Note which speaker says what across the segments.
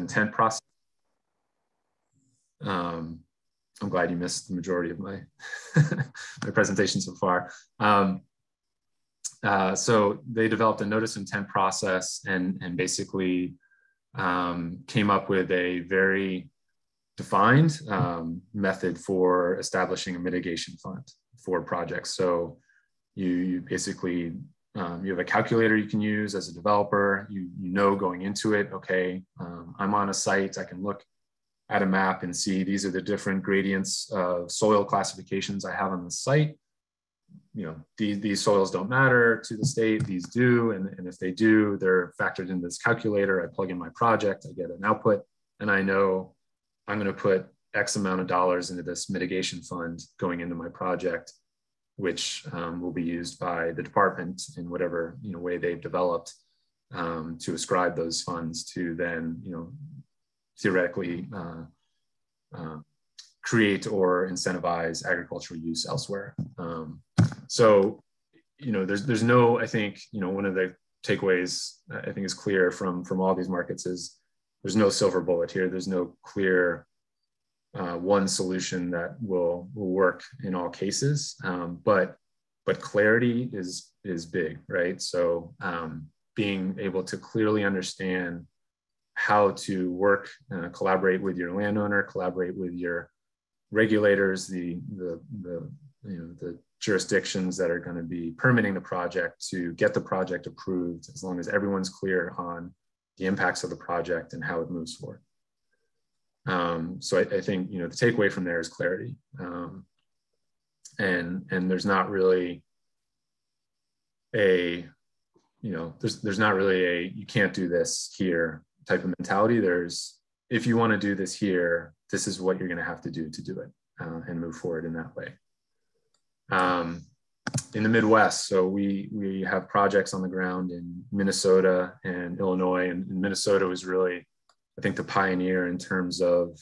Speaker 1: intent process. Um, I'm glad you missed the majority of my my presentation so far. Um, uh, so they developed a notice intent process and and basically um, came up with a very defined um, method for establishing a mitigation fund for projects. So you, you basically um, you have a calculator you can use as a developer. You you know going into it, okay, um, I'm on a site. I can look at a map and see these are the different gradients of soil classifications I have on the site. You know, these, these soils don't matter to the state, these do. And, and if they do, they're factored into this calculator. I plug in my project, I get an output, and I know I'm going to put X amount of dollars into this mitigation fund going into my project, which um, will be used by the department in whatever you know way they've developed um, to ascribe those funds to then you know theoretically uh, uh, create or incentivize agricultural use elsewhere. Um, so, you know, there's there's no, I think, you know, one of the takeaways I think is clear from from all these markets is there's no silver bullet here. There's no clear uh, one solution that will will work in all cases. Um, but but clarity is is big, right? So um, being able to clearly understand how to work, uh, collaborate with your landowner, collaborate with your regulators, the, the, the, you know, the jurisdictions that are going to be permitting the project to get the project approved as long as everyone's clear on the impacts of the project and how it moves forward. Um, so I, I, think you know the takeaway from there is clarity, um, and and there's not really a you know there's there's not really a you can't do this here type of mentality. There's, if you want to do this here, this is what you're going to have to do to do it uh, and move forward in that way. Um, in the Midwest, so we we have projects on the ground in Minnesota and Illinois, and, and Minnesota was really, I think, the pioneer in terms of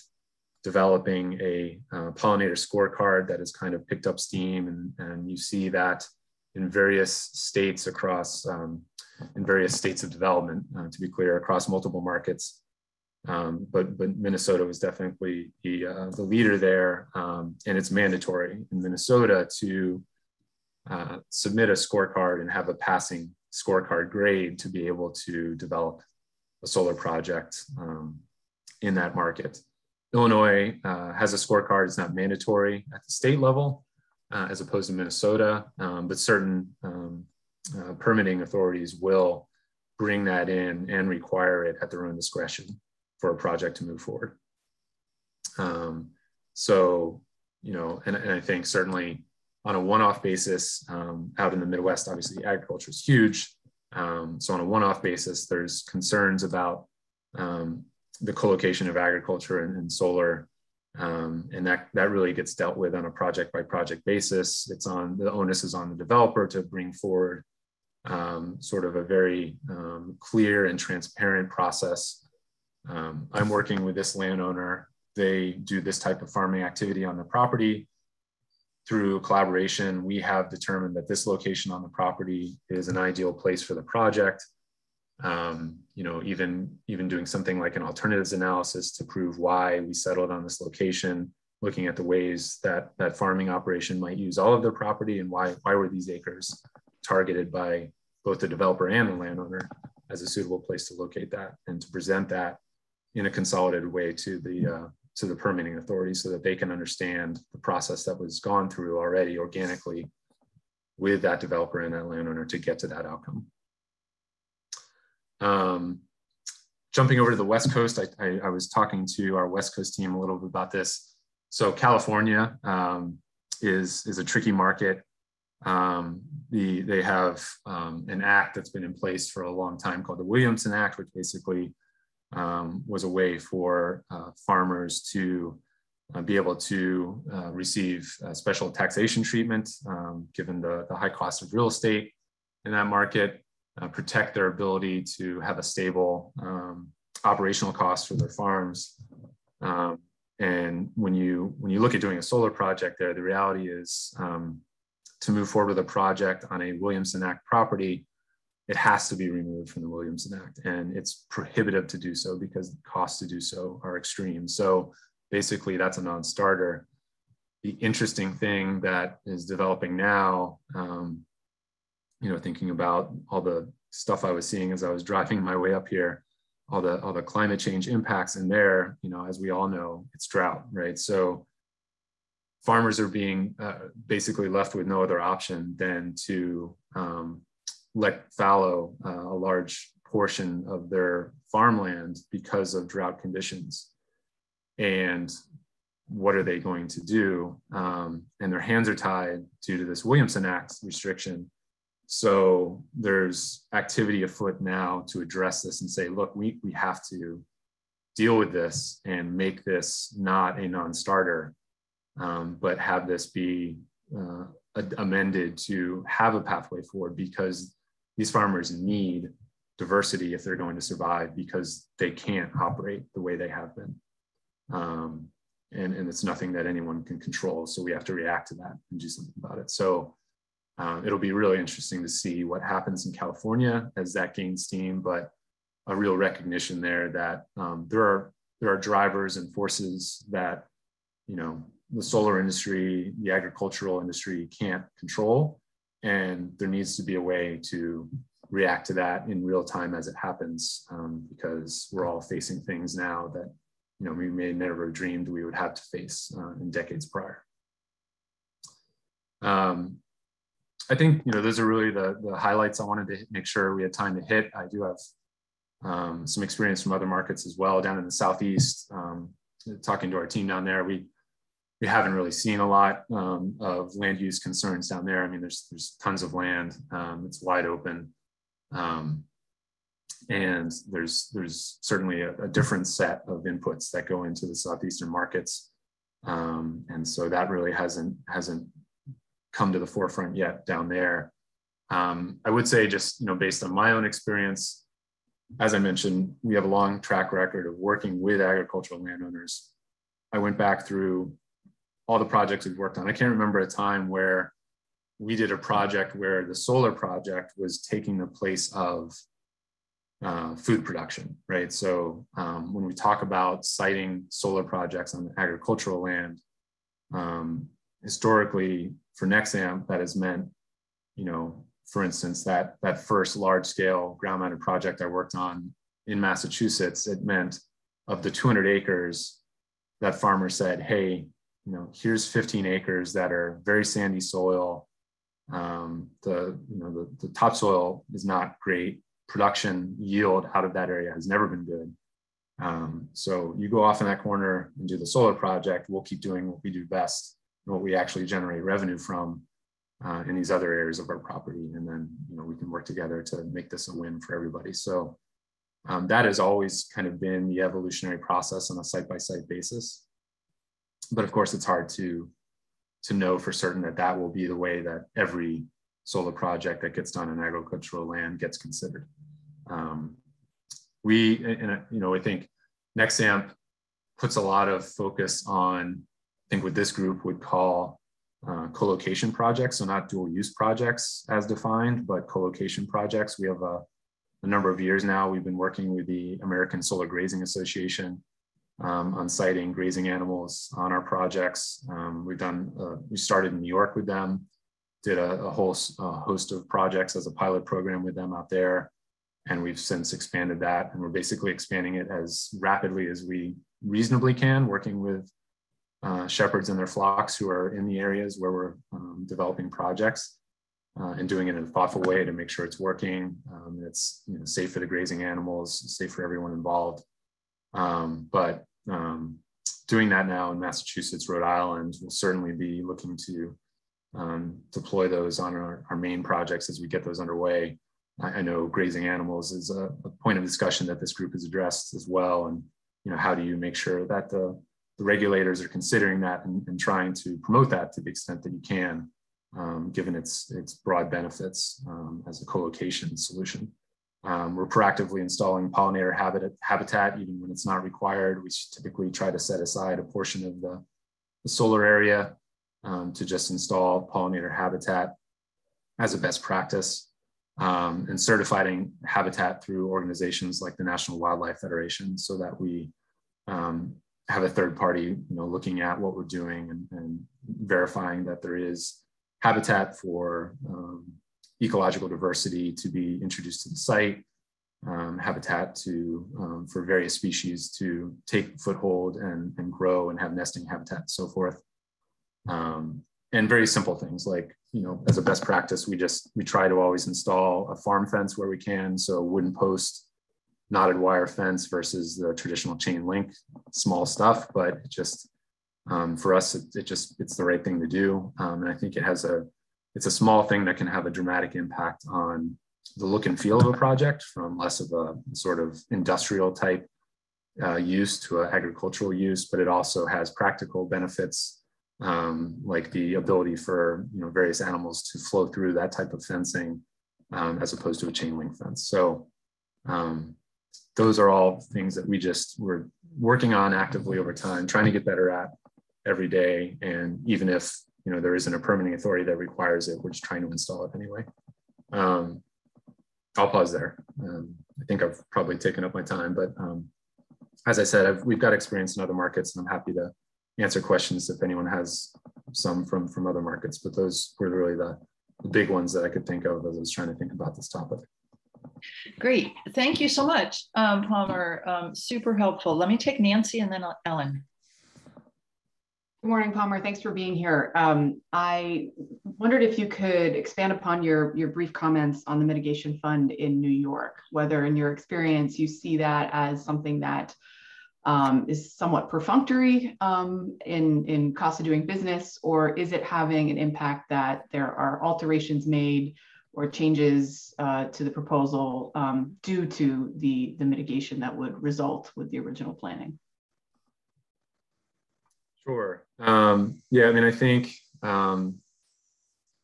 Speaker 1: developing a uh, pollinator scorecard that has kind of picked up steam, and, and you see that in various states across um, in various states of development, uh, to be clear, across multiple markets. Um, but, but Minnesota was definitely the, uh, the leader there, um, and it's mandatory in Minnesota to uh, submit a scorecard and have a passing scorecard grade to be able to develop a solar project um, in that market. Illinois uh, has a scorecard, it's not mandatory at the state level uh, as opposed to Minnesota, um, but certain um, uh, permitting authorities will bring that in and require it at their own discretion for a project to move forward. Um, so, you know, and, and, I think certainly on a one-off basis um, out in the Midwest, obviously agriculture is huge. Um, so on a one-off basis, there's concerns about um, the co-location of agriculture and, and solar um, and that, that really gets dealt with on a project by project basis. It's on the onus is on the developer to bring forward um, sort of a very um, clear and transparent process. Um, I'm working with this landowner. They do this type of farming activity on the property. Through collaboration, we have determined that this location on the property is an ideal place for the project. Um, you know, even, even doing something like an alternatives analysis to prove why we settled on this location, looking at the ways that that farming operation might use all of their property and why, why were these acres targeted by both the developer and the landowner as a suitable place to locate that and to present that in a consolidated way to the uh, to the permitting authority so that they can understand the process that was gone through already organically with that developer and that landowner to get to that outcome. Um, jumping over to the West Coast, I, I, I, was talking to our West Coast team a little bit about this. So California um, is, is a tricky market. Um, the, they have um, an act that's been in place for a long time called the Williamson Act, which basically um, was a way for uh, farmers to uh, be able to uh, receive special taxation treatment um, given the, the high cost of real estate in that market, uh, protect their ability to have a stable um, operational cost for their farms. Um, and when you when you look at doing a solar project there, the reality is um, to move forward with a project on a Williamson Act property, it has to be removed from the Williamson Act, and it's prohibitive to do so because the costs to do so are extreme. So basically, that's a non-starter. The interesting thing that is developing now, um, you know, thinking about all the stuff I was seeing as I was driving my way up here, all the all the climate change impacts in there, you know, as we all know, it's drought, right? So farmers are being uh, basically left with no other option than to um, let fallow uh, a large portion of their farmland because of drought conditions. And what are they going to do? Um, and their hands are tied due to this Williamson Act restriction. So there's activity afoot now to address this and say, look, we, we have to deal with this and make this not a non-starter, um, but have this be uh, amended to have a pathway forward because these farmers need diversity if they're going to survive because they can't operate the way they have been. Um, and, and it's nothing that anyone can control. So we have to react to that and do something about it. So um, it'll be really interesting to see what happens in California as that gains steam, but a real recognition there that um, there are there are drivers and forces that you know the solar industry, the agricultural industry can't control, and there needs to be a way to react to that in real time as it happens um, because we're all facing things now that you know we may never have dreamed we would have to face uh, in decades prior. Um, i think you know those are really the, the highlights i wanted to make sure we had time to hit. I do have um, some experience from other markets as well down in the southeast. Um, talking to our team down there we we haven't really seen a lot um, of land use concerns down there. I mean, there's there's tons of land. Um, it's wide open, um, and there's there's certainly a, a, different set of inputs that go into the southeastern markets, um, and so that really hasn't hasn't come to the forefront yet down there. Um, I would say, just you know, based on my own experience, as I mentioned, we have a long track record of working with agricultural landowners. I went back through all the projects we've worked on. I can't remember a time where we did a project where the solar project was taking the place of uh, food production, right? So um, when we talk about siting solar projects on agricultural land, um, historically for Nexamp, that has meant, you know, for instance, that that first large scale ground mounted project I worked on in Massachusetts, it meant of the 200 acres that farmer said, hey, you know, here's 15 acres that are very sandy soil. Um, the, you know, the, the topsoil is not great. Production yield out of that area has never been good. Um, so you go off in that corner and do the solar project. We'll keep doing what we do best what we actually generate revenue from uh, in these other areas of our property. And then, you know, we can work together to make this a win for everybody. So um, that has always kind of been the evolutionary process on a site by site basis but of course it's hard to to know for certain that that will be the way that every solar project that gets done in agricultural land gets considered. Um, we, and you know, I think Nexamp puts a lot of focus on, I think what this group would call uh, co-location projects. So not dual use projects as defined, but co-location projects. We have a, a number of years now, we've been working with the American Solar Grazing Association um, on siting grazing animals on our projects. Um, we've done, uh, we started in New York with them, did a, a whole uh, host of projects as a pilot program with them out there. And we've since expanded that. And we're basically expanding it as rapidly as we reasonably can, working with uh, shepherds and their flocks who are in the areas where we're um, developing projects. Uh, and doing it in a thoughtful way to make sure it's working. Um, it's you know, safe for the grazing animals, safe for everyone involved. Um, but um, doing that now in Massachusetts, Rhode Island, we'll certainly be looking to um, deploy those on our, our, Maine projects as we get those underway. I, I know grazing animals is a, a, point of discussion that this group has addressed as well. And, you know, how do you make sure that the, the regulators are considering that and, and, trying to promote that to the extent that you can, um, given its, its broad benefits um, as a co-location solution. Um, we're proactively installing pollinator habitat, habitat even when it's not required. We typically try to set aside a portion of the, the solar area um, to just install pollinator habitat as a best practice. um, and certifying habitat through organizations like the National Wildlife Federation so that we um, have a third party you know, looking at what we're doing and, and verifying that there is habitat for um, ecological diversity to be introduced to the site, um, habitat to um, for various species to take foothold and, and grow and have nesting habitat and so forth. Um, and very simple things like, you know, as a best practice, we just, we try to always install a farm fence where we can. So wooden post, knotted wire fence versus the traditional chain link, small stuff, but just um, for us, it, it, just, it's the right thing to do. Um, and I think it has a, it's a small thing that can have a dramatic impact on the look and feel of a project from less of a sort of industrial type uh, use to an agricultural use, but it also has practical benefits um, like the ability for you know various animals to flow through that type of fencing um, as opposed to a chain link fence. So um, those are all things that we just were working on actively over time, trying to get better at every day. And even if you know there isn't a permitting authority that requires it, we're just trying to install it anyway. Um, I'll pause there. Um, I think I've probably taken up my time, but um, as I said, I've, we've got experience in other markets, and I'm happy to answer questions if anyone has some from from other markets. But those were really the, the big ones that I could think of as I was trying to think about this topic.
Speaker 2: Great. Thank you so much, um, Palmer. Um, super helpful. Let me take Nancy and then Ellen.
Speaker 3: Good morning, Palmer. Thanks for being here. Um, I wondered if you could expand upon your, your brief comments on the mitigation fund in New York, whether in your experience you see that as something that um, is somewhat perfunctory um, in, in cost of doing business, or is it having an impact that there are alterations made or changes uh, to the proposal um, due to the, the mitigation that would result with the original planning?
Speaker 1: Sure. Um, yeah, I mean, I think um,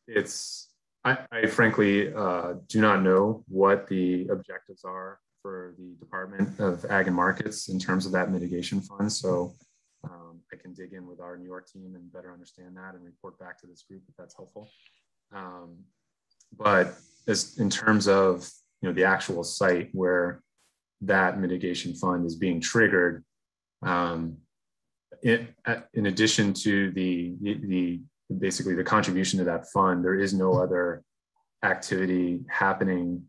Speaker 1: it's, I, I frankly uh, do not know what the objectives are for the Department of Ag and Markets in terms of that mitigation fund. So um, I can dig in with our New York team and better understand that and report back to this group if that's helpful. Um, but as in terms of you know the actual site where that mitigation fund is being triggered, um, in, in addition to the, the, the basically the contribution to that fund, there is no other activity happening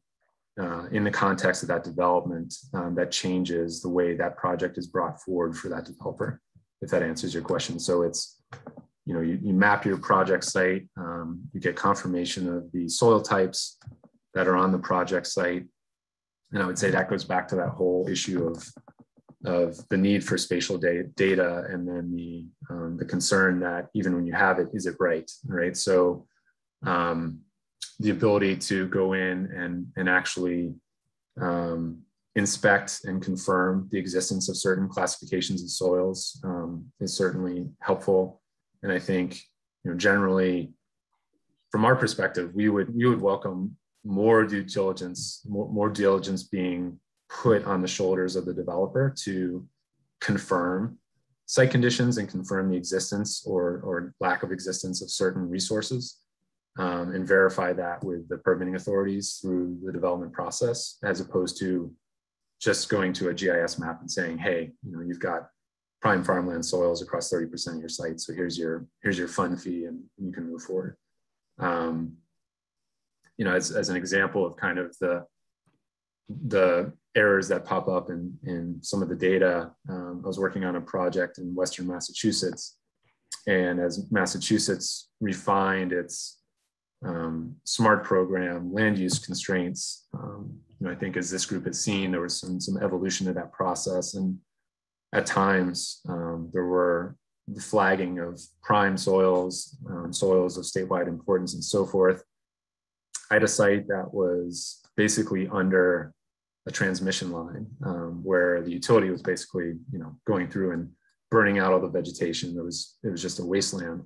Speaker 1: uh, in the context of that development um, that changes the way that project is brought forward for that developer, if that answers your question. So it's, you know, you, you map your project site, um, you get confirmation of the soil types that are on the project site. And I would say that goes back to that whole issue of, of the need for spatial data and then the, um, the concern that even when you have it, is it right, right? So um, the ability to go in and, and actually um, inspect and confirm the existence of certain classifications of soils um, is certainly helpful. And I think, you know, generally, from our perspective, we would we would welcome more due diligence, more, more diligence being put on the shoulders of the developer to confirm site conditions and confirm the existence or, or lack of existence of certain resources um, and verify that with the permitting authorities through the development process, as opposed to just going to a GIS map and saying, hey, you know, you've got prime farmland soils across 30% of your site. So here's your, here's your fund fee and you can move forward. Um, you know, as, as an example of kind of the, the errors that pop up in, in some of the data, um, I was working on a project in Western Massachusetts. And as Massachusetts refined its um, smart program, land use constraints. Um, you know, I think as this group has seen, there was some, some evolution of that process. And at times um, there were the flagging of prime soils, um, soils of statewide importance and so forth. I had a site that was basically under a transmission line um, where the utility was basically, you know, going through and burning out all the vegetation. It was, it was just a wasteland.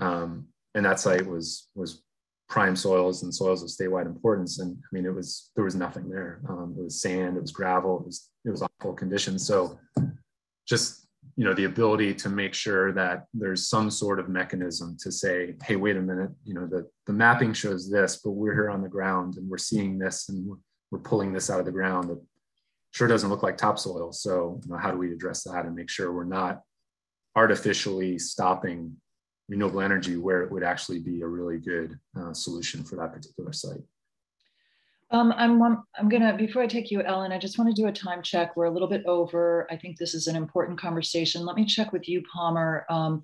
Speaker 1: Um, and that site was, was prime soils and soils of statewide importance. And I mean, it was there was nothing there. Um, it was sand, it was gravel, it was it was awful conditions. So just you know the ability to make sure that there's some sort of mechanism to say hey wait a minute you know the, the mapping shows this but we're here on the ground and we're seeing this and we're, pulling this out of the ground that sure doesn't look like topsoil so you know, how do we address that and make sure we're not artificially stopping renewable energy where it would actually be a really good uh, solution for that particular site
Speaker 2: um, I'm, I'm gonna, before I take you, Ellen, I just want to do a time check. We're a little bit over. I think this is an important conversation. Let me check with you, Palmer. Um,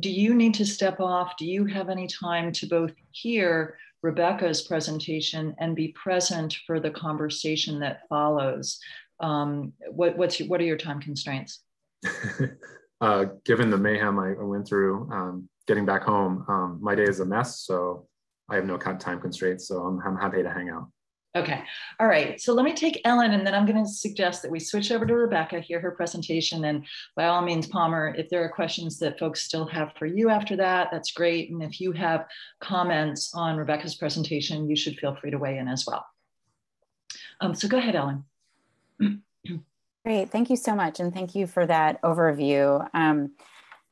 Speaker 2: do you need to step off? Do you have any time to both hear Rebecca's presentation and be present for the conversation that follows? Um, what, what's your, what are your time constraints?
Speaker 1: uh, given the mayhem I, went through um, getting back home, um, my day is a mess. So I have no time constraints. So I'm, I'm happy to hang out.
Speaker 2: Okay. All right. So let me take Ellen and then I'm going to suggest that we switch over to Rebecca, hear her presentation. And by all means, Palmer, if there are questions that folks still have for you after that, that's great. And if you have comments on Rebecca's presentation, you should feel free to weigh in as well. Um, so go ahead, Ellen.
Speaker 4: Great. Thank you so much. And thank you for that overview. Um,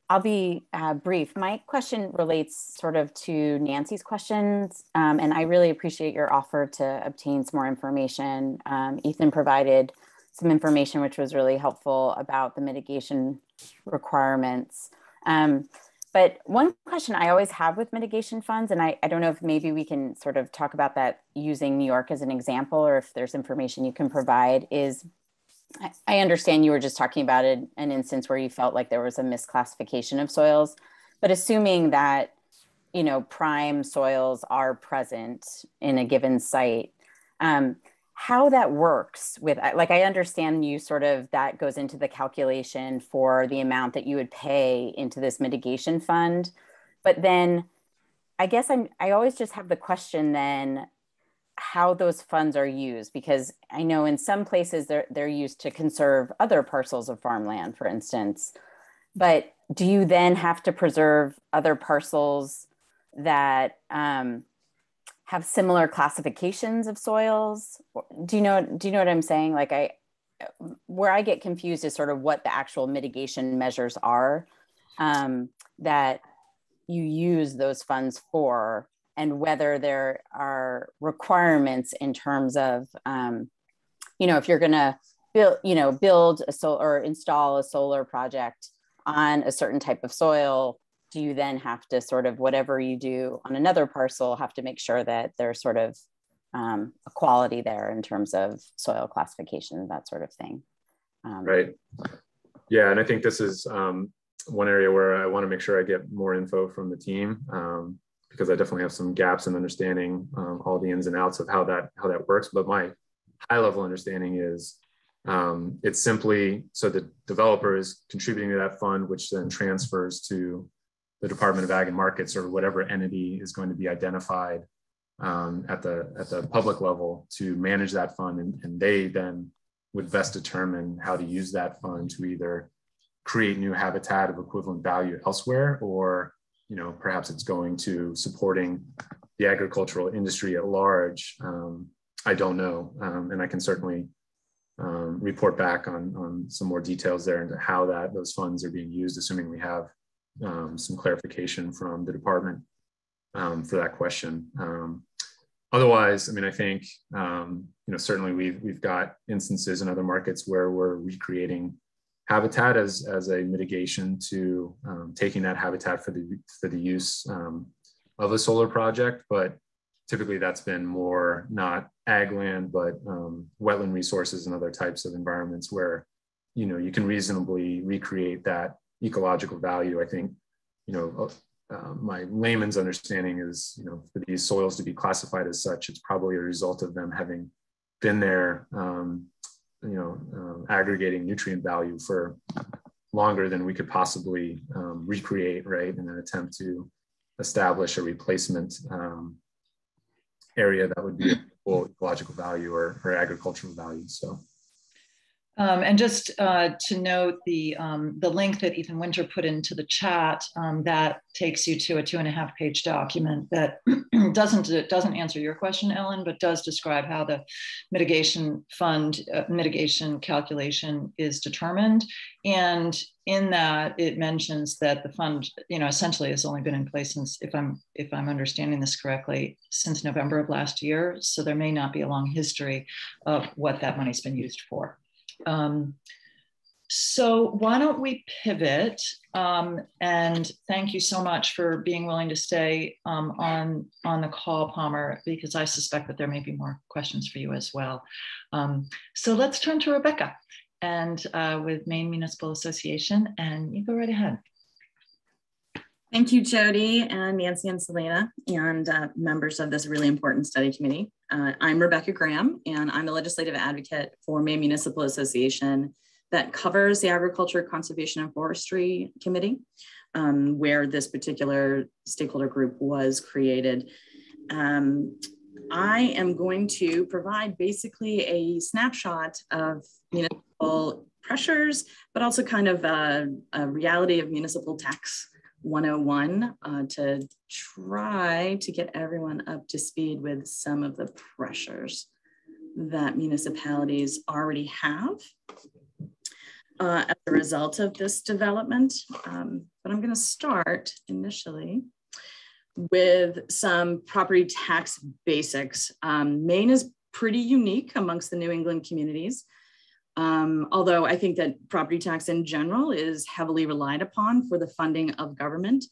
Speaker 4: I'll be uh, brief. My question relates sort of to Nancy's questions, um, and I really appreciate your offer to obtain some more information. Um, Ethan provided some information which was really helpful about the mitigation requirements. Um, but one question I always have with mitigation funds, and I, I don't know if maybe we can sort of talk about that using New York as an example, or if there's information you can provide, is I understand you were just talking about it, an instance where you felt like there was a misclassification of soils, but assuming that you know prime soils are present in a given site, um, how that works with like I understand you sort of that goes into the calculation for the amount that you would pay into this mitigation fund, but then I guess I'm I always just have the question then how those funds are used because I know in some places they're they're used to conserve other parcels of farmland, for instance. But do you then have to preserve other parcels that um, have similar classifications of soils? Do you know? Do you know what I'm saying? Like I, where I get confused is sort of what the actual mitigation measures are um, that you use those funds for and whether there are requirements in terms of, um, you know, if you're going to build, you know, build a solar or install a solar project on a certain type of soil, do you then have to sort of whatever you do on another parcel have to make sure that there's sort of um, equality there in terms of soil classification, that sort of thing.
Speaker 1: Um, right. Yeah, and I think this is um, one area where I want to make sure I get more info from the team. Um, because I definitely have some gaps in understanding um, all the ins and outs of how that how that works. But my high level understanding is um, it's simply so the developer is contributing to that fund, which then transfers to the Department of Ag and Markets or whatever entity is going to be identified um, at the at the public level to manage that fund, and, and they then would best determine how to use that fund to either create new habitat of equivalent value elsewhere or you know, perhaps it's going to supporting the agricultural industry at large. Um, I don't know, um, and I can certainly um, report back on on some more details there into how that those funds are being used, assuming we have um, some clarification from the department um, for that question. Um, otherwise, I mean, I think you know certainly we've we've got instances in other markets where we're recreating habitat as, as a mitigation to um, taking that habitat for the, for the use um, of a solar project. But typically that's been more not ag land, but um, wetland resources and other types of environments where, you know, you can reasonably recreate that ecological value. I think, you know, uh, my layman's understanding is, you know, for these soils to be classified as such, it's probably a result of them having been there um, you know um, aggregating nutrient value for longer than we could possibly um, recreate right in an attempt to establish a replacement um, area that would be equal ecological value or, or agricultural value so
Speaker 2: Um, and just uh, to note the um, the link that Ethan Winter put into the chat, um, that takes you to a two and a half page document that doesn't doesn't answer your question, Ellen, but does describe how the mitigation fund uh, mitigation calculation is determined. And in that, it mentions that the fund, you know, essentially has only been in place since, if I'm if I'm understanding this correctly, since November of last year. So there may not be a long history of what that money's been used for. Um, so why don't we pivot? Um, and thank you so much for being willing to stay um, on, on the call, Palmer, because I suspect that there may be more questions for you as well. Um, so let's turn to Rebecca and uh, with Maine Municipal Association, and you go right ahead.
Speaker 5: Thank you, Jody and Nancy and Selena and uh, members of this really important study committee. Uh, I'm Rebecca Graham, and I'm a legislative advocate for Maine Municipal Association that covers the Agriculture, Conservation, and Forestry Committee, um, where this particular stakeholder group was created. Um, I am going to provide basically a snapshot of municipal pressures, but also kind of a, a reality of municipal tax 101 uh, to try to get everyone up to speed with some of the pressures that municipalities already have uh, as a result of this development. Um, but I'm going to start initially with some property tax basics. Um, Maine is pretty unique amongst the New England communities. Um, although I think that property tax in general is heavily relied upon for the funding of government.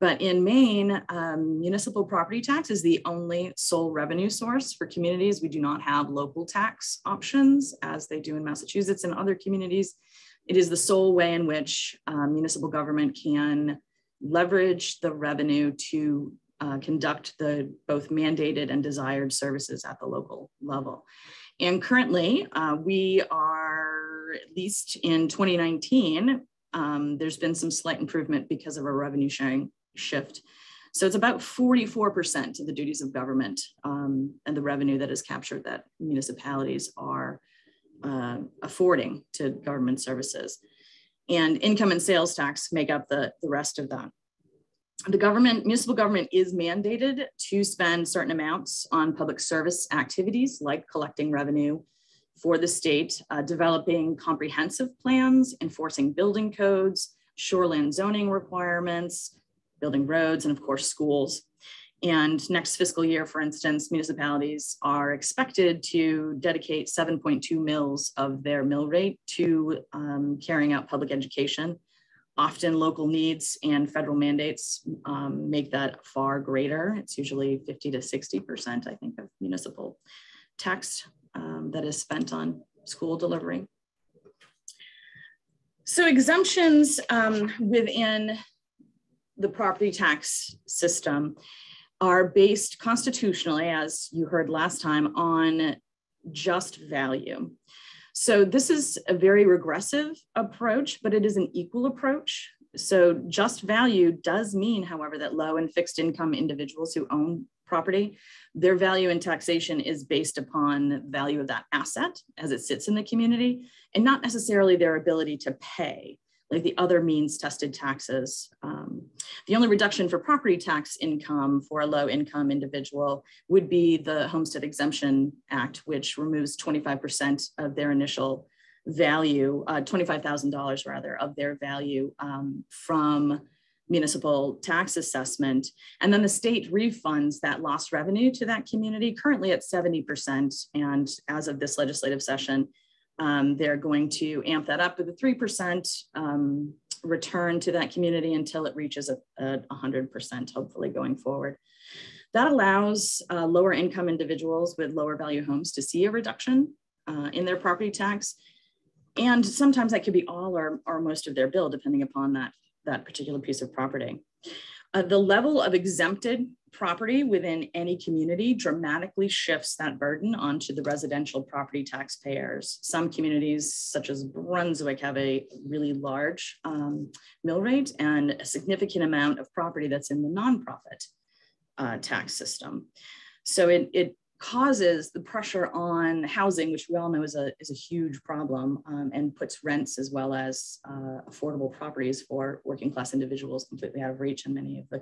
Speaker 5: But in Maine, um, municipal property tax is the only sole revenue source for communities. We do not have local tax options as they do in Massachusetts and other communities. It is the sole way in which um, municipal government can leverage the revenue to uh, conduct the both mandated and desired services at the local level. And currently, uh, we are, at least in 2019, um, there's been some slight improvement because of a revenue sharing shift. So it's about 44% of the duties of government um, and the revenue that is captured that municipalities are uh, affording to government services. And income and sales tax make up the, the rest of that the government, municipal government is mandated to spend certain amounts on public service activities like collecting revenue for the state, uh, developing comprehensive plans, enforcing building codes, shoreland zoning requirements, building roads, and of course, schools. And next fiscal year, for instance, municipalities are expected to dedicate 7.2 mills of their mill rate to um, carrying out public education Often local needs and federal mandates um, make that far greater. It's usually 50 to 60%, I think, of municipal tax um, that is spent on school delivery. So exemptions um, within the property tax system are based constitutionally, as you heard last time, on just value. So this is a very regressive approach, but it is an equal approach. So just value does mean, however, that low and fixed income individuals who own property, their value in taxation is based upon value of that asset as it sits in the community and not necessarily their ability to pay like the other means tested taxes. Um, the only reduction for property tax income for a low income individual would be the Homestead Exemption Act, which removes 25% of their initial value, uh, $25,000 rather, of their value um, from municipal tax assessment. And then the state refunds that lost revenue to that community, currently at 70%. And as of this legislative session, um, they're going to amp that up with a 3% um, return to that community until it reaches a, a 100%, hopefully going forward. That allows uh, lower income individuals with lower value homes to see a reduction uh, in their property tax. And sometimes that could be all or, or most of their bill, depending upon that, that particular piece of property. Uh, the level of exempted property within any community dramatically shifts that burden onto the residential property taxpayers. Some communities, such as Brunswick, have a really large um, mill rate and a significant amount of property that's in the nonprofit uh, tax system. So it, it causes the pressure on housing, which we all know is a, is a huge problem um, and puts rents as well as uh, affordable properties for working class individuals completely out of reach in many of the,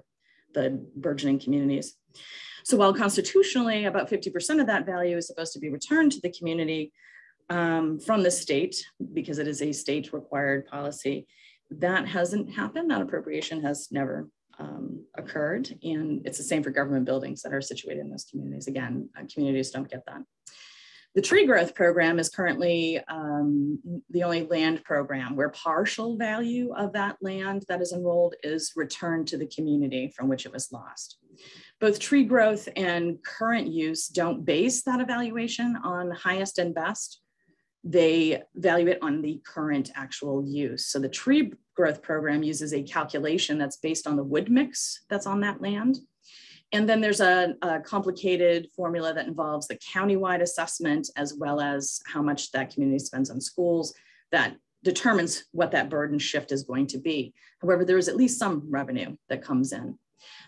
Speaker 5: the burgeoning communities. So while constitutionally about 50% of that value is supposed to be returned to the community um, from the state, because it is a state required policy, that hasn't happened. That appropriation has never um, occurred. And it's the same for government buildings that are situated in those communities. Again, uh, communities don't get that. The tree growth program is currently um, the only land program where partial value of that land that is enrolled is returned to the community from which it was lost. Both tree growth and current use don't base that evaluation on highest and best. They value it on the current actual use. So the tree growth program uses a calculation that's based on the wood mix that's on that land. And then there's a, a, complicated formula that involves the countywide assessment as well as how much that community spends on schools that determines what that burden shift is going to be. However, there is at least some revenue that comes in.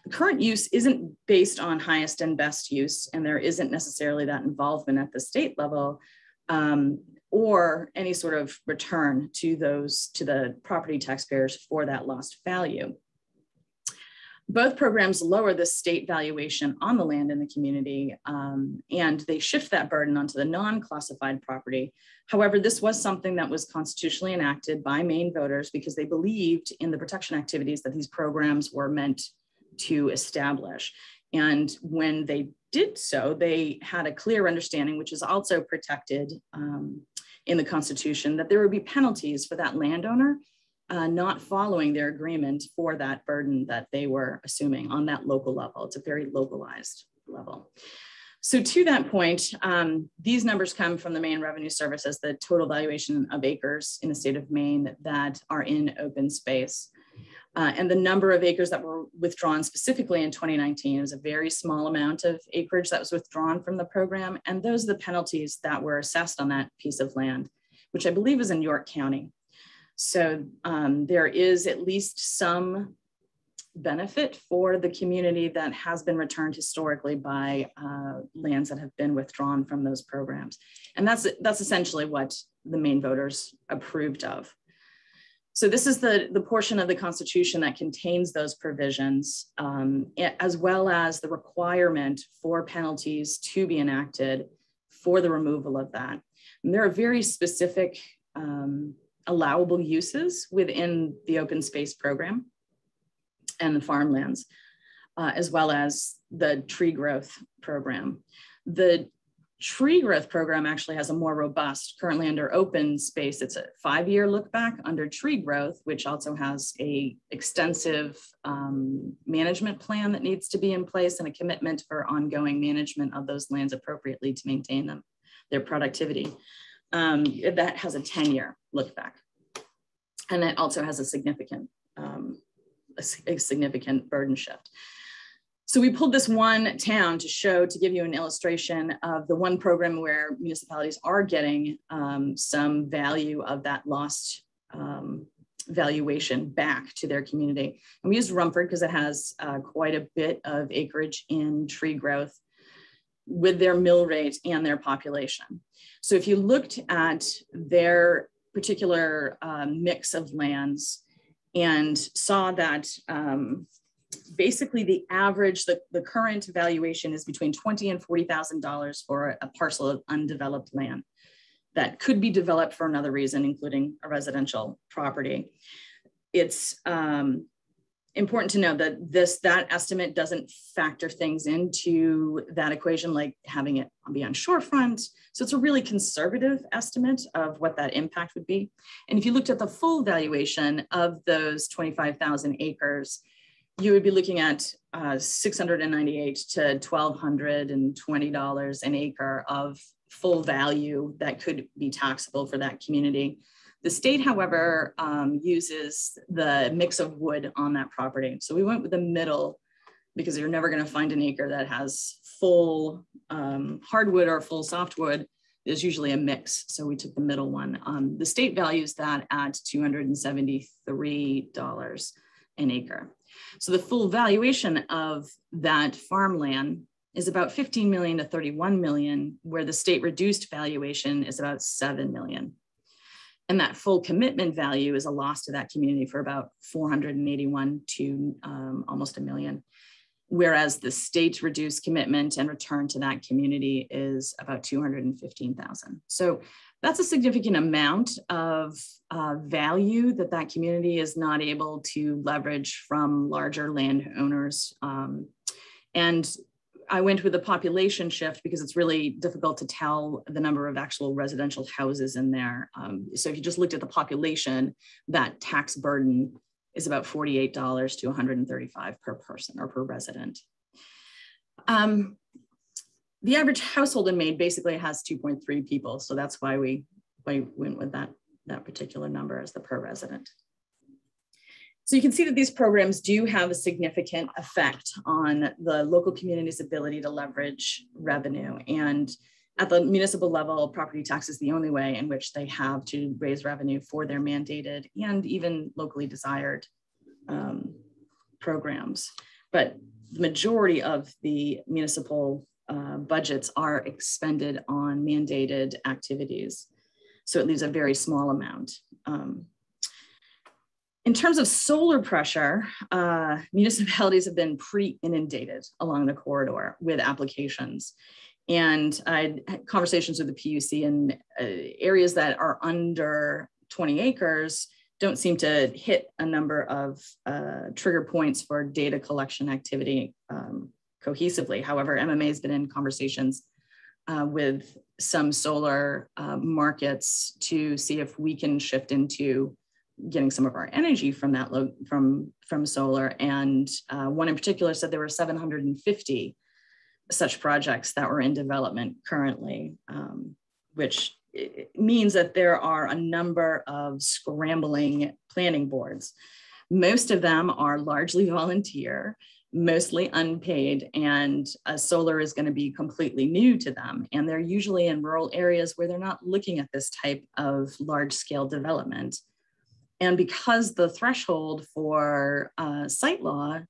Speaker 5: The current use isn't based on highest and best use, and there isn't necessarily that involvement at the state level. Um, or any sort of return to those to the property taxpayers for that lost value. Both programs lower the state valuation on the land in the community um, and they shift that burden onto the non-classified property. However, this was something that was constitutionally enacted by Maine voters because they believed in the protection activities that these programs were meant to establish. And when they did so, they had a clear understanding, which is also protected um, in the Constitution that there would be penalties for that landowner uh, not following their agreement for that burden that they were assuming on that local level. It's a very localized level. So to that point, um, these numbers come from the Maine Revenue Service as the total valuation of acres in the state of Maine that are in open space. Uh, and the number of acres that were withdrawn specifically in 2019 was a very small amount of acreage that was withdrawn from the program. And those are the penalties that were assessed on that piece of land, which I believe is in York County. So um, there is at least some benefit for the community that has been returned historically by uh, lands that have been withdrawn from those programs. And that's, that's essentially what the Maine voters approved of. So this is the, the portion of the Constitution that contains those provisions, um, as well as the requirement for penalties to be enacted for the removal of that. And there are very specific um, allowable uses within the open space program and the farmlands, uh, as well as the tree growth program. The tree growth program actually has a more robust, currently under open space, it's a five-year look back under tree growth, which also has a extensive um, management plan that needs to be in place and a commitment for ongoing management of those lands appropriately to maintain them, their productivity. Um, that has a 10-year look back. And it also has a significant, um, a, a significant burden shift. So we pulled this one town to show, to give you an illustration of the one program where municipalities are getting um, some value of that lost um, valuation back to their community. And we used Rumford because it has uh, quite a bit of acreage in tree growth with their mill rate and their population. So if you looked at their particular um, mix of lands and saw that um, basically the average, the, the current valuation is between twenty and $40,000 for a parcel of undeveloped land that could be developed for another reason, including a residential property. It's um, important to know that this that estimate doesn't factor things into that equation, like having it be on shorefront. So it's a really conservative estimate of what that impact would be. And if you looked at the full valuation of those 25,000 acres, you would be looking at uh, 698 to $1,220 an acre of full value that could be taxable for that community. The state, however, um, uses the mix of wood on that property. So we went with the middle because you're never going to find an acre that has full um, hardwood or full softwood. There's usually a mix. So we took the middle one. Um, the state values that at $273 an acre. So the full valuation of that farmland is about 15 million to 31 million, where the state reduced valuation is about 7 million. And that full commitment value is a loss to that community for about 481 to um, almost a million. Whereas the state's reduced commitment and return to that community is about 215,000. So that's a significant amount of uh, value that that community is not able to leverage from larger landowners. Um, and I went with a population shift because it's really difficult to tell the number of actual residential houses in there. Um, so if you just looked at the population, that tax burden is about $48 to 135 per person or per resident. Um, the average household in Maine basically has 2.3 people. So that's why we, why we went with that, that particular number as the per resident. So you can see that these programs do have a significant effect on the local community's ability to leverage revenue. And at the municipal level, property tax is the only way in which they have to raise revenue for their mandated and even locally desired um, programs. But the majority of the municipal uh, budgets are expended on mandated activities. So it leaves a very small amount. Um, in terms of solar pressure, uh, municipalities have been pre-inundated along the corridor with applications. And I had conversations with the PUC in uh, areas that are under 20 acres don't seem to hit a number of uh, trigger points for data collection activity um, cohesively. However, MMA has been in conversations uh, with some solar uh, markets to see if we can shift into getting some of our energy from that load from from solar. And uh, one in particular said there were 750 such projects that were in development currently um, which means that there are a number of scrambling planning boards. Most of them are largely volunteer mostly unpaid and solar is going to be completely new to them. And they're usually in rural areas where they're not looking at this type of large scale development and because the threshold for uh, site law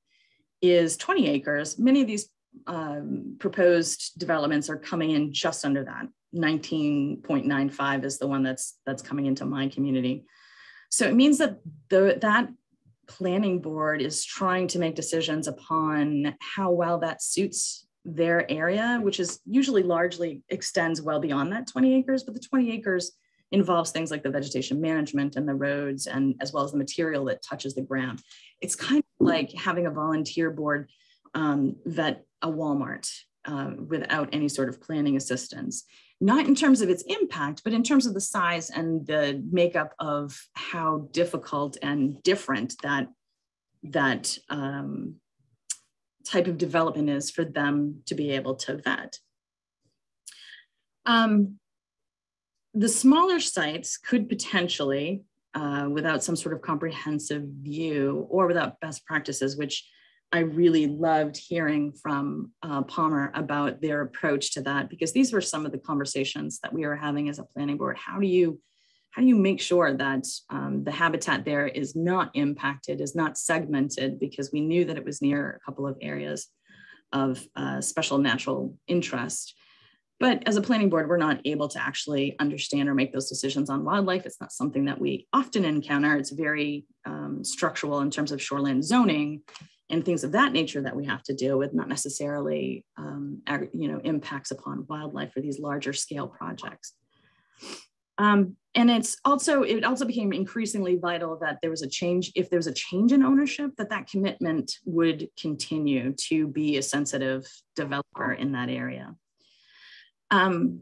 Speaker 5: is 20 acres, many of these um, proposed developments are coming in just under that. 19.95 is the one that's that's coming into my community. So it means that the, that planning board is trying to make decisions upon how well that suits their area, which is usually largely extends well beyond that 20 acres, but the 20 acres involves things like the vegetation management and the roads and as well as the material that touches the ground. It's kind of like having a volunteer board um, vet a Walmart uh, without any sort of planning assistance. Not in terms of its impact, but in terms of the size and the makeup of how difficult and different that, that um, type of development is for them to be able to vet. Um, the smaller sites could potentially, uh, without some sort of comprehensive view or without best practices, which I really loved hearing from uh, Palmer about their approach to that, because these were some of the conversations that we were having as a planning board. How do you how do you make sure that um, the habitat there is not impacted, is not segmented, because we knew that it was near a couple of areas of uh, special natural interest. But as a planning board, we're not able to actually understand or make those decisions on wildlife. It's not something that we often encounter. It's very um, structural in terms of shoreline zoning and things of that nature that we have to deal with, not necessarily um, you know, impacts upon wildlife for these larger scale projects. Um, and it's also, it also became increasingly vital that there was a change, if there was a change in ownership, that that commitment would continue to be a sensitive developer in that area. Um,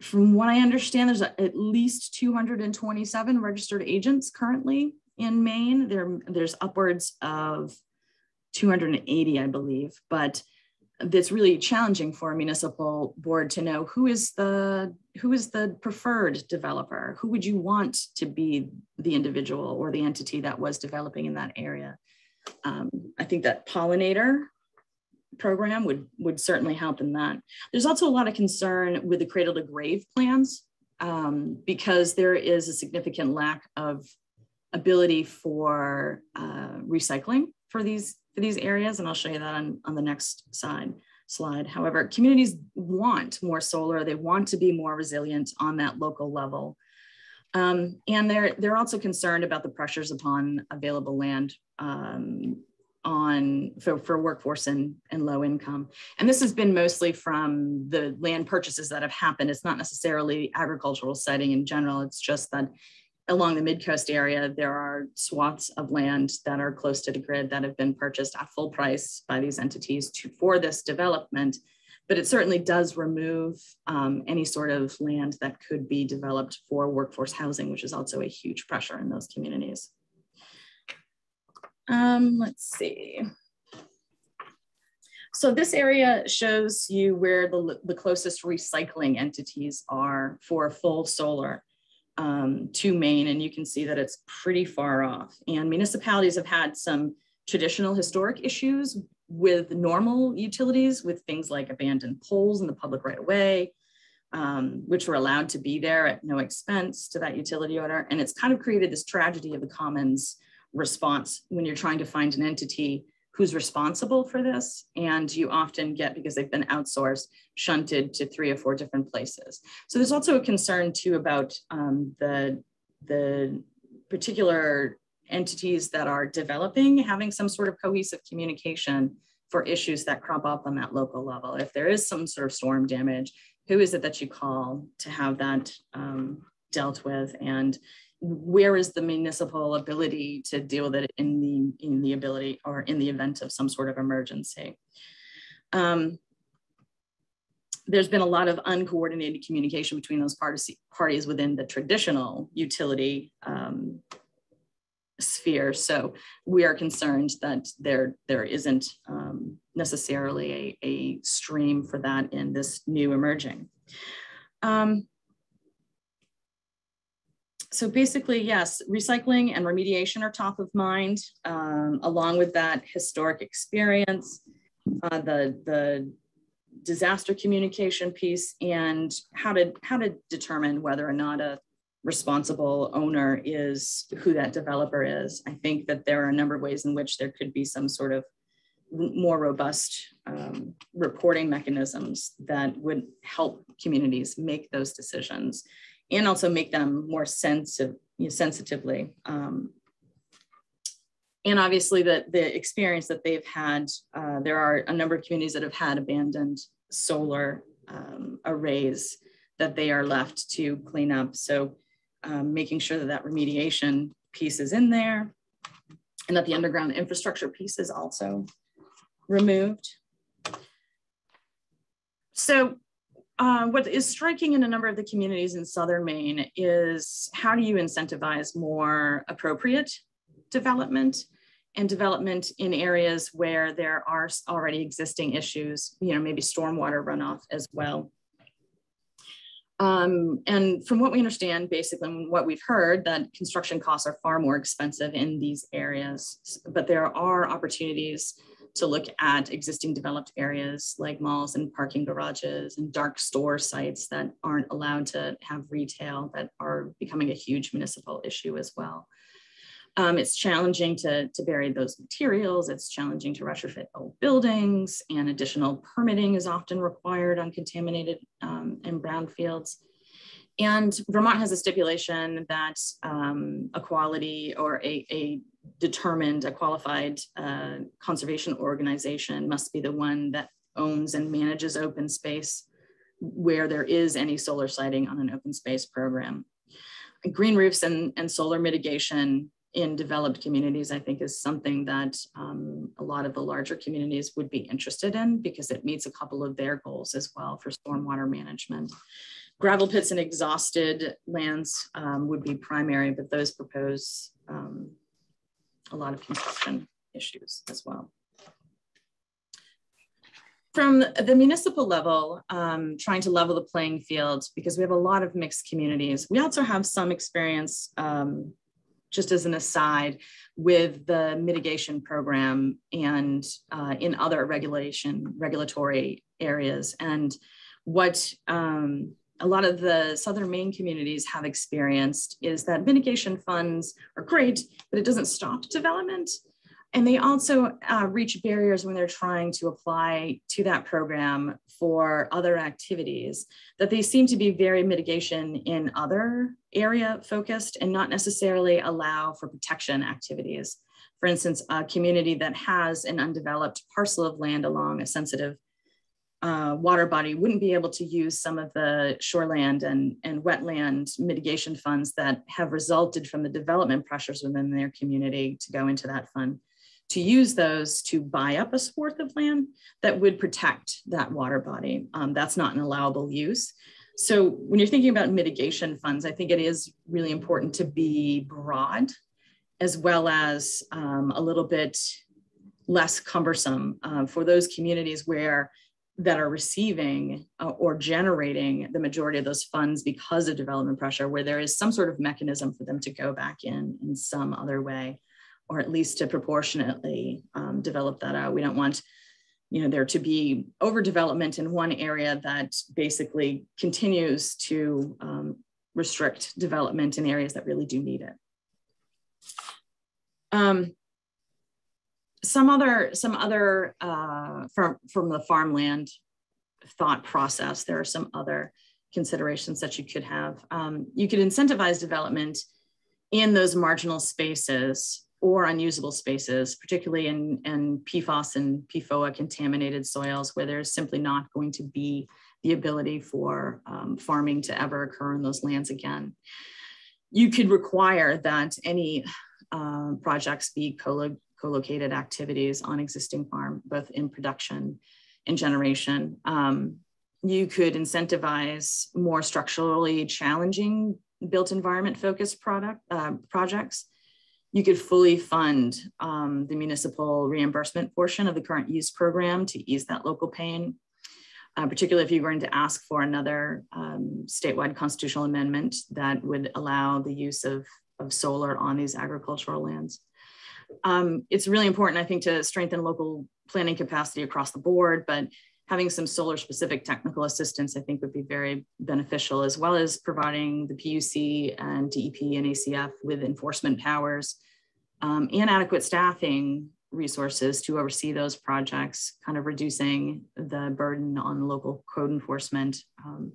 Speaker 5: from what I understand, there's at least 227 registered agents currently in Maine. There, there's upwards of 280, I believe, but that's really challenging for a municipal board to know who is the who is the preferred developer who would you want to be the individual or the entity that was developing in that area um, i think that pollinator program would, would certainly help in that. There's also a lot of concern with the cradle to grave plans um, because there is a significant lack of ability for uh, recycling for these for these areas, and I'll show you that on, on the next slide. slide. However, communities want more solar. They want to be more resilient on that local level. Um, and they're, they're also concerned about the pressures upon available land um, on for, for workforce and, and low income. And this has been mostly from the land purchases that have happened. It's not necessarily agricultural setting in general. It's just that along the mid-coast area, there are swaths of land that are close to the grid that have been purchased at full price by these entities to, for this development. But it certainly does remove um, any sort of land that could be developed for workforce housing, which is also a huge pressure in those communities. Um, let's see. So this area shows you where the, the closest recycling entities are for full solar um, to Maine, and you can see that it's pretty far off. And municipalities have had some traditional historic issues with normal utilities, with things like abandoned poles in the public right of way, um, which were allowed to be there at no expense to that utility owner. And it's kind of created this tragedy of the commons response when you're trying to find an entity who's responsible for this. And you often get, because they've been outsourced, shunted to three or four different places. So there's also a concern too about um, the, the particular entities that are developing, having some sort of cohesive communication for issues that crop up on that local level. If there is some sort of storm damage, who is it that you call to have that um, dealt with? And where is the municipal ability to deal with it in the in the ability or in the event of some sort of emergency um, there's been a lot of uncoordinated communication between those parties, parties within the traditional utility um, sphere. So we are concerned that there, there isn't um, necessarily a, a, stream for that in this new emerging. Um, so basically, yes, recycling and remediation are top of mind, um, along with that historic experience, uh, the, the disaster communication piece, and how to, how to determine whether or not a responsible owner is who that developer is. I think that there are a number of ways in which there could be some sort of more robust um, reporting mechanisms that would help communities make those decisions and also make them more sensitive, you know, sensitively. Um, and obviously the, the experience that they've had, uh, there are a number of communities that have had abandoned solar um, arrays that they are left to clean up. So um, making sure that that remediation piece is in there and that the underground infrastructure piece is also removed. So uh, what is striking in a number of the communities in Southern Maine is how do you incentivize more appropriate development and development in areas where there are already existing issues, you know, maybe stormwater runoff as well. Um, and from what we understand, basically what we've heard that construction costs are far more expensive in these areas, but there are opportunities to look at existing developed areas like malls and parking garages and dark store sites that aren't allowed to have retail that are becoming a huge municipal issue as well. Um, it's challenging to, to bury those materials. It's challenging to retrofit old buildings and additional permitting is often required on contaminated um, and brownfields. And Vermont has a stipulation that um, a quality or a, a determined, a qualified uh, conservation organization must be the one that owns and manages open space where there is any solar siting on an open space program. Green roofs and, and solar mitigation in developed communities, I think is something that um, a lot of the larger communities would be interested in because it meets a couple of their goals as well for stormwater management. Gravel pits and exhausted lands um, would be primary, but those propose um, a lot of construction issues as well. From the municipal level, um, trying to level the playing field because we have a lot of mixed communities. We also have some experience, um, just as an aside, with the mitigation program and uh, in other regulation regulatory areas. And what um, a lot of the Southern Maine communities have experienced is that mitigation funds are great, but it doesn't stop development. and they also uh, reach barriers when they're trying to apply to that program for other activities that they seem to be very mitigation in other area focused and not necessarily allow for protection activities. For instance, a community that has an undeveloped parcel of land along a sensitive uh, water body wouldn't be able to use some of the shoreland and, and wetland mitigation funds that have resulted from the development pressures within their community to go into that fund to use those to buy up a swath of land that would protect that water body. Um, that's not an allowable use. So when you're thinking about mitigation funds, I think it is really important to be broad as well as um, a little bit less cumbersome uh, for those communities where that are receiving uh, or generating the majority of those funds because of development pressure, where there is some sort of mechanism for them to go back in in some other way or at least to proportionately um, develop that out. We don't want you know, there to be overdevelopment in one area that basically continues to um, restrict development in areas that really do need it. Um, some other, some other uh, from, from the farmland thought process, there are some other considerations that you could have. Um, you could incentivize development in those marginal spaces or unusable spaces, particularly in, in PFAS and PFOA contaminated soils where there's simply not going to be the ability for um, farming to ever occur in those lands again. You could require that any uh, projects be co-located activities on existing farm, both in production and generation. Um, you could incentivize more structurally challenging built environment focused product uh, projects you could fully fund um, the municipal reimbursement portion of the current use program to ease that local pain, uh, particularly if you're going to ask for another um, statewide constitutional amendment that would allow the use of, of solar on these agricultural lands. Um, it's really important, I think, to strengthen local planning capacity across the board, but having some solar specific technical assistance, I think would be very beneficial, as well as providing the PUC and DEP and ACF with enforcement powers um, and adequate staffing resources to oversee those projects, kind of reducing the burden on local code enforcement. Um,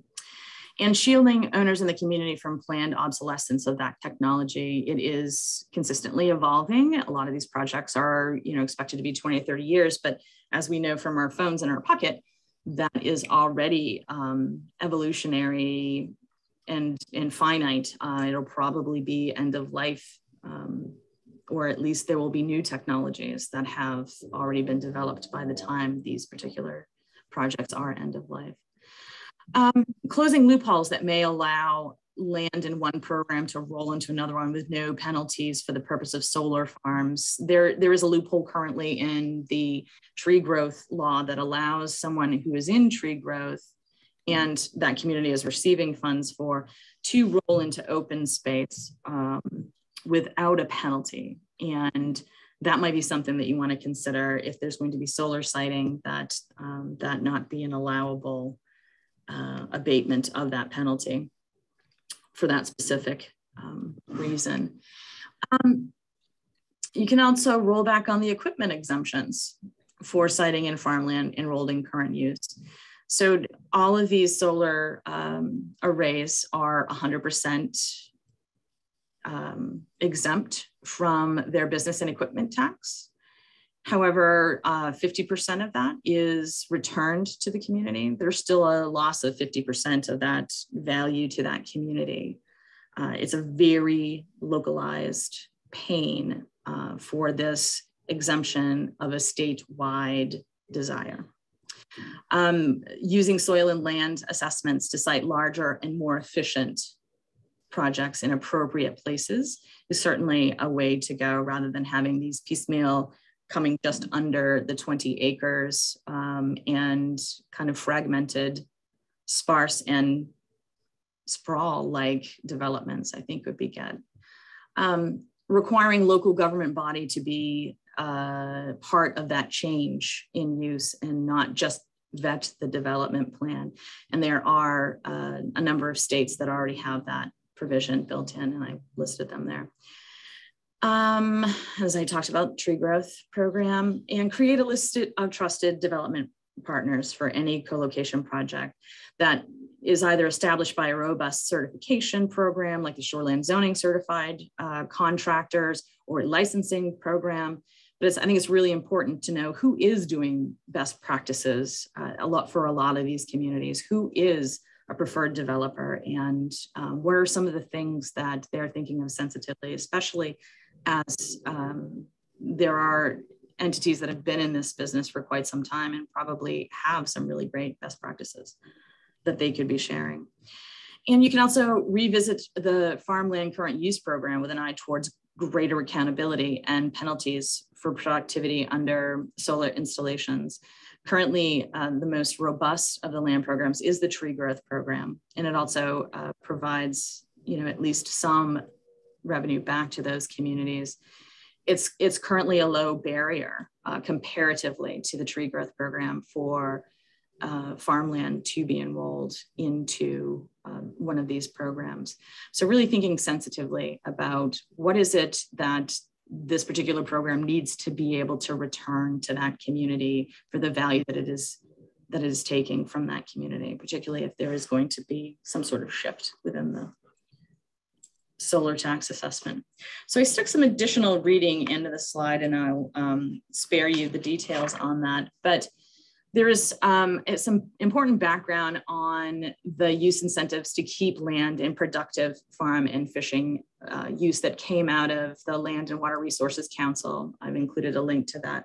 Speaker 5: and shielding owners in the community from planned obsolescence of that technology. It is consistently evolving. A lot of these projects are, you know, expected to be 20 or 30 years, but as we know from our phones in our pocket, that is already um, evolutionary and, and finite. Uh, it'll probably be end of life, um, or at least there will be new technologies that have already been developed by the time these particular projects are end of life. Um, closing loopholes that may allow land in one program to roll into another one with no penalties for the purpose of solar farms. There, there is a loophole currently in the tree growth law that allows someone who is in tree growth and that community is receiving funds for to roll into open space um, without a penalty. And that might be something that you want to consider if there's going to be solar siting that um, that not be an allowable uh, abatement of that penalty for that specific um, reason. Um, you can also roll back on the equipment exemptions for siting in farmland enrolled in current use. So all of these solar um, arrays are 100% um, exempt from their business and equipment tax. However, 50% uh, of that is returned to the community. There's still a loss of 50% of that value to that community. Uh, it's a very localized pain uh, for this exemption of a statewide desire. Um, using soil and land assessments to site larger and more efficient projects in appropriate places is certainly a way to go rather than having these piecemeal coming just under the 20 acres um, and kind of fragmented, sparse and sprawl like developments, I think would be good. Um, requiring local government body to be uh, part of that change in use and not just vet the development plan. And there are uh, a number of states that already have that provision built in and I listed them there. Um, as I talked about, tree growth program, and create a list of trusted development partners for any co-location project that is either established by a robust certification program like the Shoreland Zoning Certified uh, Contractors or licensing program. But I think it's really important to know who is doing best practices uh, a lot for a lot of these communities, who is a preferred developer and um, what are some of the things that they're thinking of sensitively, especially as um, there are entities that have been in this business for quite some time and probably have some really great best practices that they could be sharing. And you can also revisit the farmland current use program with an eye towards greater accountability and penalties for productivity under solar installations. Currently, uh, the most robust of the land programs is the tree growth program, and it also uh, provides, you know, at least some revenue back to those communities. It's it's currently a low barrier uh, comparatively to the tree growth program for uh, farmland to be enrolled into um, one of these programs. So really thinking sensitively about what is it that this particular program needs to be able to return to that community for the value that it is that it is taking from that community, particularly if there is going to be some sort of shift within the solar tax assessment. So I stuck some additional reading into the slide and I'll um, spare you the details on that. But there is um, some important background on the use incentives to keep land in productive farm and fishing uh, use that came out of the Land and Water Resources Council. I've included a link to that.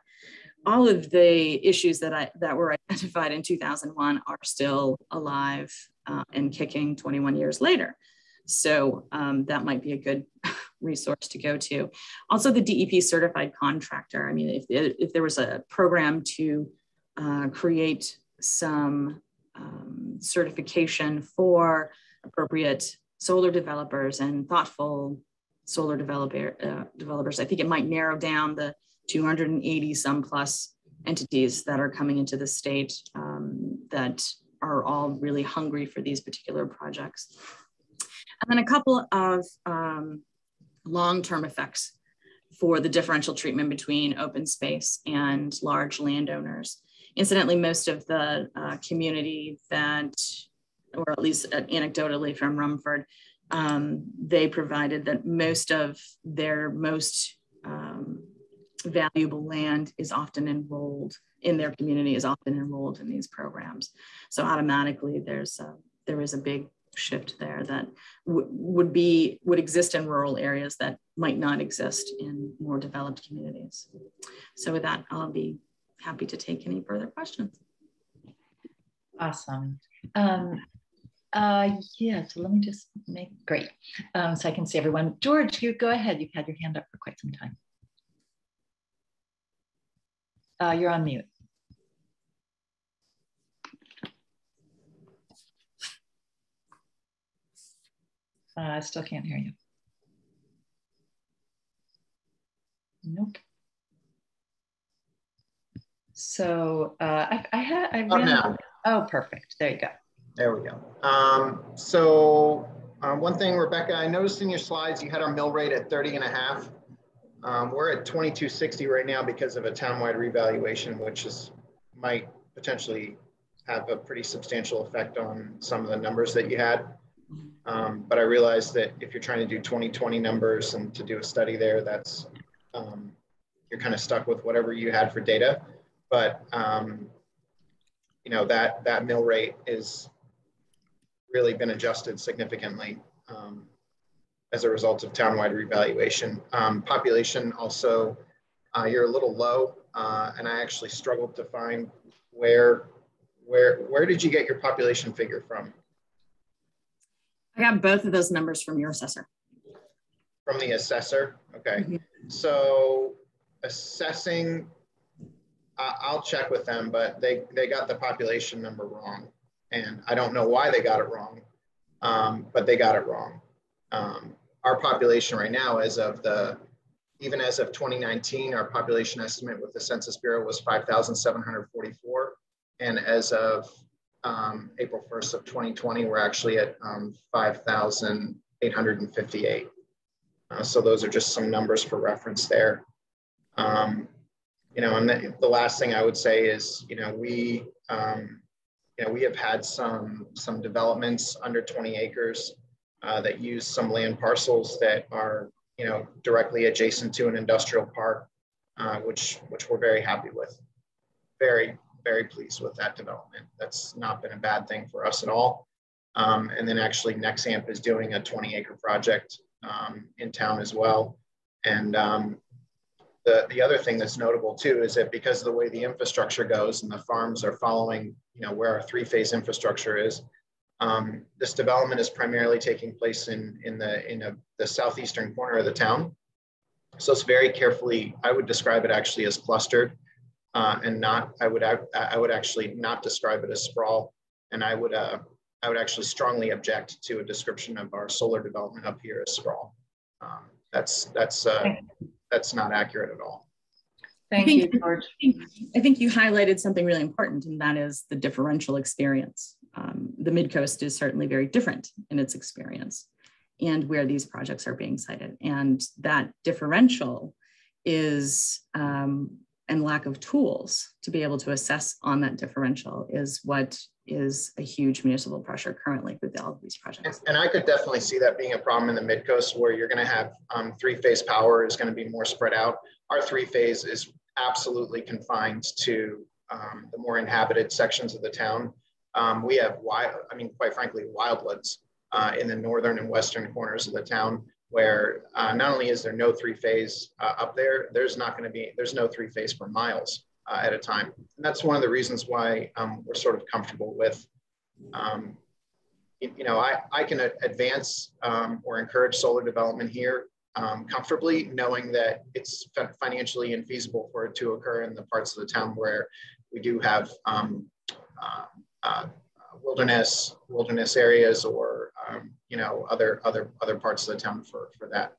Speaker 5: All of the issues that, I, that were identified in 2001 are still alive uh, and kicking 21 years later. So um, that might be a good resource to go to. Also the DEP certified contractor. I mean, if, if there was a program to uh, create some um, certification for appropriate solar developers and thoughtful solar developer, uh, developers. I think it might narrow down the 280 some plus entities that are coming into the state um, that are all really hungry for these particular projects. And then a couple of um, long-term effects for the differential treatment between open space and large landowners. Incidentally, most of the uh, community that, or at least anecdotally from Rumford, um, they provided that most of their most um, valuable land is often enrolled in their community is often enrolled in these programs. So automatically there's a, there is a big shift there that would be would exist in rural areas that might not exist in more developed communities. So with that, I'll be happy to take any further questions.
Speaker 2: Awesome. Um, uh, yeah, so let me just make, great. Um, so I can see everyone. George, you go ahead. You've had your hand up for quite some time. Uh, you're on mute. Uh, I still can't hear you. Nope. So uh, I, I had, I
Speaker 6: oh, now.
Speaker 2: oh, perfect. There you go.
Speaker 6: There we go. Um, so um, one thing, Rebecca, I noticed in your slides, you had our mill rate at 30 and a half. Um, we're at 2260 right now because of a townwide revaluation, which is might potentially have a pretty substantial effect on some of the numbers that you had. Um, but I realized that if you're trying to do 2020 numbers and to do a study there, that's um, you're kind of stuck with whatever you had for data but um, you know that that mill rate is really been adjusted significantly um, as a result of townwide revaluation. Um, population also, uh, you're a little low, uh, and I actually struggled to find where where where did you get your population figure from?
Speaker 5: I got both of those numbers from your assessor.
Speaker 6: From the assessor, okay. Mm -hmm. So assessing I'll check with them, but they, they got the population number wrong. And I don't know why they got it wrong, um, but they got it wrong. Um, our population right now, as of the, even as of 2019, our population estimate with the Census Bureau was 5,744. And as of um, April 1st of 2020, we're actually at um, 5,858. Uh, so those are just some numbers for reference there. Um, you know, and the, the, last thing I would say is, you know, we, um, you know, we have had some some developments under 20 acres uh, that use some land parcels that are, you know, directly adjacent to an industrial park, uh, which which we're very happy with. Very very pleased with that development. That's not been a bad thing for us at all. Um, and then actually Nexamp is doing a 20 acre project um, in town as well. And um, the, the other thing that's notable too is that because of the way the infrastructure goes and the farms are following, you know, where our three phase infrastructure is, um, this development is primarily taking place in, in, the, in a, the southeastern corner of the town. So it's very carefully, I would describe it actually as clustered uh, and not, I would, I would actually not describe it as sprawl. And I would, uh, I would actually strongly object to a description of our solar development up here as sprawl. Um, that's, that's, uh, that's not accurate at all.
Speaker 2: Thank think, you, George.
Speaker 5: I think you highlighted something really important, and that is the differential experience. Um, the Midcoast is certainly very different in its experience and where these projects are being sited. And that differential is, um, and lack of tools to be able to assess on that differential is what is a huge municipal pressure currently with all of these projects.
Speaker 6: And, and I could definitely see that being a problem in the mid coast where you're going to have um, three phase power is going to be more spread out. Our three phase is absolutely confined to um, the more inhabited sections of the town. Um, we have wild, I mean, quite frankly, wildlands uh, in the northern and western corners of the town where uh, not only is there no three phase uh, up there, there's not going to be, there's no three phase for miles uh, at a time. And that's one of the reasons why um, we're sort of comfortable with, um, you know, I, I can advance um, or encourage solar development here um, comfortably, knowing that it's financially infeasible for it to occur in the parts of the town where we do have um, uh, uh, wilderness wilderness areas or um, you know other other other parts of the town for for that.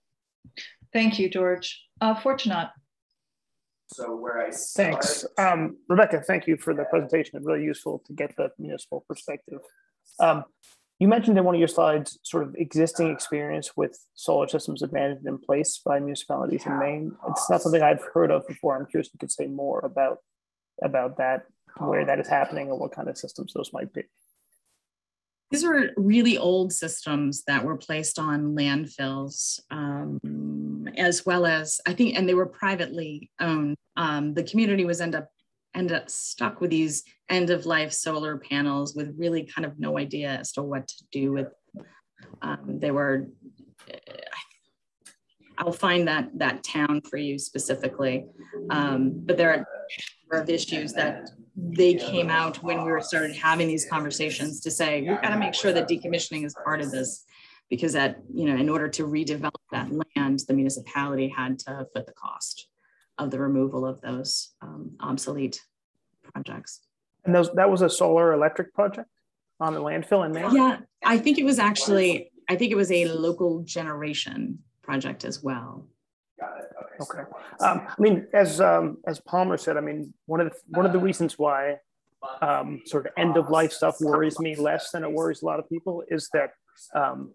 Speaker 2: Thank you, George. Uh, Fortunat.
Speaker 7: So where I Thanks. Um, Rebecca, thank you for the presentation. It's really useful to get the municipal perspective. Um, you mentioned in one of your slides sort of existing experience with solar systems abandoned in place by municipalities in Maine. It's not something I've heard of before. I'm curious if you could say more about about that, where that is happening, and what kind of systems those might be.
Speaker 5: These were really old systems that were placed on landfills, um, as well as I think, and they were privately owned. Um, the community was end up end up stuck with these end of life solar panels with really kind of no idea as to what to do with. Um, they were. I'll find that that town for you specifically, um, but there are number of issues that they came out when we were started having these conversations to say we've got to make sure that decommissioning is part of this. Because that you know in order to redevelop that land the municipality had to foot the cost of the removal of those um, obsolete projects.
Speaker 7: And those that was a solar electric project on the landfill in Maine?
Speaker 5: Yeah I think it was actually I think it was a local generation project as well
Speaker 7: Got it. Okay. Okay. Um, I mean, as um, as Palmer said, I mean, one of the one of the reasons why um, sort of end of life stuff worries me less than it worries a lot of people is that um,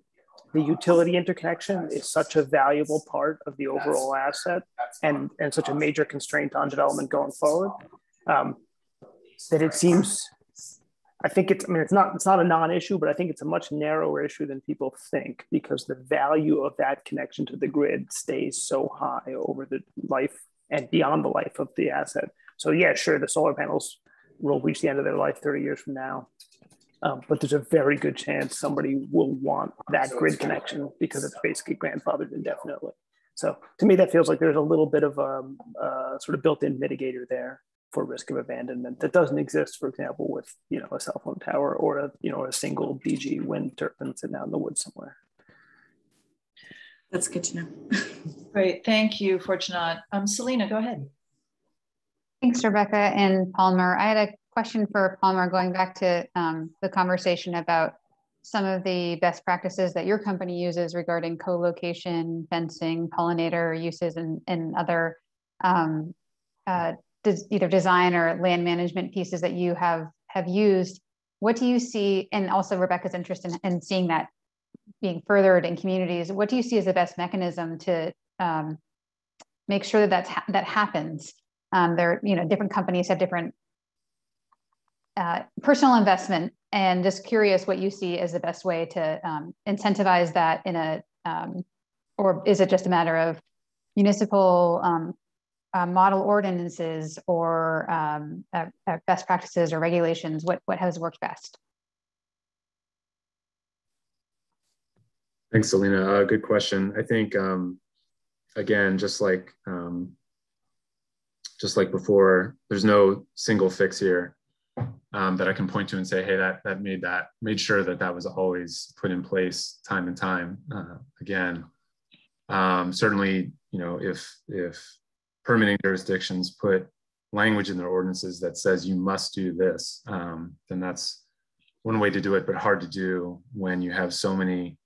Speaker 7: the utility interconnection is such a valuable part of the overall asset and and such a major constraint on development going forward um, that it seems I think it's, I mean, it's not, it's not a non-issue, but I think it's a much narrower issue than people think because the value of that connection to the grid stays so high over the life and beyond the life of the asset. So yeah, sure, the solar panels will reach the end of their life 30 years from now. Um, but there's a very good chance somebody will want that grid connection because it's basically grandfathered indefinitely. So to me, that feels like there's a little bit of a, um, a sort of built-in mitigator there for risk of abandonment that doesn't exist, for example, with you know a cell phone tower or a you know a single DG wind turbine sitting out in the woods somewhere.
Speaker 5: That's good to know.
Speaker 2: Great, thank you, Fortunat. Um, Selena, go ahead.
Speaker 8: Thanks, Rebecca and Palmer. I had a question for Palmer going back to um, the conversation about some of the best practices that your company uses regarding co-location, fencing, pollinator uses, and, and other um, uh, des, either design or land management pieces that you have have used what do you see and also rebecca's interest in, in seeing that being furthered in communities. What do you see as the best mechanism to um, make sure that that's ha that happens? Um, there, you know, different companies have different uh, personal investment, and just curious what you see as the best way to um, incentivize that in a, um, or is it just a matter of municipal um, uh, model ordinances or um, uh, uh, best practices or regulations? What what has worked best?
Speaker 1: Thanks, Selena. Uh, good question. I think um, again, just like um, just like before, there's no single fix here um, that I can point to and say, hey, that that made that made sure that that was always put in place time and time uh, again. Um, certainly, you know, if if permitting jurisdictions put language in their ordinances that says you must do this, um, then that's one way to do it, but hard to do when you have so many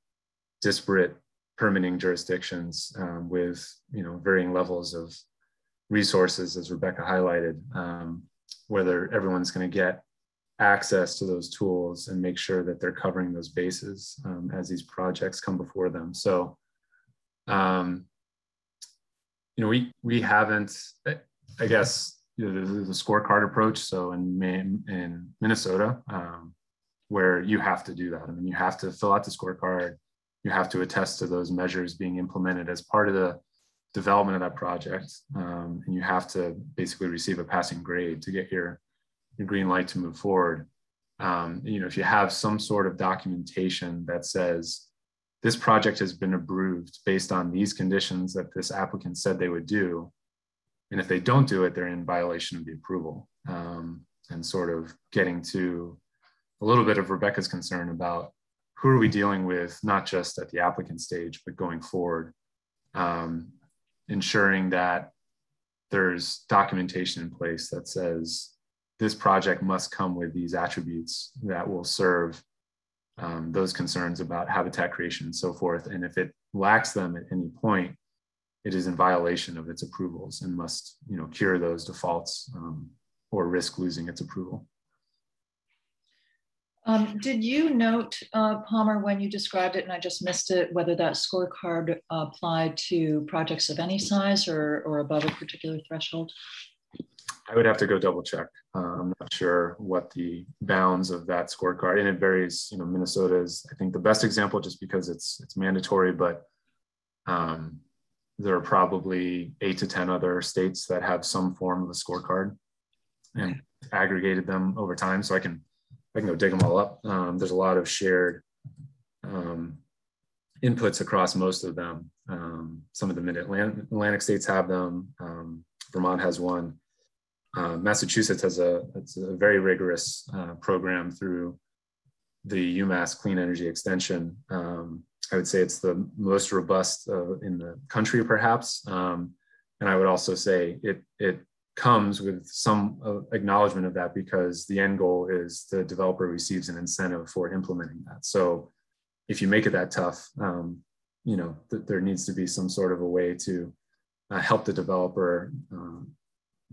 Speaker 1: disparate permitting jurisdictions um, with you know varying levels of resources, as Rebecca highlighted, um, whether everyone's going to get access to those tools and make sure that they're covering those bases um, as these projects come before them. So, um, you know, we we haven't, I guess, you know, scorecard approach. So in in Minnesota, um, where you have to do that. I mean, you have to fill out the scorecard. You have to attest to those measures being implemented as part of the development of that project, um, and you have to basically receive a passing grade to get your your green light to move forward. Um, you know, if you have some sort of documentation that says this project has been approved based on these conditions that this applicant said they would do, and if they don't do it, they're in violation of the approval. Um, and sort of getting to a little bit of Rebecca's concern about who are we dealing with, not just at the applicant stage, but going forward, um, ensuring that there's documentation in place that says this project must come with these attributes that will serve um, those concerns about habitat creation and so forth. And if it lacks them at any point, it is in violation of its approvals and must, you know, cure those defaults um, or risk losing its approval.
Speaker 2: Um, did you note, uh, Palmer, when you described it, and I just missed it, whether that scorecard applied to projects of any size or, or above a particular threshold?
Speaker 1: I would have to go double check. Uh, I'm not sure what the bounds of that scorecard, and it varies. You know, Minnesota is, I think, the best example just because it's it's mandatory, but um, there are probably eight to ten other states that have some form of a scorecard, and aggregated them over time. So I can I can go dig them all up. Um, there's a lot of shared um, inputs across most of them. Um, some of the Mid Atlantic states have them. Um, Vermont has one. Uh, Massachusetts has a, a very rigorous uh, program through the UMass Clean Energy Extension. Um, I would say it's the most robust uh, in the country, perhaps. Um, and I would also say it, it comes with some uh, acknowledgement of that because the end goal is the developer receives an incentive for implementing that. So if you make it that tough, um, you know, th there needs to be some sort of a way to uh, help the developer um,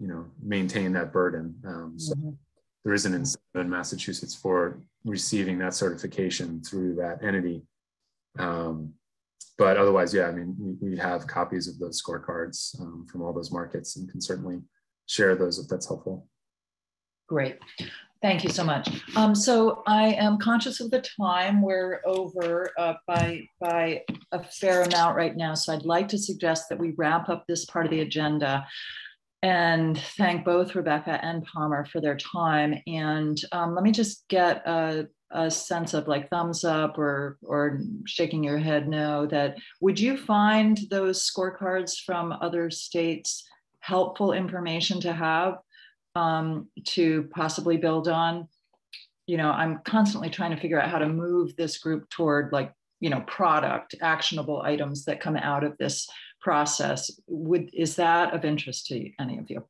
Speaker 1: you know maintain that burden. Um, so mm-hmm. there is an incentive in Massachusetts for receiving that certification through that entity. Um, but otherwise, yeah, I mean, we, we have copies of those scorecards um, from all those markets and can certainly share those if that's helpful.
Speaker 2: Great. Thank you so much. Um, so I am conscious of the time. We're over uh, by, by a fair amount right now. So I'd like to suggest that we wrap up this part of the agenda and thank both Rebecca and Palmer for their time. And um, let me just get a, a, sense of like thumbs up or or shaking your head no. That would you find those scorecards from other states helpful information to have um, to possibly build on? You know, I'm constantly trying to figure out how to move this group toward like you know product actionable items that come out of this process. Would is that of interest to any of you?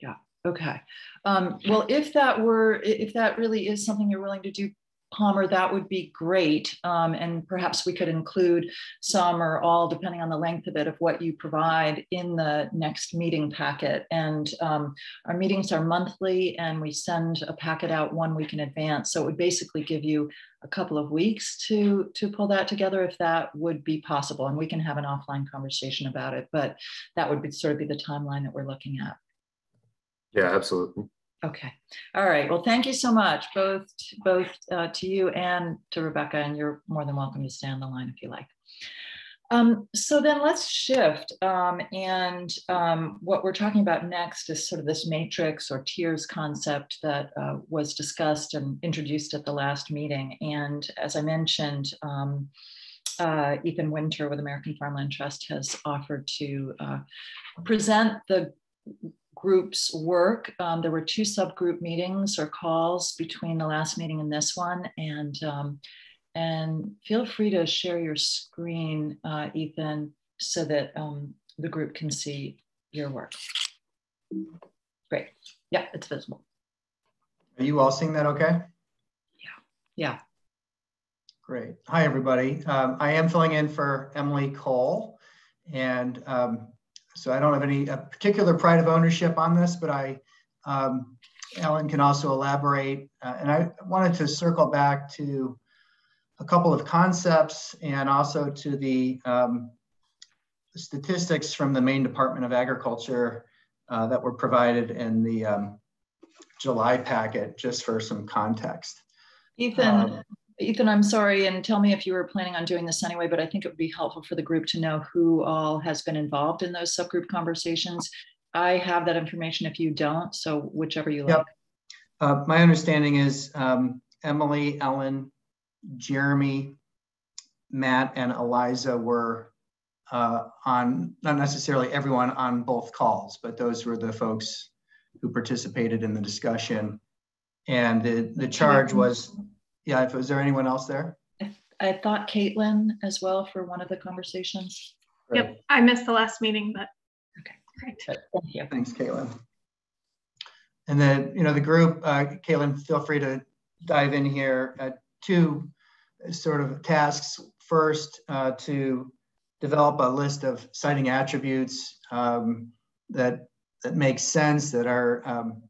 Speaker 2: Yeah. Okay. Um, well, if that were, if that really is something you're willing to do, Palmer, that would be great. Um, and perhaps we could include some or all, depending on the length of it, of what you provide in the next meeting packet. And um, our meetings are monthly and we send a packet out one week in advance. So it would basically give you a couple of weeks to, to pull that together if that would be possible. And we can have an offline conversation about it, but that would be sort of be the timeline that we're looking at.
Speaker 1: Yeah, absolutely.
Speaker 2: Okay. All right. Well, thank you so much, both both uh, to you and to Rebecca, and you're more than welcome to stay on the line if you like. Um, so then let's shift. Um, and um, what we're talking about next is sort of this matrix or tiers concept that uh, was discussed and introduced at the last meeting. And as I mentioned, um, uh, Ethan Winter with American Farmland Trust has offered to uh, present the group's work. Um, there were two subgroup meetings or calls between the last meeting and this one. And, um, and feel free to share your screen, uh, Ethan, so that um, the group can see your work. Great. Yeah, it's visible.
Speaker 9: Are you all seeing that okay?
Speaker 2: Yeah. Yeah.
Speaker 9: Great. Hi, everybody. Um, I am filling in for Emily Cole. And um, so I don't have any particular pride of ownership on this, but I, um, Ellen can also elaborate. Uh, and I wanted to circle back to a couple of concepts and also to the um, statistics from the Maine Department of Agriculture uh, that were provided in the um, July packet, just for some context.
Speaker 2: Ethan, um, Ethan, I'm sorry, and tell me if you were planning on doing this anyway, but I think it would be helpful for the group to know who all has been involved in those subgroup conversations. I have that information if you don't, so whichever you like. Yep.
Speaker 9: Uh, my understanding is um, Emily, Ellen, Jeremy, Matt, and Eliza were uh, on, not necessarily everyone on both calls, but those were the folks who participated in the discussion. And the, the charge was yeah, if was there anyone else there?
Speaker 2: I thought Caitlin as well for one of the conversations.
Speaker 10: Great. Yep, I missed the last meeting, but
Speaker 2: okay, great. Thank you.
Speaker 9: Thanks, Caitlin. And then, you know, the group, uh, Caitlin, feel free to dive in here. Uh, two sort of tasks. First, uh, to develop a list of siting attributes um, that that make sense, that are um,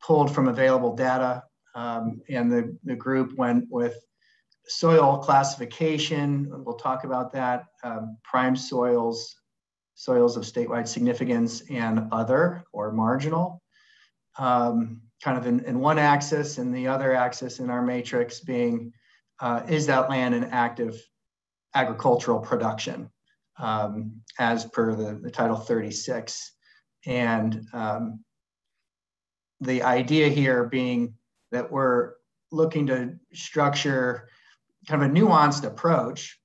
Speaker 9: pulled from available data um, and the, the group went with soil classification. We'll talk about that. Um, prime soils, soils of statewide significance, and other or marginal. Um, kind of in, in one axis, and the other axis in our matrix being uh, is that land an active agricultural production um, as per the, the Title 36. And um, the idea here being that we're looking to structure kind of a nuanced approach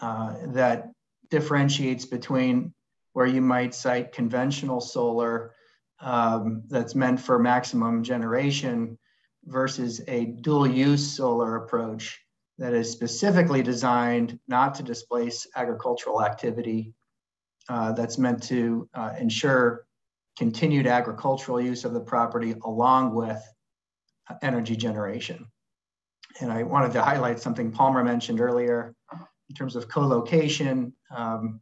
Speaker 9: uh, that differentiates between where you might site conventional solar um, that's meant for maximum generation versus a dual use solar approach that is specifically designed not to displace agricultural activity uh, that's meant to uh, ensure continued agricultural use of the property along with energy generation. And I wanted to highlight something Palmer mentioned earlier in terms of co-location, um,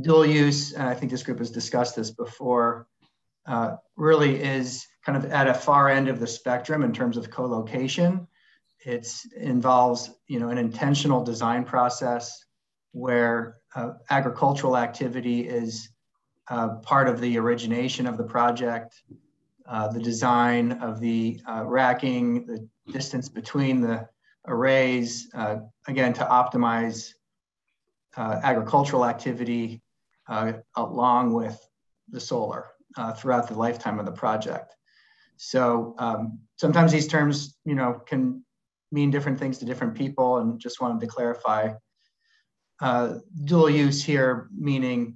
Speaker 9: dual use, and I think this group has discussed this before, uh, really is kind of at a far end of the spectrum in terms of co-location. It involves, you know, an intentional design process where uh, agricultural activity is uh, part of the origination of the project uh, the design of the uh, racking, the distance between the arrays, uh, again, to optimize uh, agricultural activity uh, along with the solar throughout the lifetime of the project. So um, sometimes these terms, you know, can mean different things to different people and just wanted to clarify. dual use here, meaning,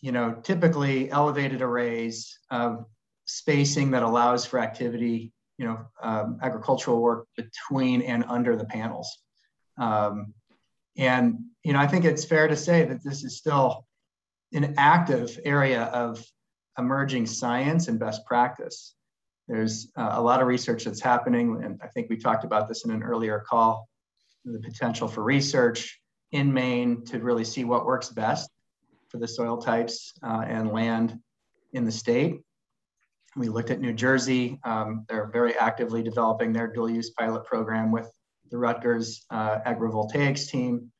Speaker 9: you know, typically elevated arrays, spacing that allows for activity, you know, um, agricultural work between and under the panels. Um, and, you know, I think it's fair to say that this is still an active area of emerging science and best practice. There's uh, a lot of research that's happening, and I think we talked about this in an earlier call, the potential for research in Maine to really see what works best for the soil types uh, and land in the state. We looked at New Jersey. Um, they're very actively developing their dual use pilot program with the Rutgers uh, agrivoltaics team.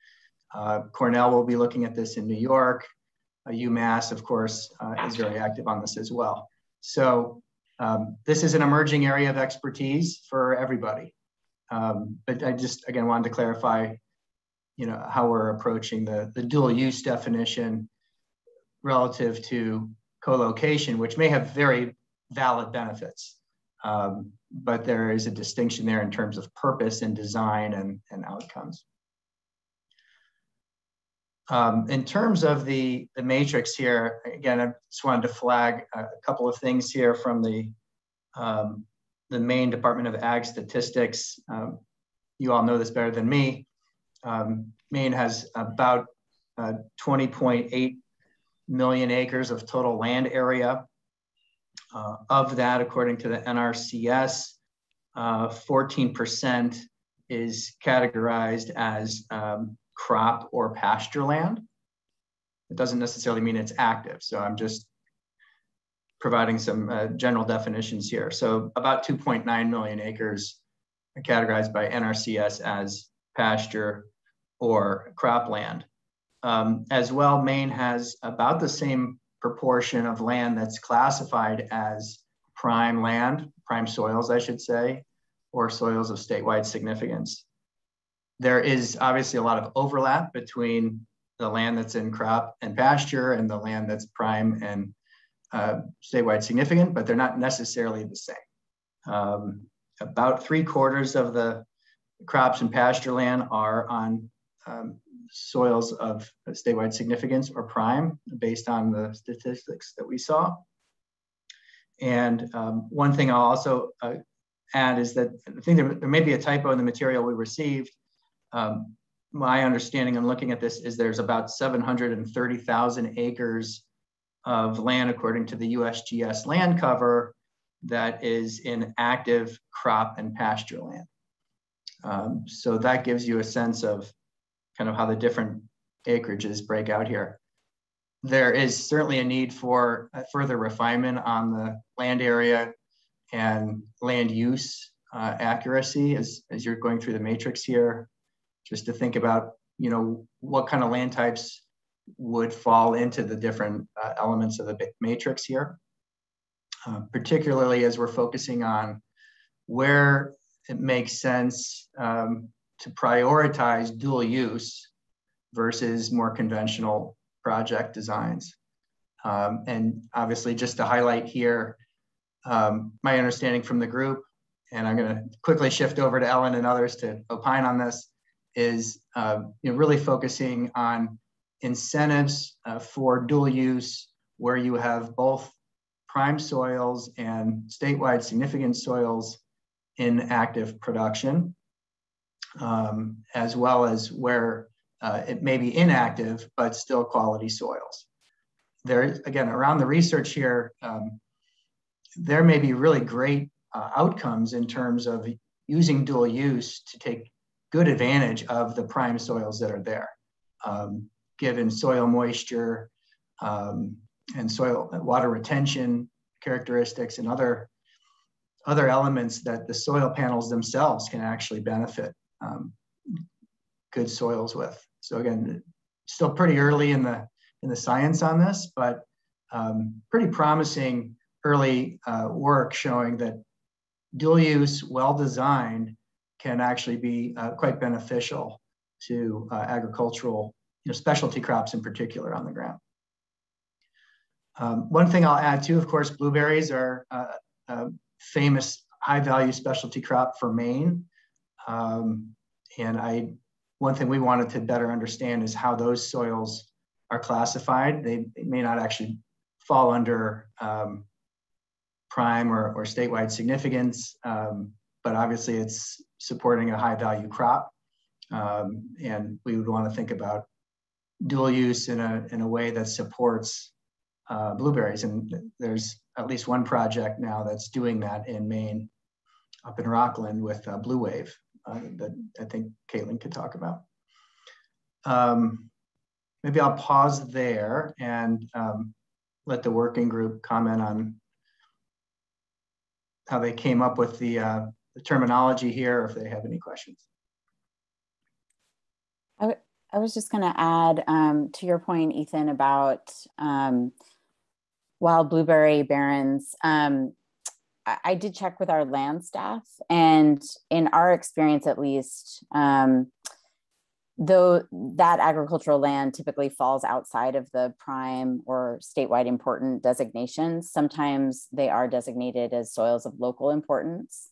Speaker 9: Uh, Cornell will be looking at this in New York. Uh, UMass, of course, uh, is very active on this as well. So um, this is an emerging area of expertise for everybody. Um, but I just, again, wanted to clarify, you know, how we're approaching the, the dual use definition relative to co-location, which may have very valid benefits. Um, but there is a distinction there in terms of purpose and design and, and outcomes. Um, in terms of the, the matrix here, again, I just wanted to flag a, couple of things here from the, um, the Maine Department of Ag Statistics. Um, you all know this better than me. Um, Maine has about uh, 20.8 million acres of total land area. Uh, of that, according to the NRCS, 14% uh, is categorized as um, crop or pasture land. It doesn't necessarily mean it's active. So I'm just providing some uh, general definitions here. So about 2.9 million acres are categorized by NRCS as pasture or cropland. Um, as well, Maine has about the same proportion of land that's classified as prime land, prime soils, I should say, or soils of statewide significance. There is obviously a lot of overlap between the land that's in crop and pasture and the land that's prime and uh, statewide significant, but they're not necessarily the same. Um, about three quarters of the crops and pasture land are on um, soils of statewide significance or prime based on the statistics that we saw. And um, one thing I'll also uh, add is that I think there, there, may be a typo in the material we received. Um, my understanding and looking at this is there's about 730,000 acres of land according to the USGS land cover that is in active crop and pasture land. Um, so that gives you a sense of kind of how the different acreages break out here. There is certainly a need for further refinement on the land area and land use uh, accuracy as, as you're going through the matrix here, just to think about, you know, what kind of land types would fall into the different uh, elements of the matrix here, uh, particularly as we're focusing on where it makes sense um, to prioritize dual use versus more conventional project designs. Um, and obviously, just to highlight here, um, my understanding from the group, and I'm going to quickly shift over to Ellen and others to opine on this, is uh, you know, really focusing on incentives uh, for dual use where you have both prime soils and statewide significant soils in active production um, as well as where uh, it may be inactive, but still quality soils. There, again, around the research here, um, there may be really great uh, outcomes in terms of using dual use to take good advantage of the prime soils that are there, um, given soil moisture um, and soil water retention characteristics and other other elements that the soil panels themselves can actually benefit um, good soils with. So again, still pretty early in the in the science on this, but um, pretty promising early uh, work showing that dual use, well designed, can actually be uh, quite beneficial to uh, agricultural, you know, specialty crops in particular on the ground. Um, one thing I'll add too, of course, blueberries are uh, a famous high value specialty crop for Maine. Um, and I, one thing we wanted to better understand is how those soils are classified. They, they may not actually fall under um, prime or, or statewide significance, um, but obviously it's supporting a high value crop. Um, and we would want to think about dual use in a, in a way that supports uh, blueberries. And there's at least one project now that's doing that in Maine, up in Rockland with uh, Blue Wave uh, that I think Caitlin could talk about. Um, maybe I'll pause there and um, let the working group comment on how they came up with the, uh, the terminology here, if they have any questions.
Speaker 4: I, I was just going to add um, to your point, Ethan, about um, wild blueberry barrens. Um, I, did check with our land staff, and in our experience, at least, um, though that agricultural land typically falls outside of the prime or statewide important designations, sometimes they are designated as soils of local importance.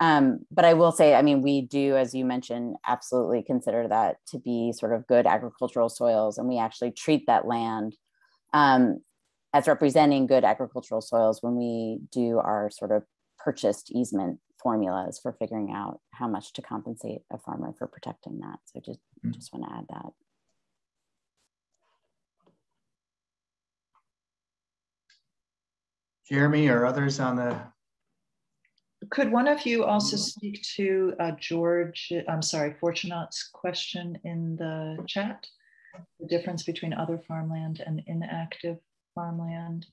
Speaker 4: Um, but I will say, I mean, we do, as you mentioned, absolutely consider that to be sort of good agricultural soils, and we actually treat that land um, as representing good agricultural soils when we do our sort of purchased easement formulas for figuring out how much to compensate a farmer for protecting that. So just mm just want to add that.
Speaker 9: Jeremy or others on the
Speaker 2: could one of you also speak to uh, George, I'm sorry, Fortunat's question in the chat? The difference between other farmland and inactive farmland?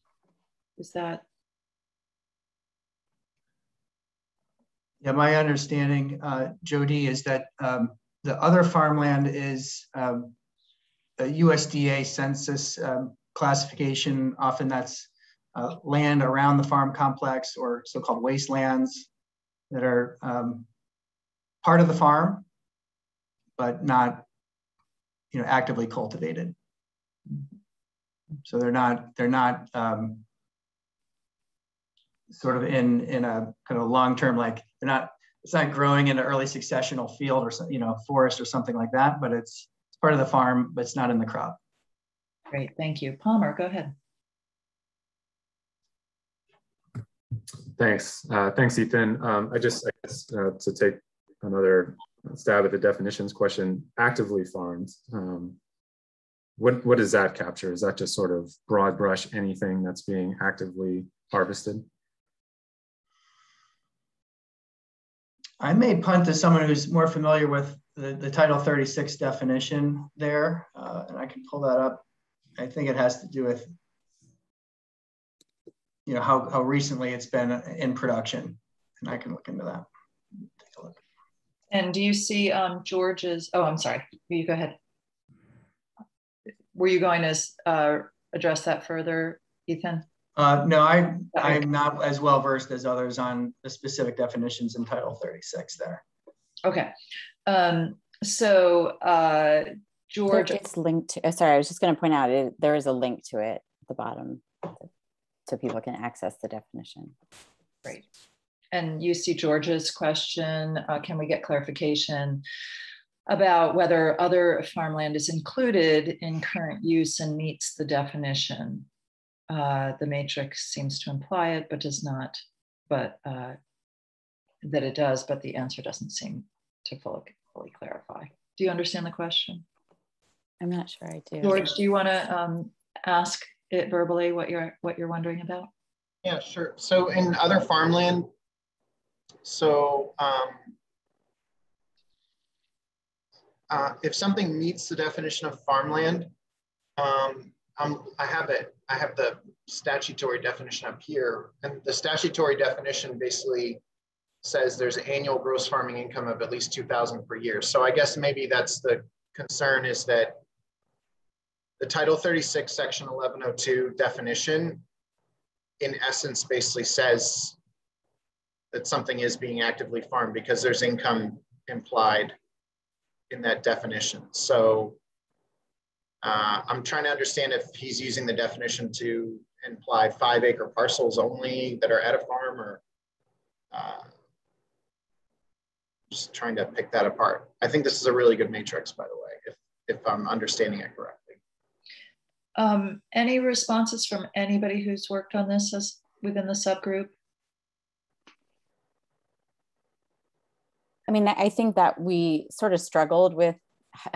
Speaker 2: Is that?
Speaker 9: Yeah, my understanding, uh, Jody, is that um, the other farmland is um, a USDA census um, classification. Often that's uh, land around the farm complex or so-called wastelands that are um, part of the farm, but not, you know, actively cultivated. So they're not they're not um, sort of in in a kind of long term like they're not it's not growing in an early successional field or you know forest or something like that, but it's, it's part of the farm, but it's not in the crop.
Speaker 2: Great, thank you, Palmer. Go ahead.
Speaker 1: Thanks. Uh, thanks, Ethan. Um, I just, I guess, uh, to take another stab at the definitions question, actively farmed. Um, what, what does that capture? Is that just sort of broad brush anything that's being actively harvested?
Speaker 9: I may punt to someone who's more familiar with the, the Title 36 definition there, uh, and I can pull that up. I think it has to do with you know, how, how recently it's been in production. And I can look into that. Take a look.
Speaker 2: And do you see um, George's, oh, I'm sorry, you go ahead. Were you going to uh, address that further, Ethan?
Speaker 9: Uh, no, I, I'm not as well versed as others on the specific definitions in Title 36 there.
Speaker 2: Okay. Um, so uh, George.
Speaker 4: It's linked to, oh, sorry, I was just going to point out it, there is a link to it at the bottom so people can access the definition.
Speaker 2: Great. And you see George's question, uh, can we get clarification about whether other farmland is included in current use and meets the definition? Uh, the matrix seems to imply it, but does not, but uh, that it does, but the answer doesn't seem to fully, fully clarify. Do you understand the question?
Speaker 4: I'm not sure I do.
Speaker 2: George, do you want to um, ask it verbally what you're what you're wondering about?
Speaker 6: Yeah, sure. So in other farmland, so um, uh, if something meets the definition of farmland, um, I have it. I have the statutory definition up here, and the statutory definition basically says there's annual gross farming income of at least 2,000 per year. So I guess maybe that's the concern is that the Title 36, Section 1102 definition, in essence, basically says that something is being actively farmed because there's income implied in that definition. So uh, I'm trying to understand if he's using the definition to imply five acre parcels only that are at a farm or uh, just trying to pick that apart. I think this is a really good matrix, by the way, if, if I'm understanding it correctly.
Speaker 2: Um, any responses from anybody who's worked on this as within the subgroup?
Speaker 4: I mean, I think that we sort of struggled with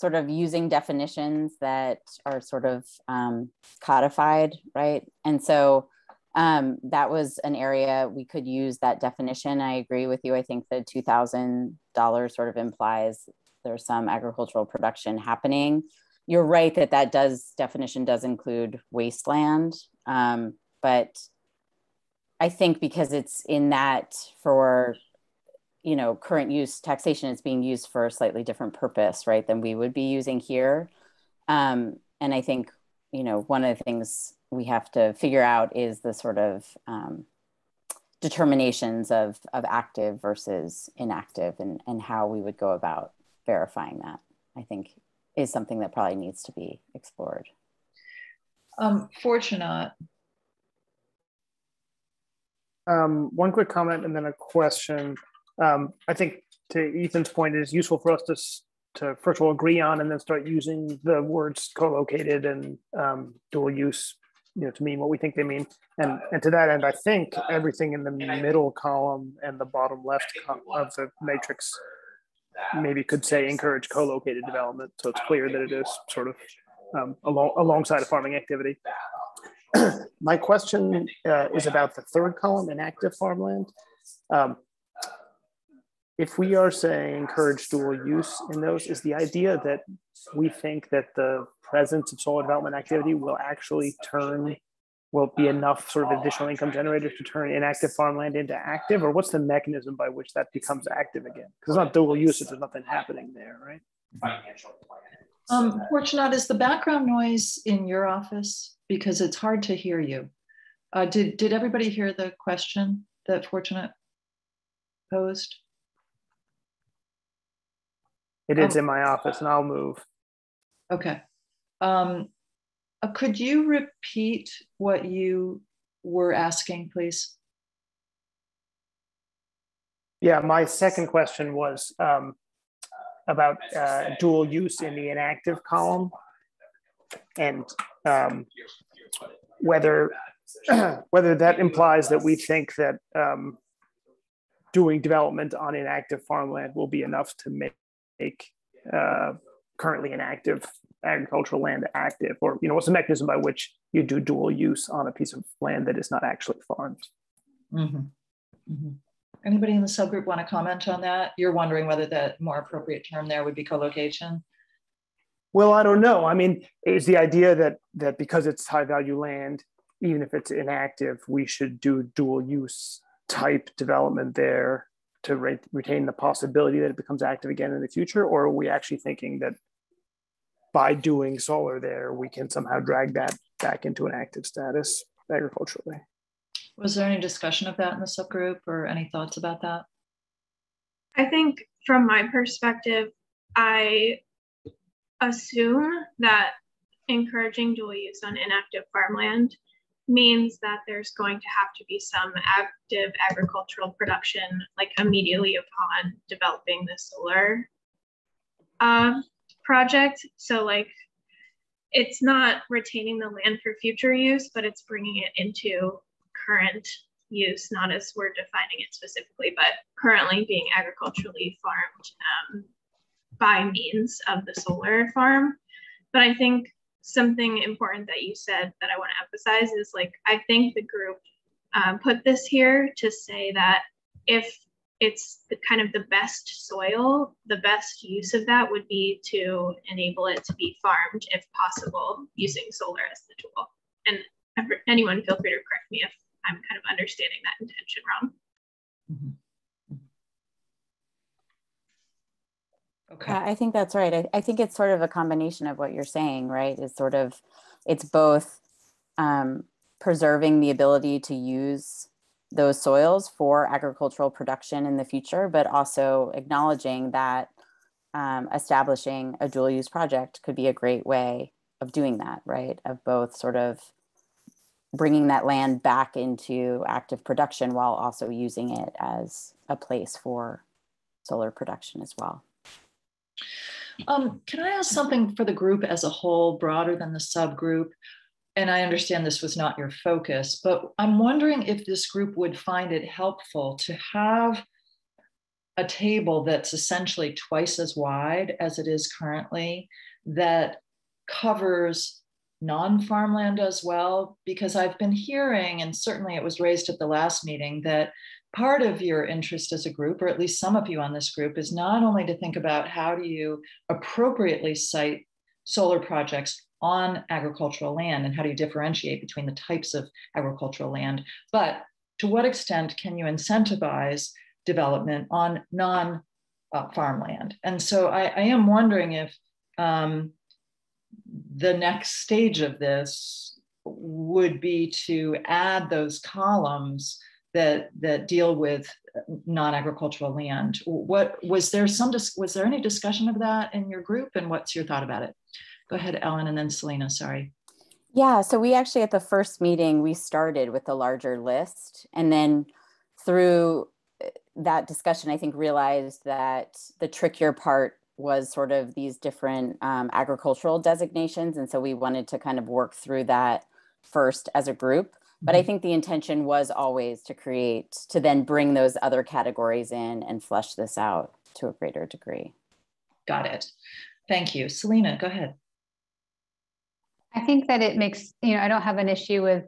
Speaker 4: sort of using definitions that are sort of um, codified, right? And so um, that was an area we could use that definition. I agree with you. I think the $2,000 sort of implies there's some agricultural production happening. You're right that that does definition does include wasteland, um, but I think because it's in that for you know current use taxation, is being used for a slightly different purpose, right, than we would be using here. Um, and I think you know one of the things we have to figure out is the sort of um, determinations of of active versus inactive and and how we would go about verifying that. I think is something that probably needs to be explored.
Speaker 2: Um, Fortunat.
Speaker 7: Um, one quick comment and then a question. Um, I think to Ethan's point, it is useful for us to, to first of all agree on and then start using the words co-located and um, dual use you know to mean what we think they mean. And and to that end i think everything in the middle column and the bottom left of the matrix maybe could say encourage co-located development. So it's clear that it is sort of um, along, alongside a farming activity. My question uh, is about the third column inactive farmland. Um, if we are saying encourage dual use in those, is the idea that we think that the presence of solar development activity will actually turn, will be enough sort of additional income generators to turn inactive farmland into active, or what's the mechanism by which that becomes active again? Because it's not dual use if there's nothing happening there, right?
Speaker 2: Um, Fortunat, is the background noise in your office? Because it's hard to hear you. Uh, did, did everybody hear the question that Fortunat posed?
Speaker 7: It is oh. in my office and I'll move.
Speaker 2: Okay. Um, uh, could you repeat what you were asking, please?
Speaker 7: Yeah, my second question was um, about uh, dual use in the inactive column and um, whether whether that implies that we think that um, doing development on inactive farmland will be enough to make make uh, currently inactive agricultural land active or you know what's the mechanism by which you do dual use on a piece of land that is not actually farmed. Mm-hmm.
Speaker 2: Mm-hmm. anybody in the subgroup want to comment on that? You're wondering whether the more appropriate term there would be co-location?
Speaker 7: Well i don't know. I mean is the idea that that because it's high value land even if it's inactive we should do dual use type development there to re- retain the possibility that it becomes active again in the future? Or are we actually thinking that by doing solar there, we can somehow drag that back into an active status agriculturally?
Speaker 2: Was there any discussion of that in the subgroup or any thoughts about that?
Speaker 10: I think from my perspective, I assume that encouraging dual use on inactive farmland means that there's going to have to be some active agricultural production like immediately upon developing the solar uh, project. So like it's not retaining the land for future use, but it's bringing it into current use, not as we're defining it specifically, but currently being agriculturally farmed um, by means of the solar farm. But I think something important that you said that I want to emphasize is like, I think the group um, put this here to say that if it's the kind of the best soil, the best use of that would be to enable it to be farmed if possible using solar as the tool. And anyone feel free to correct me if I'm kind of understanding that intention wrong. Mm -hmm.
Speaker 4: Okay. I think that's right. I, I, think it's sort of a combination of what you're saying, right? It's sort of, it's both um, preserving the ability to use those soils for agricultural production in the future, but also acknowledging that um, establishing a dual use project could be a great way of doing that, right? Of both sort of bringing that land back into active production while also using it as a place for solar production as well.
Speaker 2: Um, can I ask something for the group as a whole, broader than the subgroup? And I understand this was not your focus, but I'm wondering if this group would find it helpful to have a table that's essentially twice as wide as it is currently that covers non-farmland as well? Because I've been hearing, and certainly it was raised at the last meeting, that part of your interest as a group, or at least some of you on this group, is not only to think about how do you appropriately site solar projects on agricultural land and how do you differentiate between the types of agricultural land, but to what extent can you incentivize development on non uh, farmland? And so I, I, am wondering if um, the next stage of this would be to add those columns that that deal with non-agricultural land. What was there some was there any discussion of that in your group, and what's your thought about it? Go ahead, Ellen, and then Selena. Sorry.
Speaker 4: Yeah, so we actually at the first meeting we started with a larger list, and then through eh, that discussion, I think realized that the trickier part was sort of these different um, agricultural designations, and so we wanted to kind of work through that first as a group. But I mm-hmm. think the intention was always to create, to then bring those other categories in and flesh this out to a greater degree.
Speaker 2: Got it. Thank you. Selena, go ahead.
Speaker 8: I think that it makes, you know, I don't have an issue with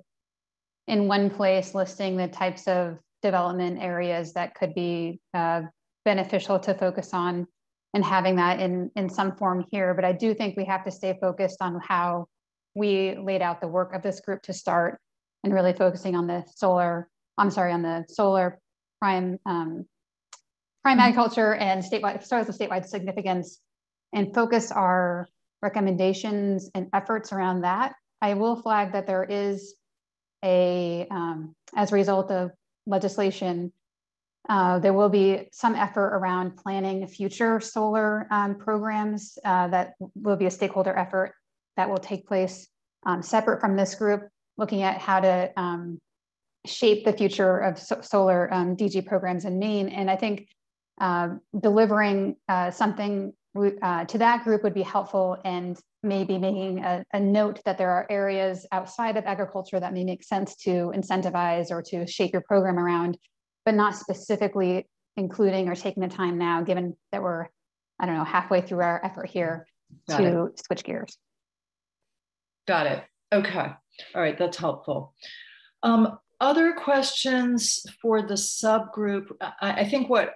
Speaker 8: in one place listing the types of development areas that could be uh, beneficial to focus on and having that in, in some form here. But I do think we have to stay focused on how we laid out the work of this group to start and really focusing on the solar, I'm sorry, on the solar prime um, prime mm-hmm. agriculture and statewide, with the statewide significance and focus our recommendations and efforts around that. I will flag that there is a, um, as a result of legislation, uh, there will be some effort around planning future solar um, programs uh, that will be a stakeholder effort that will take place um, separate from this group, looking at how to um, shape the future of so solar um, DG programs in Maine. And I think uh, delivering uh, something uh, to that group would be helpful and maybe making a, a, note that there are areas outside of agriculture that may make sense to incentivize or to shape your program around, but not specifically including or taking the time now, given that we're, I don't know, halfway through our effort here Got to it. switch gears.
Speaker 2: Got it. Okay. All right. That's helpful. Um, other questions for the subgroup? I, I think what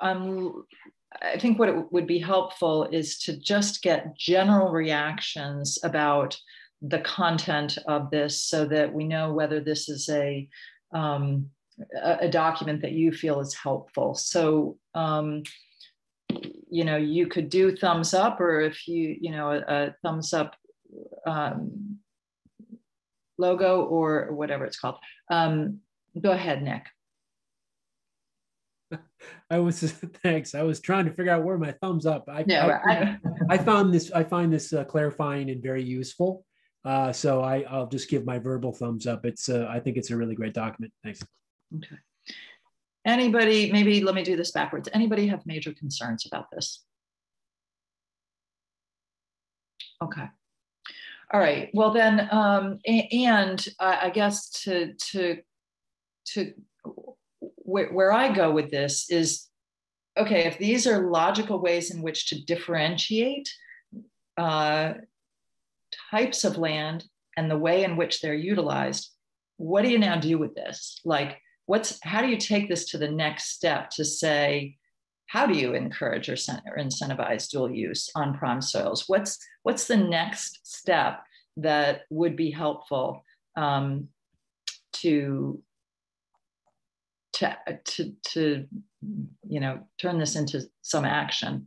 Speaker 2: I'm I think what it would be helpful is to just get general reactions about the content of this so that we know whether this is a, um, a, a, document that you feel is helpful. So, um, you know, you could do thumbs up or if you, you know, a, a thumbs up um, logo or whatever it's called. Um, go ahead, Nick.
Speaker 11: I was thanks. I was trying to figure out where my thumbs up. I, yeah, I, I, found this. I find this uh, clarifying and very useful. Uh, so I, I'll just give my verbal thumbs up. It's. Uh, I think it's a really great document. Thanks.
Speaker 2: Okay. Anybody? Maybe let me do this backwards. Anybody have major concerns about this? Okay. All right. Well then, um, and I guess to to to where, where I go with this is okay, if these are logical ways in which to differentiate uh, types of land and the way in which they're utilized, what do you now do with this? Like, what's how do you take this to the next step to say, how do you encourage or, incentivize dual use on prime soils? What's what's the next step that would be helpful um, to to to to you know turn this into some action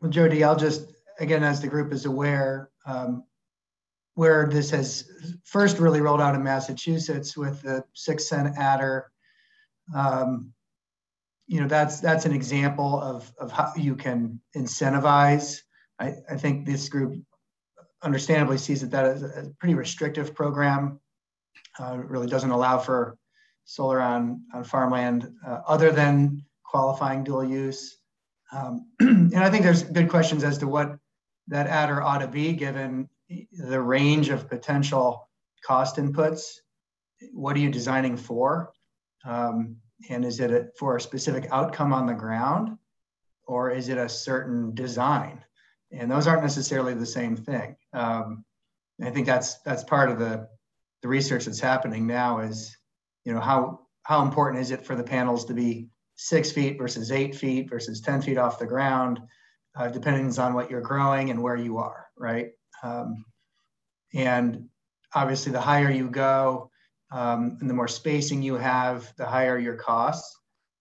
Speaker 9: well jody i'll just again as the group is aware um, where this has first really rolled out in massachusetts with the six cent adder um, you know that's that's an example of, of how you can incentivize I, I think this group understandably sees that that is a pretty restrictive program. Uh, really doesn't allow for solar on, on farmland uh, other than qualifying dual use. Um, and I think there's good questions as to what that adder ought to be given the range of potential cost inputs. What are you designing for? Um, and is it a, for a specific outcome on the ground or is it a certain design? And those aren't necessarily the same thing. Um, I think that's that's part of the the research that's happening now is, you know, how how important is it for the panels to be six feet versus eight feet versus 10 feet off the ground, uh, depending on what you're growing and where you are, right? Um, and obviously, the higher you go um, and the more spacing you have, the higher your costs.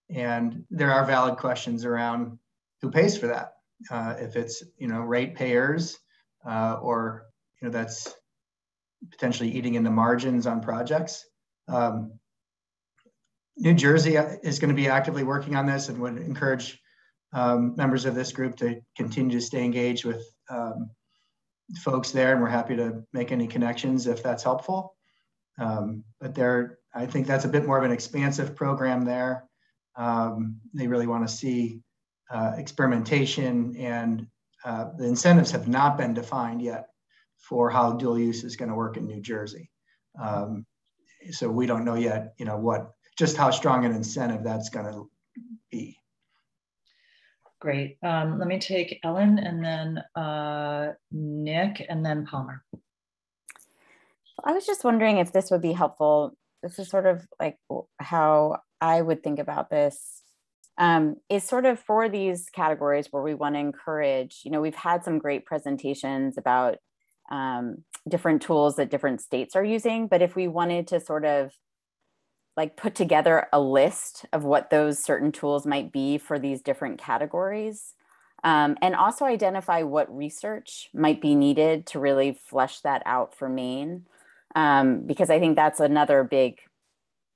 Speaker 9: And there are valid questions around who pays for that. Uh, if it's you know ratepayers uh, or you know that's potentially eating into margins on projects. Um, New Jersey is going to be actively working on this and would encourage um, members of this group to continue to stay engaged with um, folks there. And we're happy to make any connections if that's helpful. Um, but there, I think that's a bit more of an expansive program there. Um, they really want to see uh, experimentation and uh, the incentives have not been defined yet for how dual use is going to work in New Jersey. Um, so we don't know yet, you know, what just how strong an incentive that's going to.
Speaker 2: Great. Um, let me take Ellen and then uh, Nick and then Palmer.
Speaker 4: I was just wondering if this would be helpful. This is sort of like how I would think about this. Um, is sort of for these categories where we want to encourage, you know, we've had some great presentations about um, different tools that different states are using, but if we wanted to sort of like put together a list of what those certain tools might be for these different categories um, and also identify what research might be needed to really flesh that out for Maine. Um, because I think that's another big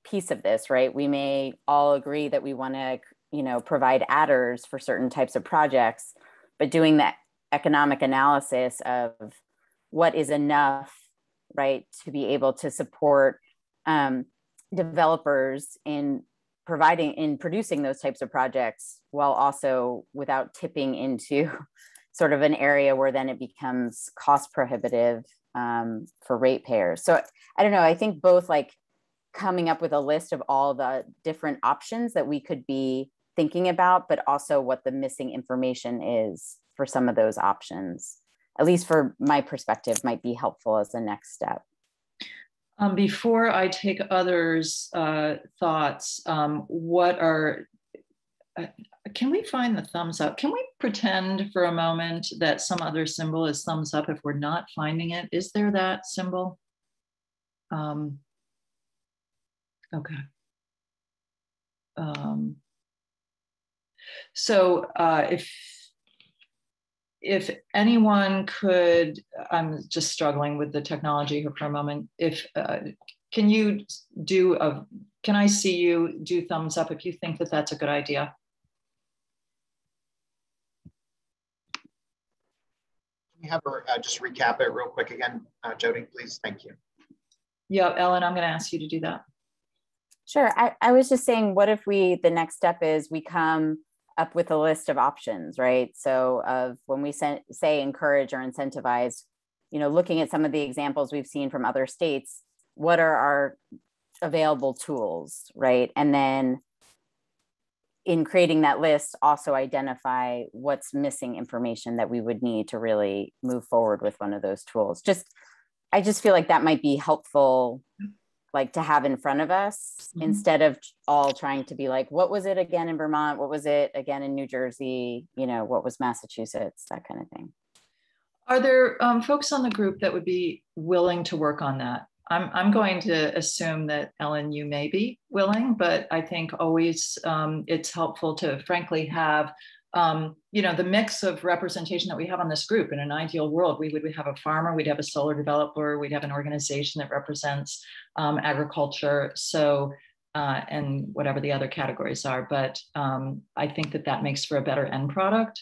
Speaker 4: piece of this, right? We may all agree that we want to, you know, provide adders for certain types of projects, but doing that economic analysis of what is enough, right, to be able to support um, developers in providing in producing those types of projects while also without tipping into sort of an area where then it becomes cost prohibitive um, for ratepayers. So I don't know. I think both like coming up with a list of all the different options that we could be thinking about, but also what the missing information is for some of those options, at least for my perspective, might be helpful as the next step.
Speaker 2: Um, before I take others' uh, thoughts, um, what are, uh, can we find the thumbs up? Can we pretend for a moment that some other symbol is thumbs up if we're not finding it? Is there that symbol? Um, okay. Um, so uh, if if anyone could, I'm just struggling with the technology here for a moment. If uh, can you do a, can I see you do thumbs up if you think that that's a good idea?
Speaker 6: Can you have her uh, just recap it real quick again, uh, Jody, please? Thank you.
Speaker 2: Yeah, Ellen, I'm going to ask you to do that.
Speaker 4: Sure. I, I was just saying, what if we, the next step is we come up with a list of options, right? So of when we say encourage or incentivize, you know, looking at some of the examples we've seen from other states, what are our available tools, right? And then in creating that list, also identify what's missing information that we would need to really move forward with one of those tools. Just, I just feel like that might be helpful like to have in front of us mm-hmm. instead of all trying to be like what was it again in vermont? What was it again in new jersey? You know what was massachusetts? That kind of thing.
Speaker 2: Are there um, folks on the group that would be willing to work on that? I'm, I'm going to assume that ellen you may be willing but i think always um, it's helpful to frankly have um, you know, the mix of representation that we have on this group in an ideal world, we would have a farmer, we'd have a solar developer, we'd have an organization that represents um, agriculture. So, uh, and whatever the other categories are. But um, I think that that makes for a better end product.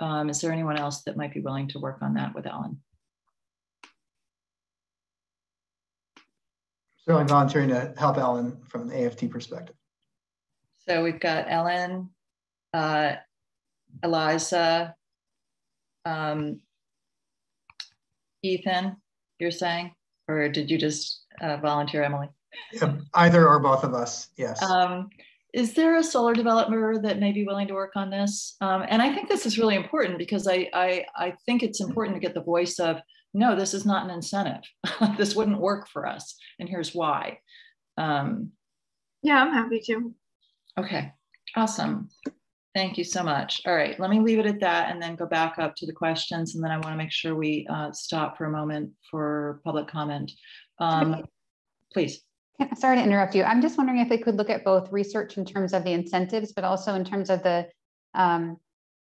Speaker 2: Um, is there anyone else that might be willing to work on that with Ellen?
Speaker 9: Certainly volunteering to help Ellen from the AFT perspective.
Speaker 2: So we've got Ellen, uh, Eliza, um, Ethan, you're saying, or did you just uh, volunteer, Emily?
Speaker 9: Yeah, either or both of us, yes.
Speaker 2: Um, is there a solar developer that may be willing to work on this? Um, and I think this is really important because I, I, I think it's important to get the voice of, no, this is not an incentive. this wouldn't work for us. And here's why. Um,
Speaker 10: yeah, I'm happy to.
Speaker 2: Okay, awesome. Thank you so much. All right, let me leave it at that and then go back up to the questions. And then I want to make sure we uh, stop for a moment for public comment. Um, please.
Speaker 8: Sorry to interrupt you. I'm just wondering if we could look at both research in terms of the incentives, but also in terms of the um,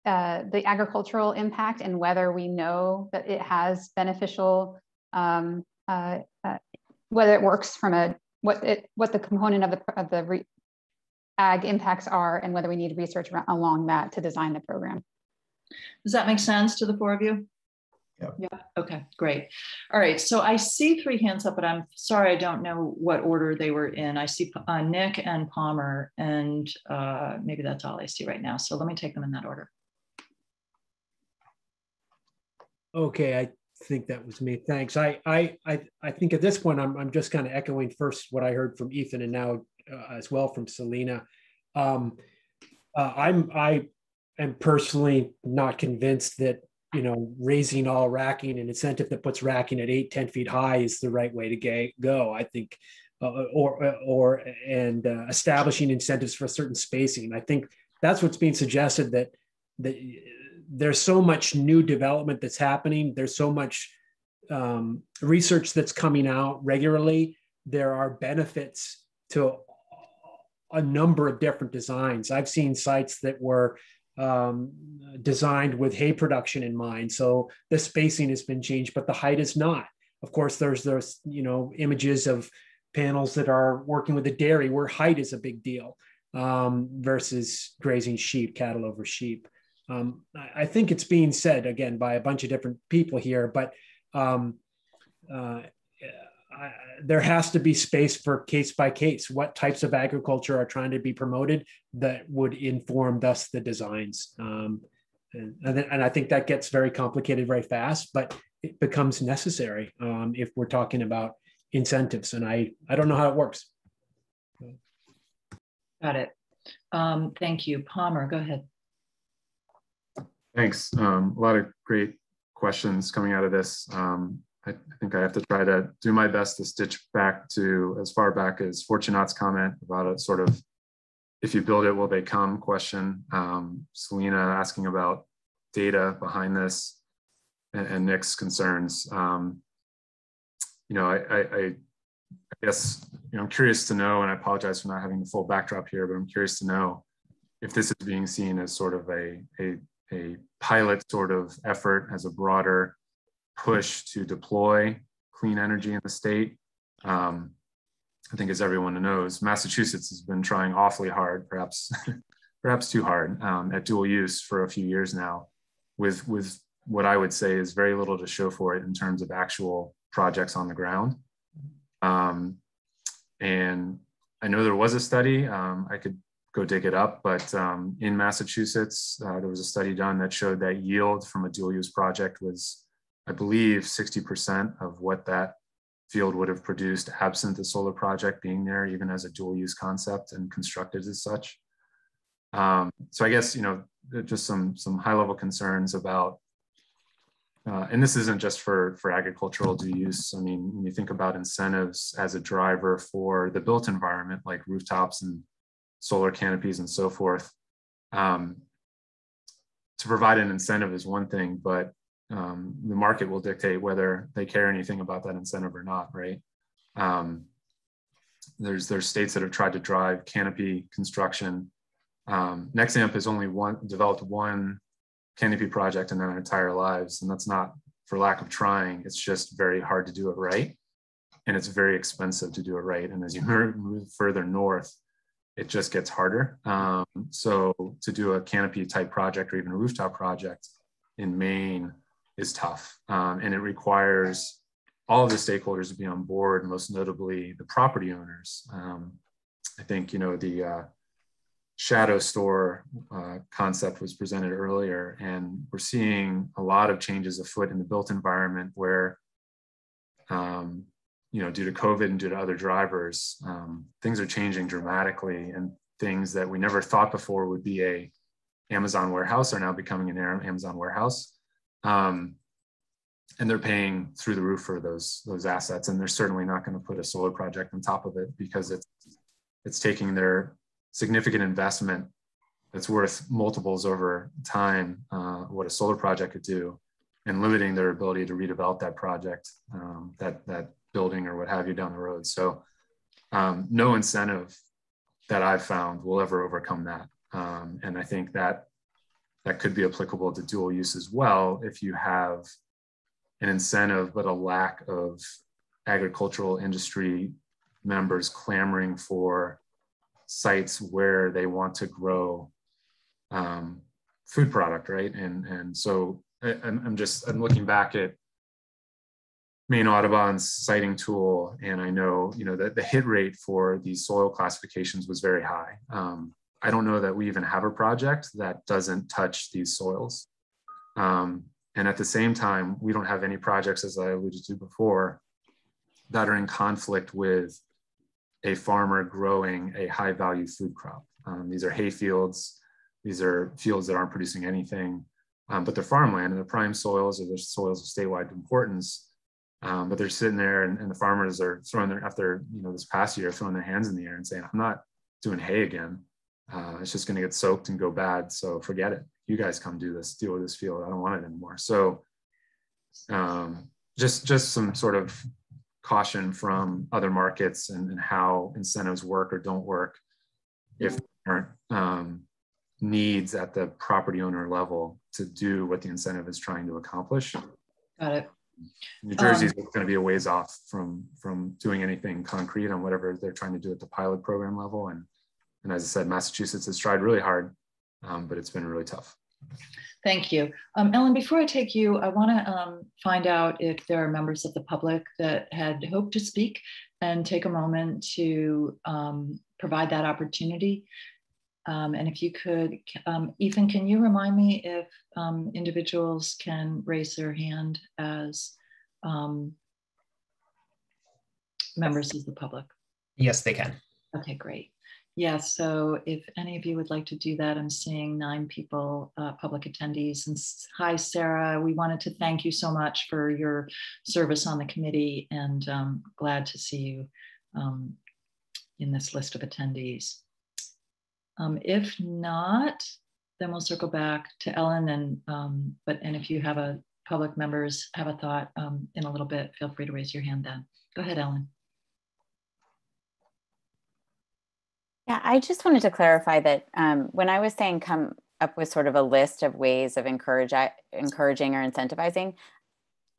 Speaker 8: uh, the agricultural impact and whether we know that it has beneficial, um, uh, uh, whether it works from a what it what the component of the of the re, ag impacts are, and whether we need research along that to design the program.
Speaker 2: Does that make sense to the four of you?
Speaker 9: Yeah.
Speaker 2: Yeah. Okay, great. All right. So I see three hands up, but I'm sorry, I don't know what order they were in. I see uh, Nick and Palmer, and uh, maybe that's all I see right now. So let me take them in that order.
Speaker 11: Okay, I think that was me. Thanks. I I I, I think at this point I'm I'm just kind of echoing first what I heard from Ethan and now uh, as well from Selena. Um, uh, I'm I am personally not convinced that you know, raising all racking an incentive that puts racking at eight, 10 feet high is the right way to go. I think, uh, or, or, and uh, establishing incentives for certain spacing. I think that's what's being suggested that, that there's so much new development that's happening. There's so much um, research that's coming out regularly. There are benefits to a number of different designs. I've seen sites that were um, designed with hay production in mind. So the spacing has been changed, but the height is not. Of course, there's those you know images of panels that are working with the dairy where height is a big deal um, versus grazing sheep, cattle over sheep. Um, I, I, think it's being said again by a bunch of different people here, but um, uh, I, there has to be space for case by case. What types of agriculture are trying to be promoted that would inform thus the designs. Um, and, and, then, and, I think that gets very complicated very fast, but it becomes necessary um, if we're talking about incentives. And I, I don't know how it works.
Speaker 2: Got it. Um, thank you. Palmer, go ahead.
Speaker 1: Thanks. Um, a lot of great questions coming out of this. Um, I, think I have to try to do my best to stitch back to as far back as Fortunat's comment about a sort of if you build it, will they come question. Um, Selena asking about data behind this and, and Nick's concerns. Um, you know, I, I, I, guess, you know, I'm curious to know, and I apologize for not having the full backdrop here, but I'm curious to know if this is being seen as sort of a, a, a pilot sort of effort as a broader push to deploy clean energy in the state. Um, I think, as everyone knows, Massachusetts has been trying awfully hard, perhaps, perhaps too hard, um, at dual use for a few years now, with with what I would say is very little to show for it in terms of actual projects on the ground. Um, and I know there was a study. Um, I could go dig it up, but um, in Massachusetts, uh, there was a study done that showed that yield from a dual use project was I believe 60% of what that field would have produced absent the solar project being there, even as a dual use concept and constructed as such. Um, so I guess, you know, just some, some high level concerns about, uh, and this isn't just for, for agricultural dual use. I mean, when you think about incentives as a driver for the built environment, like rooftops and solar canopies and so forth, um, to provide an incentive is one thing, but um, the market will dictate whether they care anything about that incentive or not, right? Um, there's there's states that have tried to drive canopy construction. Um, Nexamp has only one developed one canopy project in their entire lives, and that's not for lack of trying. It's just very hard to do it right, and it's very expensive to do it right. And as you move further north, it just gets harder. Um, so to do a canopy type project or even a rooftop project in Maine is tough. Um, and it requires all of the stakeholders to be on board, most notably the property owners. Um, I think, you know, the uh, shadow store uh, concept was presented earlier, and we're seeing a lot of changes afoot in the built environment where, um, you know, due to COVID and due to other drivers, um, things are changing dramatically. And things that we never thought before would be a Amazon warehouse are now becoming an Amazon warehouse. Um, and they're paying through the roof for those those assets. And they're certainly not going to put a solar project on top of it because it's it's taking their significant investment that's worth multiples over time uh, what a solar project could do and limiting their ability to redevelop that project um, that that building or what have you down the road. So um, no incentive that i've found will ever overcome that. Um, and i think that that could be applicable to dual use as well if you have an incentive, but a lack of agricultural industry members clamoring for sites where they want to grow um, food product, right? And and so I, I'm just I'm looking back at Maine Audubon's siting tool, and I know you know that the hit rate for these soil classifications was very high. Um, I don't know that we even have a project that doesn't touch these soils. Um, and at the same time, we don't have any projects, as I alluded to before, that are in conflict with a farmer growing a high value food crop. Um, these are hay fields. These are fields that aren't producing anything, um, but they're farmland and they're prime soils or they're soils of statewide importance. Um, but they're sitting there and, and, the farmers are throwing their, after, you know, this past year, throwing their hands in the air and saying, I'm not doing hay again. Uh, it's just going to get soaked and go bad. So forget it you guys come do this, deal with this field. I don't want it anymore. So um, just just some sort of caution from other markets and, and how incentives work or don't work if there aren't um, needs at the property owner level to do what the incentive is trying to accomplish.
Speaker 2: Got it.
Speaker 1: New Jersey's um, going to be a ways off from from doing anything concrete on whatever they're trying to do at the pilot program level. And and as I said, Massachusetts has tried really hard um, but it's been really tough.
Speaker 2: Thank you. Um, Ellen, before I take you, I want to um, find out if there are members of the public that had hoped to speak and take a moment to um, provide that opportunity. Um, and if you could, um, Ethan, can you remind me if um, individuals can raise their hand as members of the public?
Speaker 12: Yes, they can.
Speaker 2: Okay, great. Yeah, so if any of you would like to do that, I'm seeing nine people, uh, public attendees. And hi, Sarah. We wanted to thank you so much for your service on the committee and um, glad to see you um, in this list of attendees. Um, if not, then we'll circle back to Ellen and um, but and if you have a public members have a thought um, in a little bit, feel free to raise your hand then. Go ahead, Ellen.
Speaker 4: Yeah, I just wanted to clarify that um, when I was saying come up with sort of a list of ways of encourage, encouraging or incentivizing,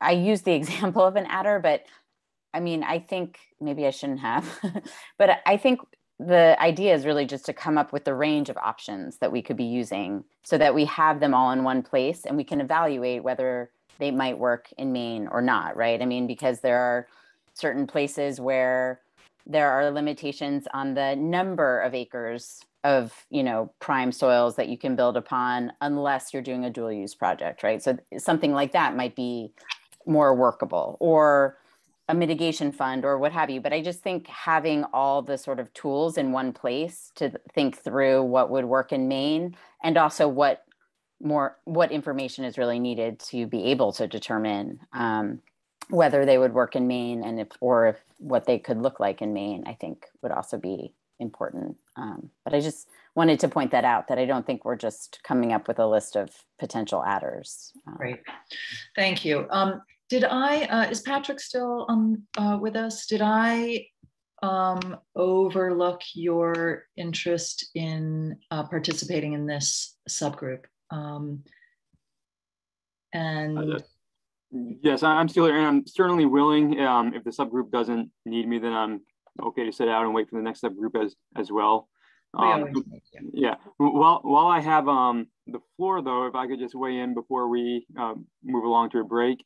Speaker 4: I used the example of an adder, but I mean, I think maybe I shouldn't have, but I think the idea is really just to come up with the range of options that we could be using so that we have them all in one place and we can evaluate whether they might work in Maine or not, right? I mean, because there are certain places where there are limitations on the number of acres of you know prime soils that you can build upon unless you're doing a dual use project right? So something like that might be more workable or a mitigation fund or what have you. But i just think having all the sort of tools in one place to think through what would work in maine and also what more what information is really needed to be able to determine um, whether they would work in Maine and if or if what they could look like in Maine, I think would also be important. Um, but I just wanted to point that out that I don't think we're just coming up with a list of potential adders.
Speaker 2: Um, Great, thank you. Um, did I, uh, is Patrick still um, uh, with us? Did I um, overlook your interest in uh, participating in this subgroup? Um, and
Speaker 13: Yes, I'm still here, and I'm certainly willing. Um, if the subgroup doesn't need me, then I'm okay to sit out and wait for the next subgroup as as well. Um, yeah. While while I have um, the floor, though, if I could just weigh in before we uh, move along to a break.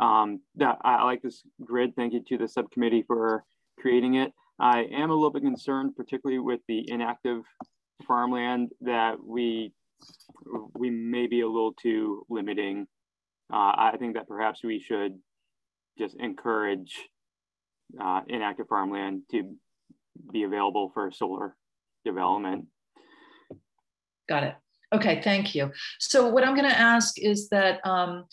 Speaker 13: Um, that I, I like this grid. Thank you to the subcommittee for creating it. I am a little bit concerned, particularly with the inactive farmland, that we we may be a little too limiting I think that perhaps we should just encourage uh, inactive farmland to be available for solar development
Speaker 2: got it. Okay, thank you. So what I'm going to ask is that um,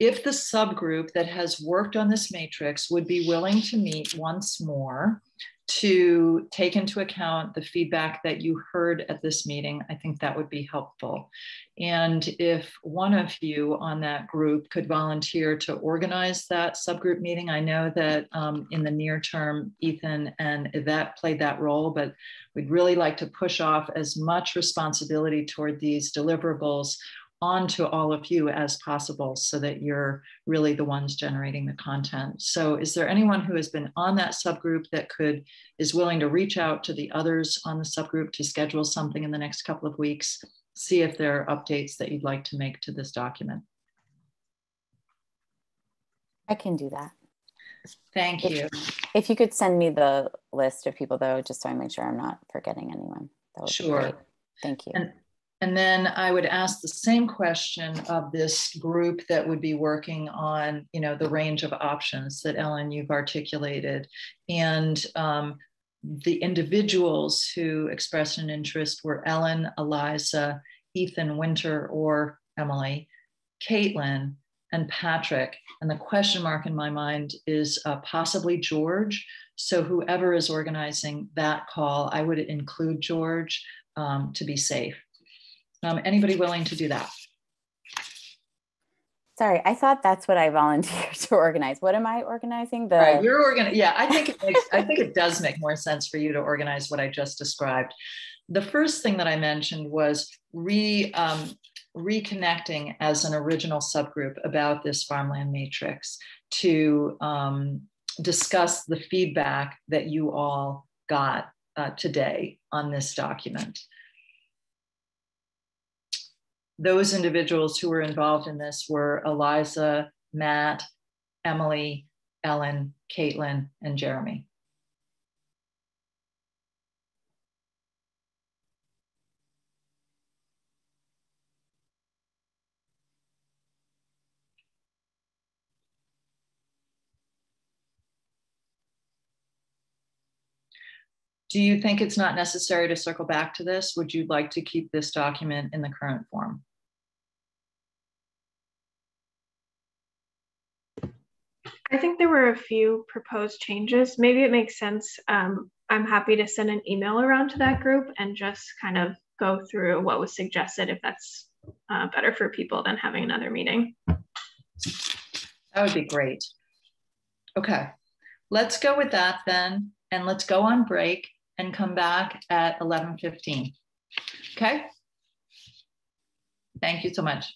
Speaker 2: if the subgroup that has worked on this matrix would be willing to meet once more to take into account the feedback that you heard at this meeting, I think that would be helpful. And if one of you on that group could volunteer to organize that subgroup meeting, I know that um, in the near term, Ethan and Yvette played that role, but we'd really like to push off as much responsibility toward these deliverables onto all of you as possible so that you're really the ones generating the content. So is there anyone who has been on that subgroup that could is willing to reach out to the others on the subgroup to schedule something in the next couple of weeks, see if there are updates that you'd like to make to this document?
Speaker 4: I can do that.
Speaker 2: Thank
Speaker 4: if,
Speaker 2: you.
Speaker 4: If you could send me the list of people though, just so I make sure I'm not forgetting anyone.
Speaker 2: That would sure.
Speaker 4: Thank you.
Speaker 2: And and then I would ask the same question of this group that would be working on, you know, the range of options that Ellen you've articulated, and um, the individuals who expressed an interest were Ellen, Eliza, Ethan Winter, or Emily, Caitlin, and Patrick. And the question mark in my mind is uh, possibly George. So whoever is organizing that call, I would include George um, to be safe. Um, anybody willing to do that?
Speaker 4: Sorry, I thought that's what I volunteered to organize. What am I organizing?
Speaker 2: The right, you're organizing. Yeah, I think it makes. I think it does make more sense for you to organize what I just described. The first thing that I mentioned was re um, reconnecting as an original subgroup about this farmland matrix to um, discuss the feedback that you all got uh, today on this document those individuals who were involved in this were Eliza, Matt, Emily, Ellen, Caitlin, and Jeremy. Do you think it's not necessary to circle back to this? Would you like to keep this document in the current form?
Speaker 10: I think there were a few proposed changes. Maybe it makes sense. Um, I'm happy to send an email around to that group and just kind of go through what was suggested if that's uh, better for people than having another meeting.
Speaker 2: That would be great. Okay, let's go with that then, and let's go on break and come back at 11.15. Okay? Thank you so much.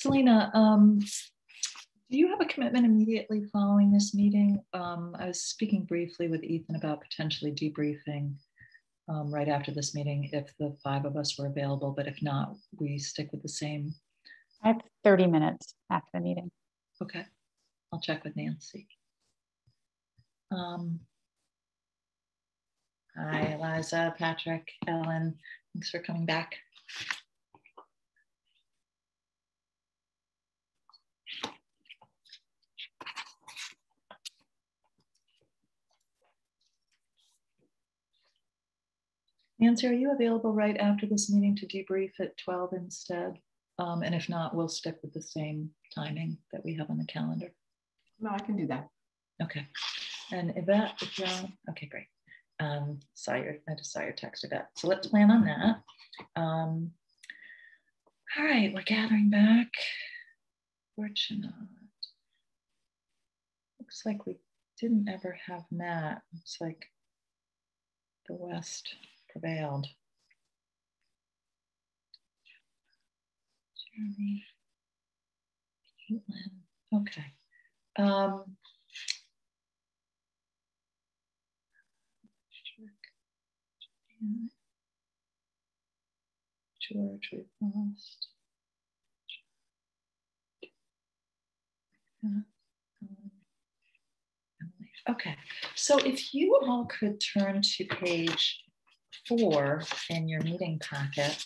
Speaker 2: Selena, um, do you have a commitment immediately following this meeting? Um, I was speaking briefly with Ethan about potentially debriefing um, right after this meeting if the five of us were available, but if not, we stick with the same.
Speaker 8: I have 30 minutes after the meeting.
Speaker 2: Okay, I'll check with Nancy. Um, hi, Eliza, Patrick, Ellen, thanks for coming back. Nancy, are you available right after this meeting to debrief at 12 instead? Um, and if not, we'll stick with the same timing that we have on the calendar.
Speaker 3: No, I can do that.
Speaker 2: Okay. And Yvette, if okay, great. Um, saw your, I just saw your text, Yvette. So let's plan on that. Um, all right, we're gathering back. Fortunat. Looks like we didn't ever have Matt. Looks like the West prevailed. Jeremy, Caitlin. Okay. Um, George, we've lost. Okay, so if you all could turn to page four in your meeting packet.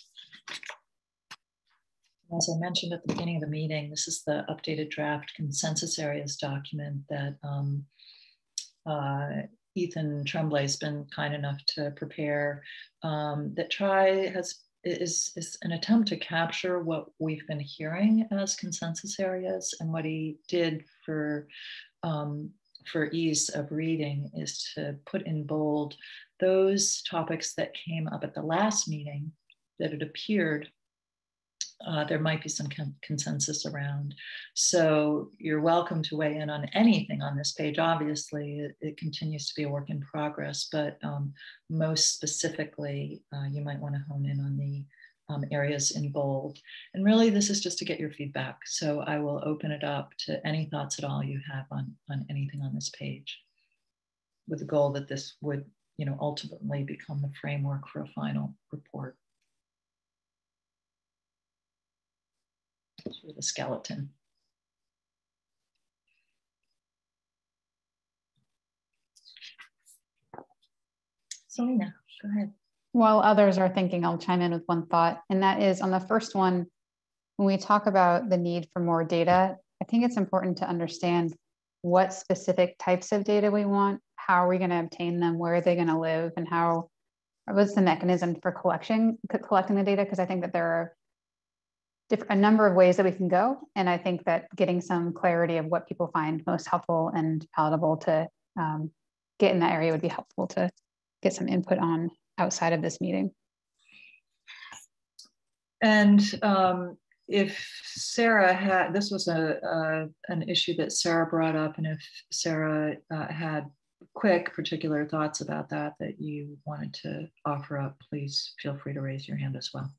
Speaker 2: As I mentioned at the beginning of the meeting, this is the updated draft consensus areas document that um, uh, Ethan Tremblay has been kind enough to prepare. Um, that try has is, is an attempt to capture what we've been hearing as consensus areas and what he did for um, for ease of reading is to put in bold those topics that came up at the last meeting that it appeared uh, there might be some con consensus around. So you're welcome to weigh in on anything on this page. Obviously, it, it continues to be a work in progress, but um, most specifically, uh, you might want to hone in on the um, areas in bold. And really, this is just to get your feedback. So I will open it up to any thoughts at all you have on, on anything on this page with the goal that this would you know, ultimately become the framework for a final report. Of the skeleton. Selena, go ahead.
Speaker 8: While others are thinking, I'll chime in with one thought, and that is on the first one, when we talk about the need for more data, I think it's important to understand what specific types of data we want how are we going to obtain them? Where are they going to live? And how what's the mechanism for collecting collecting the data? Because i think that there are a number of ways that we can go. And i think that getting some clarity of what people find most helpful and palatable to um, get in that area would be helpful to get some input on outside of this meeting.
Speaker 2: And um, if Sarah had, this was a, a, an issue that Sarah brought up, and if Sarah uh, had quick particular thoughts about that that you wanted to offer up, please feel free to raise your hand as well.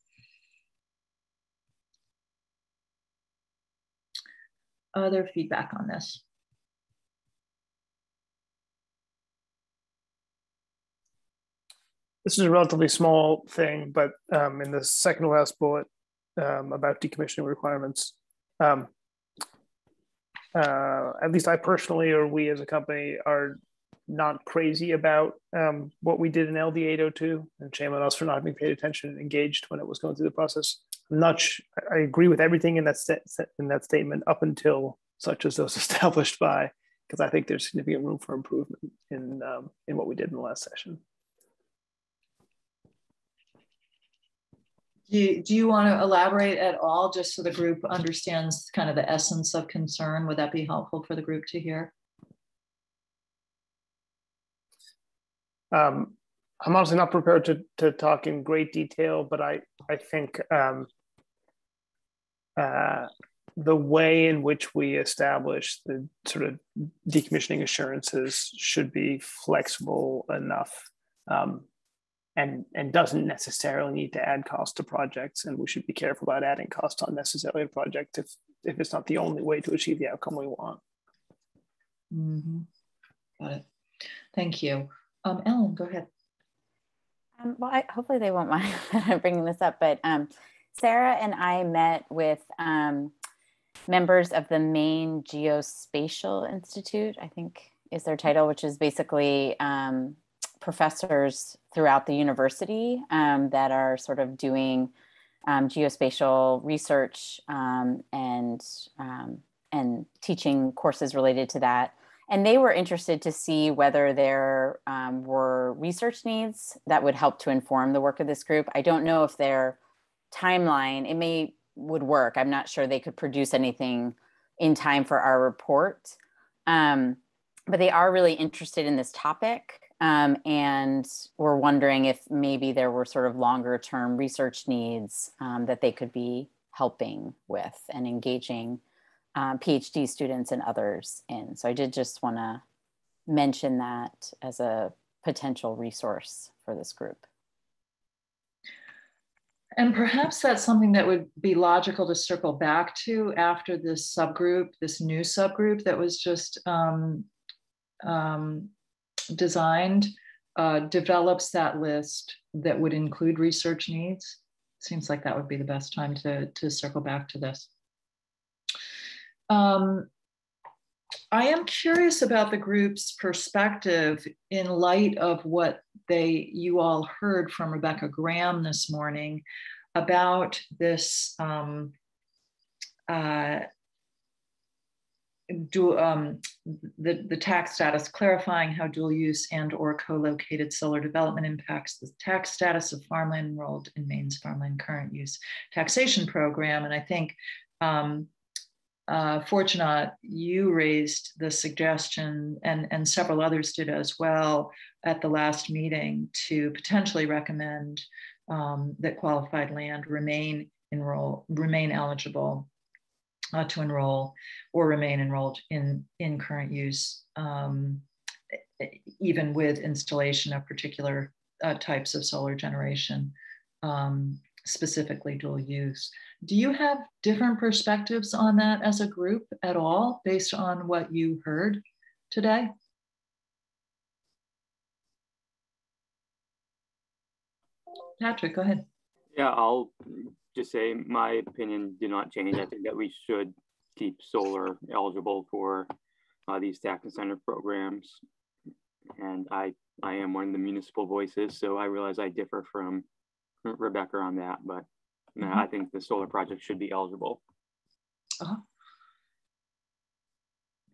Speaker 2: Other feedback on this?
Speaker 7: This is a relatively small thing, but um, in the second last bullet, um, about decommissioning requirements. Um, uh, at least I personally, or we as a company, are not crazy about um, what we did in LD 802, and shame on us for not having paid attention and engaged when it was going through the process. I'm not. I agree with everything in that in that statement up until such as those established by, because I think there's significant room for improvement in um, in what we did in the last session.
Speaker 2: Do you, do you want to elaborate at all, just so the group understands kind of the essence of concern? Would that be helpful for the group to hear?
Speaker 7: Um, I'm honestly not prepared to, to talk in great detail, but I, I think um, uh, the way in which we establish the sort of decommissioning assurances should be flexible enough um, and and doesn't necessarily need to add cost to projects and we should be careful about adding cost unnecessarily to projects if if it's not the only way to achieve the outcome we want.
Speaker 2: Mm-hmm. got it. Thank you um, ellen go ahead
Speaker 4: um, well I, hopefully they won't mind bringing this up but um, sarah and i met with um, members of the maine geospatial institute i think is their title which is basically um, professors throughout the university um, that are sort of doing um, geospatial research and and teaching courses related to that. And they were interested to see whether there um, were research needs that would help to inform the work of this group. I don't know if their timeline, it may would work. I'm not sure they could produce anything in time for our report. Um, but they are really interested in this topic um, and we're wondering if maybe there were sort of longer term research needs um, that they could be helping with and engaging um, PhD students and others in. So I did just want to mention that as a potential resource for this group.
Speaker 2: And perhaps that's something that would be logical to circle back to after this subgroup, this new subgroup that was just um, um, designed uh, develops that list that would include research needs. Seems like that would be the best time to, to circle back to this. Um, I am curious about the group's perspective in light of what they you all heard from Rebecca Graham this morning about this um, uh, um, the, the tax status, clarifying how dual use and or co-located solar development impacts the tax status of farmland enrolled in Maine's farmland current use taxation program. And I think um, uh, Fortunat, you raised the suggestion, and, and several others did as well at the last meeting, to potentially recommend um, that qualified land remain enroll, remain eligible uh, to enroll or remain enrolled in, in current use, um, even with installation of particular uh, types of solar generation, um, specifically dual use. Do you have different perspectives on that as a group at all based on what you heard today? Patrick, go ahead.
Speaker 13: Yeah, I'll just say my opinion did not change. I think that we should keep solar eligible for uh, these tax incentive programs. And I, I am one of the municipal voices, so I realize I differ from Rebecca on that, but mm -hmm. I think the solar project should be eligible. -huh.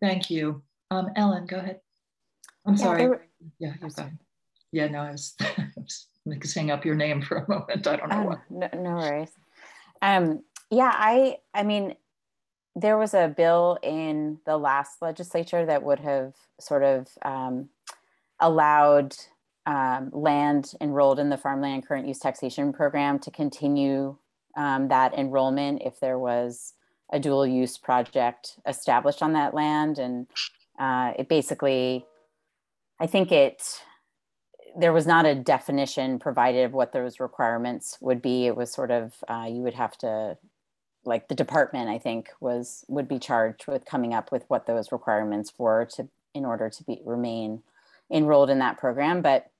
Speaker 2: Thank you. Um, Ellen, go ahead. I'm yeah, sorry. Were... Yeah, you're fine. Yeah, no, I was, I was mixing up your name for a moment. I don't know
Speaker 4: um, No, no worries. Um, yeah, I I mean, there was a bill in the last legislature that would have sort of um, allowed um, land enrolled in the farmland current use taxation program to continue um, that enrollment if there was a dual use project established on that land. And uh, it basically, I think it there was not a definition provided of what those requirements would be. It was sort of uh, you would have to, like the department, I think was would be charged with coming up with what those requirements were to in order to be remain enrolled in that program. But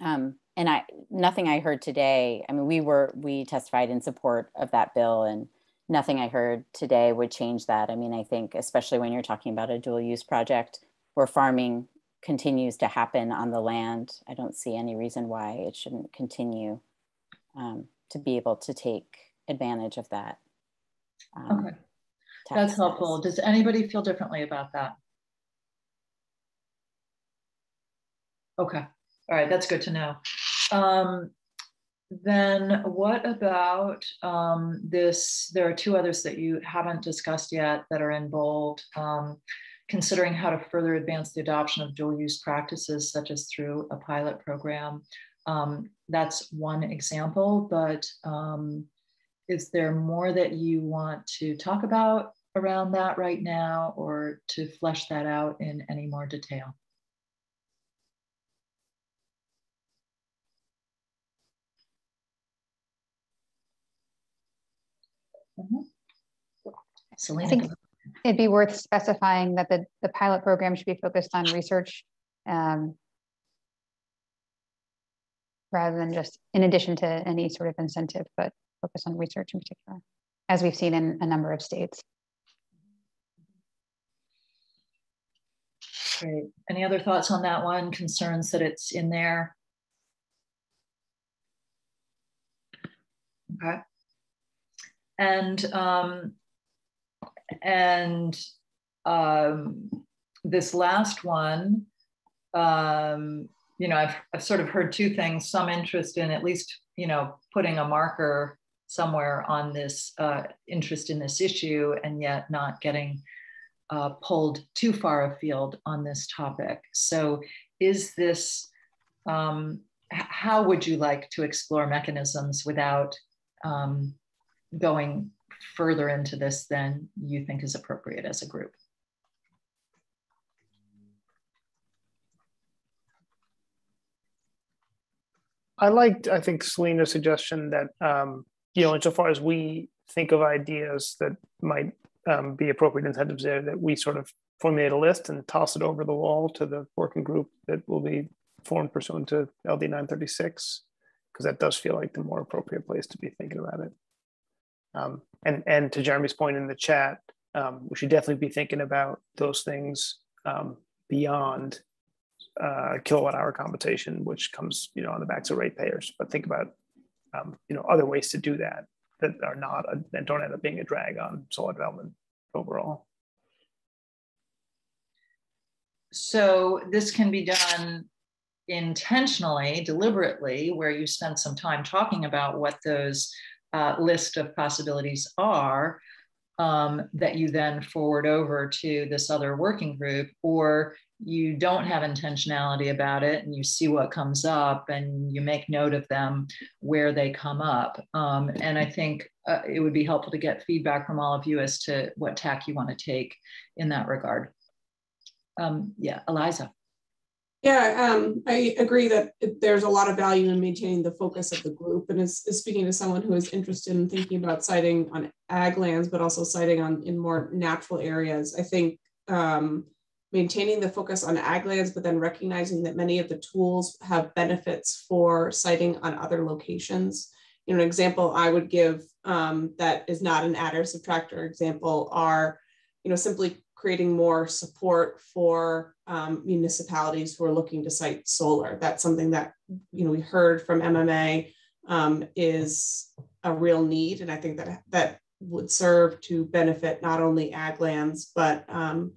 Speaker 4: um, and I nothing I heard today. I mean, we were we testified in support of that bill, and nothing I heard today would change that. I mean, I think especially when you're talking about a dual use project where farming continues to happen on the land, I don't see any reason why it shouldn't continue um, to be able to take advantage of that.
Speaker 2: Um, okay, that's helpful. Does anybody feel differently about that? Okay, all right, that's good to know. Um, then what about um, this? There are two others that you haven't discussed yet that are in bold. Um, considering how to further advance the adoption of dual use practices, such as through a pilot program. Um, that's one example, but um, is there more that you want to talk about around that right now or to flesh that out in any more detail?
Speaker 8: Mm-hmm. Selena. I think it'd be worth specifying that the, the pilot program should be focused on research um, rather than just in addition to any sort of incentive, but focus on research in particular, as we've seen in a number of states.
Speaker 2: Great. Any other thoughts on that one? Concerns that it's in there? Okay. And um, and um, this last one, um, you know, I've, I've sort of heard two things, some interest in at least, you know, putting a marker somewhere on this uh, interest in this issue and yet not getting uh, pulled too far afield on this topic. So is this, um, how would you like to explore mechanisms without um, going further into this than you think is appropriate as a group?
Speaker 7: I liked, I think, Selena's suggestion that, um, you know, insofar as we think of ideas that might um, be appropriate incentives there, that we sort of formulate a list and toss it over the wall to the working group that will be formed pursuant to LD 936, because that does feel like the more appropriate place to be thinking about it. Um, and and to Jeremy's point in the chat, um, we should definitely be thinking about those things um, beyond uh, kilowatt hour compensation, which comes you know on the backs of ratepayers. But think about um, you know other ways to do that that are not a, that don't end up being a drag on solar development overall.
Speaker 2: So this can be done intentionally, deliberately, where you spend some time talking about what those uh, list of possibilities are um, that you then forward over to this other working group, or you don't have intentionality about it and you see what comes up and you make note of them where they come up. Um, and I think uh, it would be helpful to get feedback from all of you as to what tack you want to take in that regard. Um, yeah, Eliza.
Speaker 12: Yeah, um, I agree that there's a lot of value in maintaining the focus of the group. And as, as, speaking to someone who is interested in thinking about siting on ag lands, but also siting on in more natural areas, I think um, maintaining the focus on ag lands, but then recognizing that many of the tools have benefits for siting on other locations. You know, an example I would give um, that is not an adder subtractor example are, you know, simply creating more support for um, municipalities who are looking to site solar. That's something that you know we heard from MMA um, is a real need, and I think that that would serve to benefit not only ag lands but um,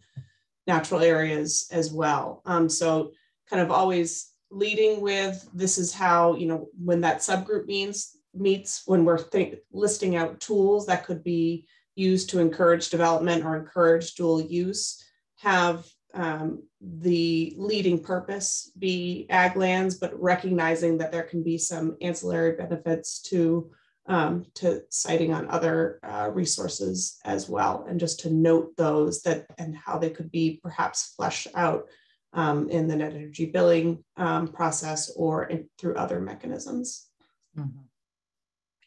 Speaker 12: natural areas as well. Um, so kind of always leading with this is how you know when that subgroup means meets when we're listing out tools that could be used to encourage development or encourage dual use have um, the leading purpose be ag lands, but recognizing that there can be some ancillary benefits to um, to siting on other uh, resources as well, and just to note those that and how they could be perhaps fleshed out um, in the net energy billing um, process or in, through other mechanisms. Mm -hmm.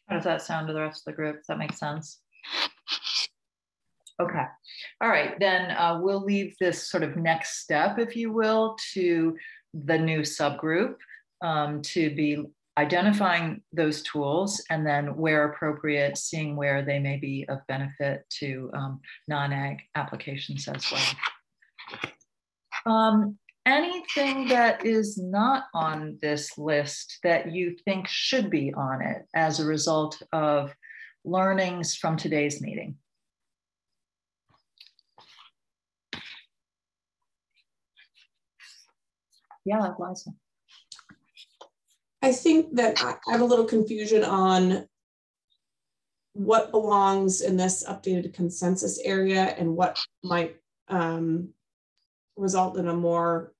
Speaker 2: How does that sound to the rest of the group? Does that make sense? Okay. All right, then uh, we'll leave this sort of next step, if you will, to the new subgroup um, to be identifying those tools and then where appropriate, seeing where they may be of benefit to um, non-ag applications as well. Um, anything that is not on this list that you think should be on it as a result of learnings from today's meeting? Yeah, Liza.
Speaker 12: I think that I have a little confusion on what belongs in this updated consensus area and what might um, result in a more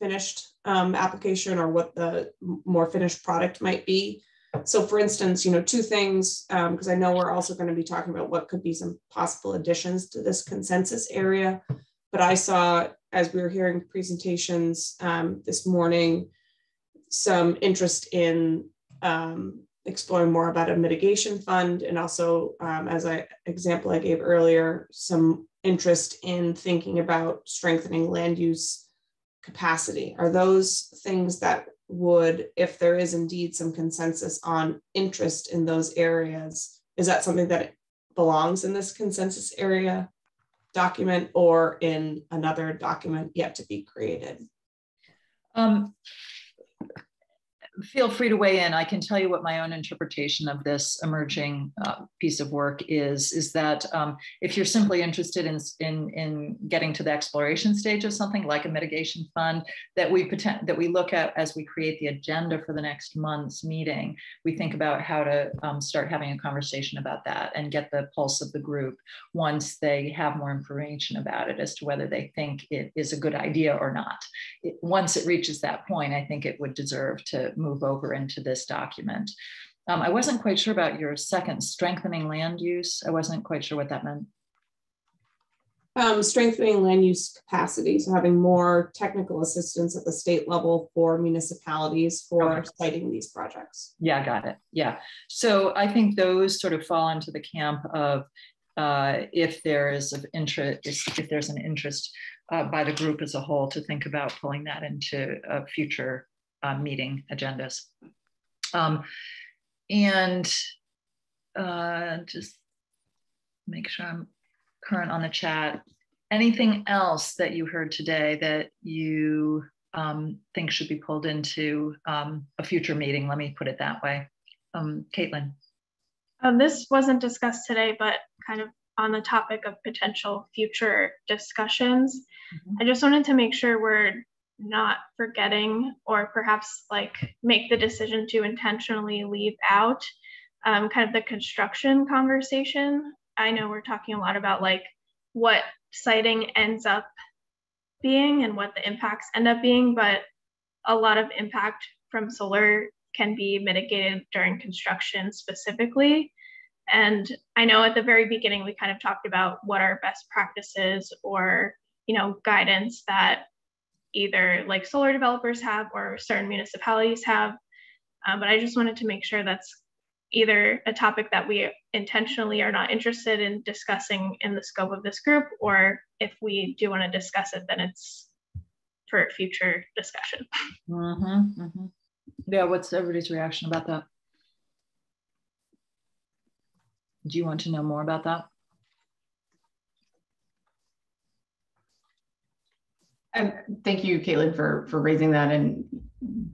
Speaker 12: finished um, application or what the more finished product might be. So for instance, you know, two things, because um, I know we're also going to be talking about what could be some possible additions to this consensus area. But I saw, as we were hearing presentations um, this morning, some interest in um, exploring more about a mitigation fund and also um, as I example I gave earlier, some interest in thinking about strengthening land use capacity. Are those things that would, if there is indeed some consensus on interest in those areas, is that something that belongs in this consensus area document or in another document yet to be created?
Speaker 2: Um, feel free to weigh in. I can tell you what my own interpretation of this emerging uh, piece of work is, is that um, if you're simply interested in, in, in getting to the exploration stage of something like a mitigation fund that we pretend, that we look at as we create the agenda for the next month's meeting, we think about how to um, start having a conversation about that and get the pulse of the group once they have more information about it as to whether they think it is a good idea or not. It, once it reaches that point, I think it would deserve to move over into this document. Um, I wasn't quite sure about your second, strengthening land use. I wasn't quite sure what that meant.
Speaker 12: Um, strengthening land use capacity, so having more technical assistance at the state level for municipalities for okay. siting these projects.
Speaker 2: Yeah, got it. Yeah. So I think those sort of fall into the camp of uh, if there is of interest, if there's an interest uh, by the group as a whole to think about pulling that into a future uh, meeting agendas. Um, and uh, just make sure I'm current on the chat. Anything else that you heard today that you um, think should be pulled into um, a future meeting? Let me put it that way. Um, Caitlin.
Speaker 10: Um, this wasn't discussed today, but kind of on the topic of potential future discussions. Mm -hmm. I just wanted to make sure we're not forgetting or perhaps like make the decision to intentionally leave out um, kind of the construction conversation. I know we're talking a lot about like what siting ends up being and what the impacts end up being, but a lot of impact from solar can be mitigated during construction specifically. And I know at the very beginning, we kind of talked about what are best practices or, you know, guidance that either like solar developers have or certain municipalities have. Um, but I just wanted to make sure that's either a topic that we intentionally are not interested in discussing in the scope of this group, or if we do want to discuss it, then it's for future discussion.
Speaker 2: Mm-hmm, mm-hmm. Yeah, what's everybody's reaction about that? Do you want to know more about that?
Speaker 3: And thank you, Caitlin, for for raising that. And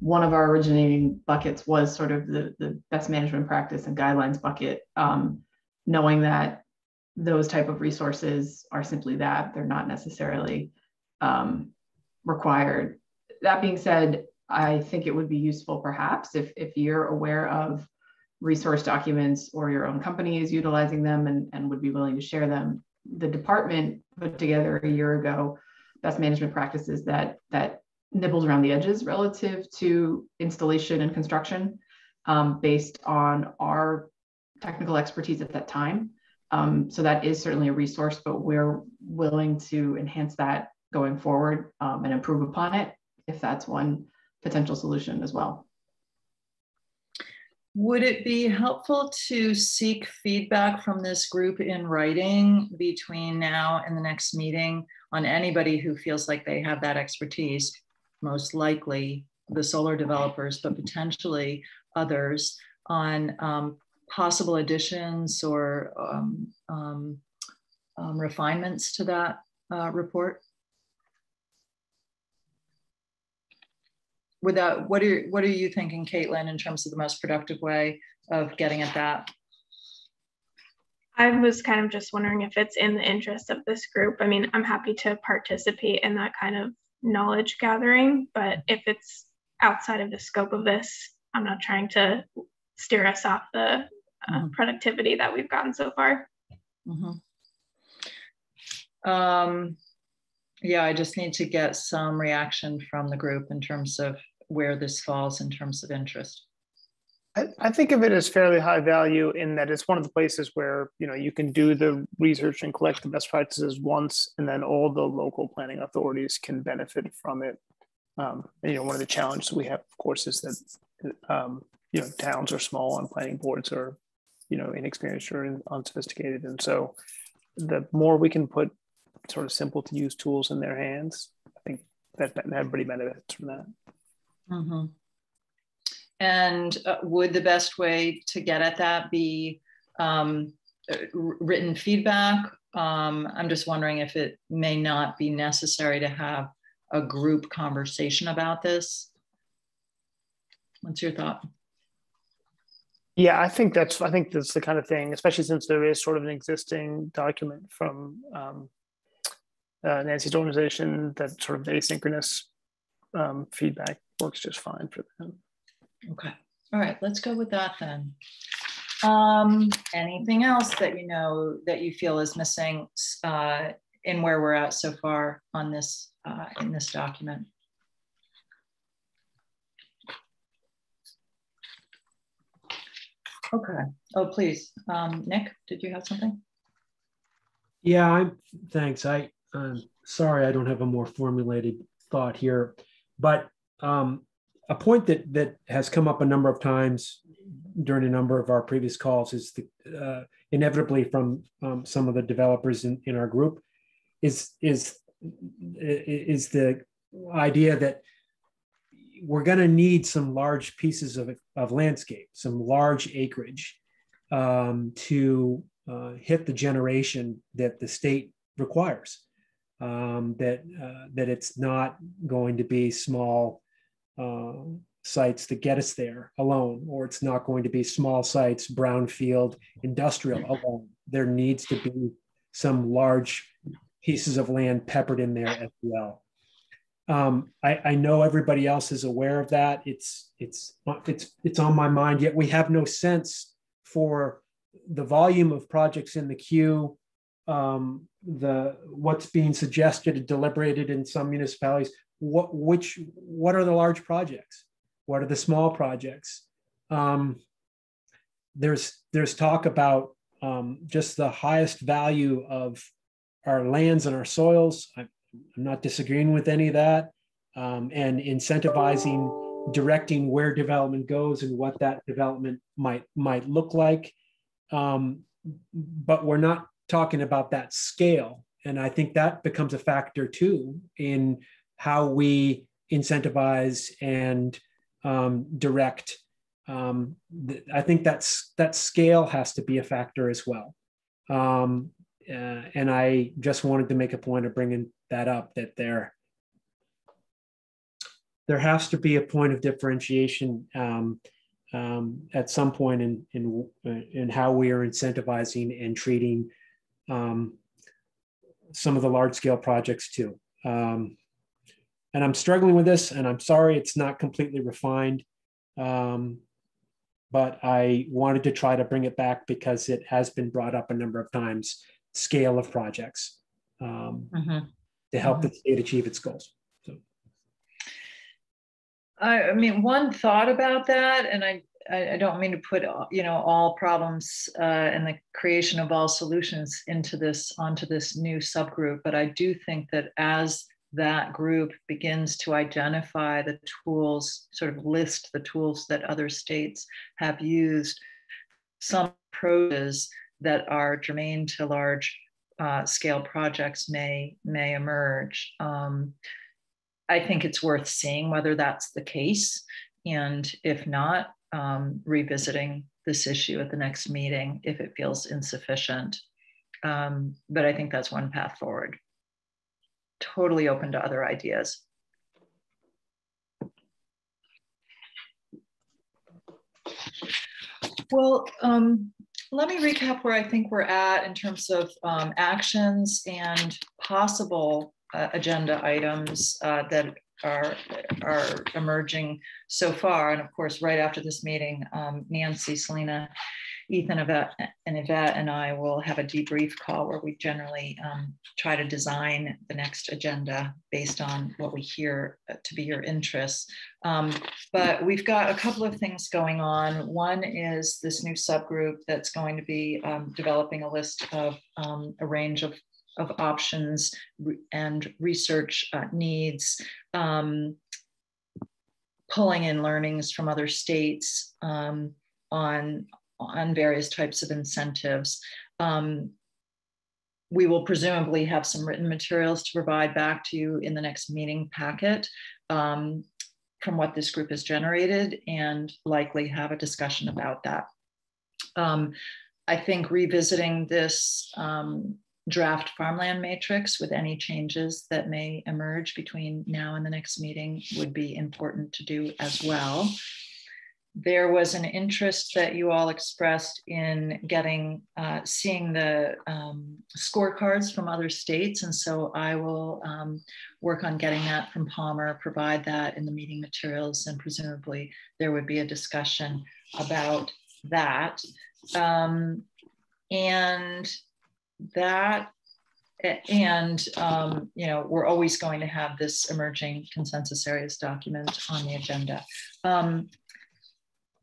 Speaker 3: one of our originating buckets was sort of the, the best management practice and guidelines bucket, um, knowing that those type of resources are simply that they're not necessarily um, required. That being said, I think it would be useful perhaps if, if you're aware of resource documents or your own company is utilizing them and, and would be willing to share them. The department put together a year ago best management practices that that nibbles around the edges relative to installation and construction um, based on our technical expertise at that time. Um, so that is certainly a resource, but we're willing to enhance that going forward um, and improve upon it if that's one potential solution as well.
Speaker 2: Would it be helpful to seek feedback from this group in writing between now and the next meeting on anybody who feels like they have that expertise, most likely the solar developers, but potentially others on um, possible additions or um, um, um refinements to that uh, report? Without, what are what are you thinking, Caitlin, in terms of the most productive way of getting at that?
Speaker 10: I was kind of just wondering if it's in the interest of this group. I mean, I'm happy to participate in that kind of knowledge gathering, but if it's outside of the scope of this, I'm not trying to steer us off the uh, mm-hmm. productivity that we've gotten so far.
Speaker 2: Mm-hmm. Um, yeah, I just need to get some reaction from the group in terms of where this falls in terms of interest.
Speaker 7: I, I think of it as fairly high value in that it's one of the places where you know you can do the research and collect the best practices once, and then all the local planning authorities can benefit from it. Um, and, you know, one of the challenges we have, of course, is that um, you know towns are small and planning boards are you know inexperienced or unsophisticated and so the more we can put sort of simple to use tools in their hands i think that, that everybody benefits from that
Speaker 2: mm-hmm. and uh, would the best way to get at that be um, uh, written feedback? Um, i'm just wondering if it may not be necessary to have a group conversation about this. What's your thought?
Speaker 7: Yeah, I think that's I think that's the kind of thing, especially since there is sort of an existing document from um, uh, Nancy's organization that sort of asynchronous um, feedback works just fine for them.
Speaker 2: Okay. All right, let's go with that then. Um, anything else that you know that you feel is missing uh, in where we're at so far on this uh, in this document? Okay. Oh, please. Um, Nick, did you have something?
Speaker 11: Yeah, I'm thanks. I I'm sorry I don't have a more formulated thought here, but um, a point that that has come up a number of times during a number of our previous calls is the, uh, inevitably from um, some of the developers in, in our group is is is the idea that we're going to need some large pieces of, of landscape, some large acreage um, to uh, hit the generation that the state requires. Um, that uh, that it's not going to be small uh, sites that get us there alone, or it's not going to be small sites, brownfield, industrial alone. There needs to be some large pieces of land peppered in there as well. Um, I, I, know everybody else is aware of that. It's it's it's it's on my mind. Yet we have no sense for the volume of projects in the queue, um, the what's being suggested and deliberated in some municipalities. What which what are the large projects? What are the small projects? Um, there's there's talk about um, just the highest value of our lands and our soils. I'm not disagreeing with any of that. Um, and incentivizing, directing where development goes and what that development might might look like. Um, but we're not talking about that scale. And I think that becomes a factor too in how we incentivize and um, direct. Um, th- I think that's that scale has to be a factor as well. Um, uh, and I just wanted to make a point of bringing that up that there there has to be a point of differentiation um, um, at some point in, in in how we are incentivizing and treating um, some of the large scale projects too. Um, and I'm struggling with this, and I'm sorry it's not completely refined. Um, but I wanted to try to bring it back because it has been brought up a number of times scale of projects um, mm-hmm. to help mm-hmm. the state achieve its goals. So.
Speaker 2: I, I, mean, one thought about that, and I, I, don't mean to put you know all problems uh, and the creation of all solutions into this onto this new subgroup, but I do think that as that group begins to identify the tools, sort of list the tools that other states have used, some approaches that are germane to large uh, scale projects may may emerge. Um, I think it's worth seeing whether that's the case, and if not, um, revisiting this issue at the next meeting if it feels insufficient. Um, but I think that's one path forward. Totally open to other ideas. Well, um, let me recap where I think we're at in terms of um, actions and possible uh, agenda items uh, that are, are emerging so far. And of course, right after this meeting, um, Nancy, Selena, Ethan Yvette, and Yvette and I will have a debrief call where we generally um, try to design the next agenda based on what we hear uh, to be your interests. Um, but we've got a couple of things going on. One is this new subgroup that's going to be um, developing a list of um, a range of of options and research uh, needs um, pulling in learnings from other states um, on, on various types of incentives. Um, we will presumably have some written materials to provide back to you in the next meeting packet um, from what this group has generated and likely have a discussion about that. Um, I think revisiting this um, draft farmland matrix with any changes that may emerge between now and the next meeting would be important to do as well. There was an interest that you all expressed in getting, uh, seeing the um, scorecards from other states. And so I will um, work on getting that from Palmer, provide that in the meeting materials, and presumably there would be a discussion about that. Um, and that and um, you know we're always going to have this emerging consensus areas document on the agenda um,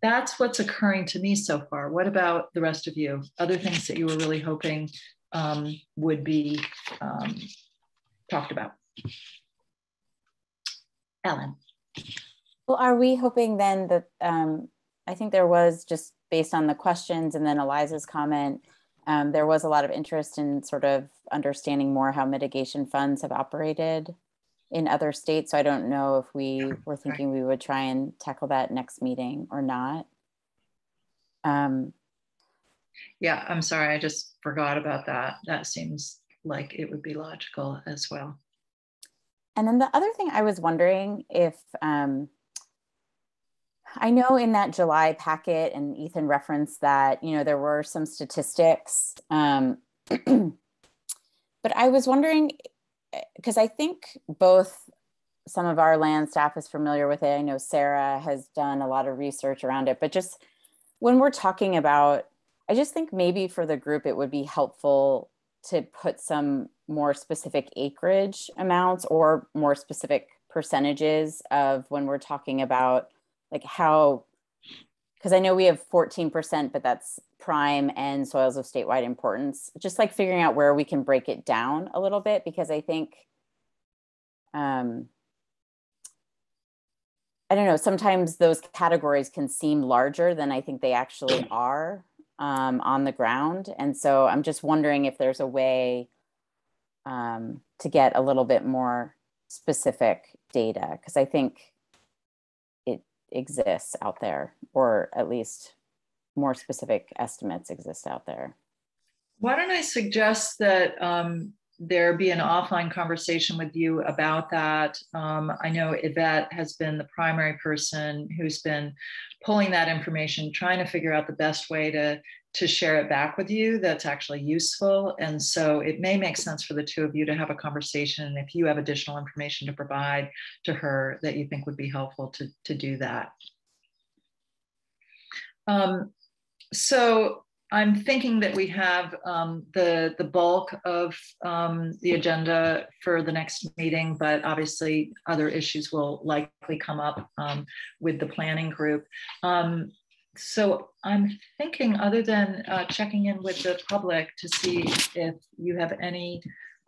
Speaker 2: that's what's occurring to me so far. What about the rest of you? Other things that you were really hoping um, would be um, talked about? Ellen.
Speaker 4: Well are we hoping then that um, i think there was just based on the questions and then eliza's comment um, there was a lot of interest in sort of understanding more how mitigation funds have operated in other states. So I don't know if we were thinking we would try and tackle that next meeting or not. Um,
Speaker 2: yeah, I'm sorry, I just forgot about that. That seems like it would be logical as well.
Speaker 4: And then the other thing I was wondering if um, I know in that July packet, and Ethan referenced that, you know, there were some statistics. Um, but I was wondering, because I think both some of our land staff is familiar with it. I know Sarah has done a lot of research around it, but just when we're talking about, I just think maybe for the group, it would be helpful to put some more specific acreage amounts or more specific percentages of when we're talking about like how because I know we have 14%, but that's prime and soils of statewide importance. Just like figuring out where we can break it down a little bit, because I think, um, I don't know, sometimes those categories can seem larger than I think they actually are um, on the ground. And so I'm just wondering if there's a way um, to get a little bit more specific data, because I think exists out there, or at least more specific estimates exist out there.
Speaker 2: Why don't I suggest that um, there be an offline conversation with you about that? Um, I know Yvette has been the primary person who's been pulling that information, trying to figure out the best way to to share it back with you that's actually useful. And so it may make sense for the two of you to have a conversation. And if you have additional information to provide to her that you think would be helpful to, to do that. Um, so I'm thinking that we have um, the, the bulk of um, the agenda for the next meeting, but obviously other issues will likely come up um, with the planning group. So I'm thinking, other than uh, checking in with the public to see if you have any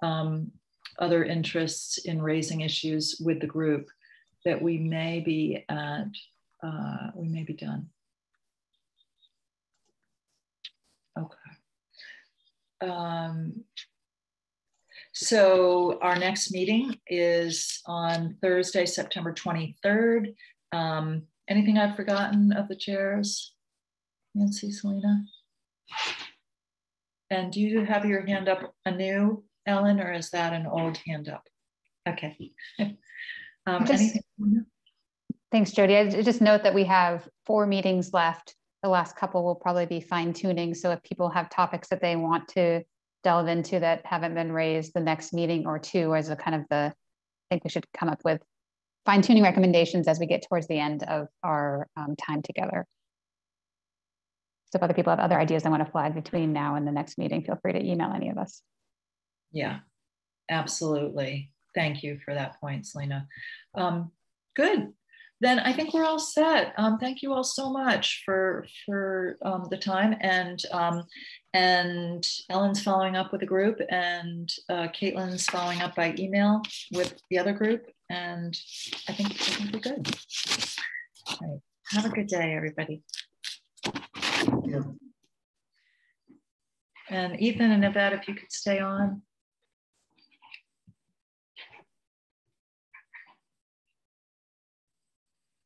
Speaker 2: um, other interests in raising issues with the group, that we may be at, uh, we may be done. Okay. Um, so our next meeting is on Thursday, September 23rd. Um, Anything I've forgotten of the chairs? Nancy, Selena? And do you have your hand up anew, Ellen, or is that an old hand up? Okay. um,
Speaker 8: just, anything? Thanks, Jody. I just note that we have four meetings left. The last couple will probably be fine tuning. So if people have topics that they want to delve into that haven't been raised, the next meeting or two as a kind of the, I think we should come up with fine tuning recommendations as we get towards the end of our um, time together. So if other people have other ideas they want to flag between now and the next meeting, feel free to email any of us.
Speaker 2: Yeah, absolutely. Thank you for that point, Selena. Um, good. Then I think we're all set. Um, thank you all so much for for um, the time and um, and Ellen's following up with the group and uh, Caitlin's following up by email with the other group and I think, I think we're good. Right. Have a good day, everybody.
Speaker 9: Yeah.
Speaker 2: And Ethan and Yvette, if you could stay on.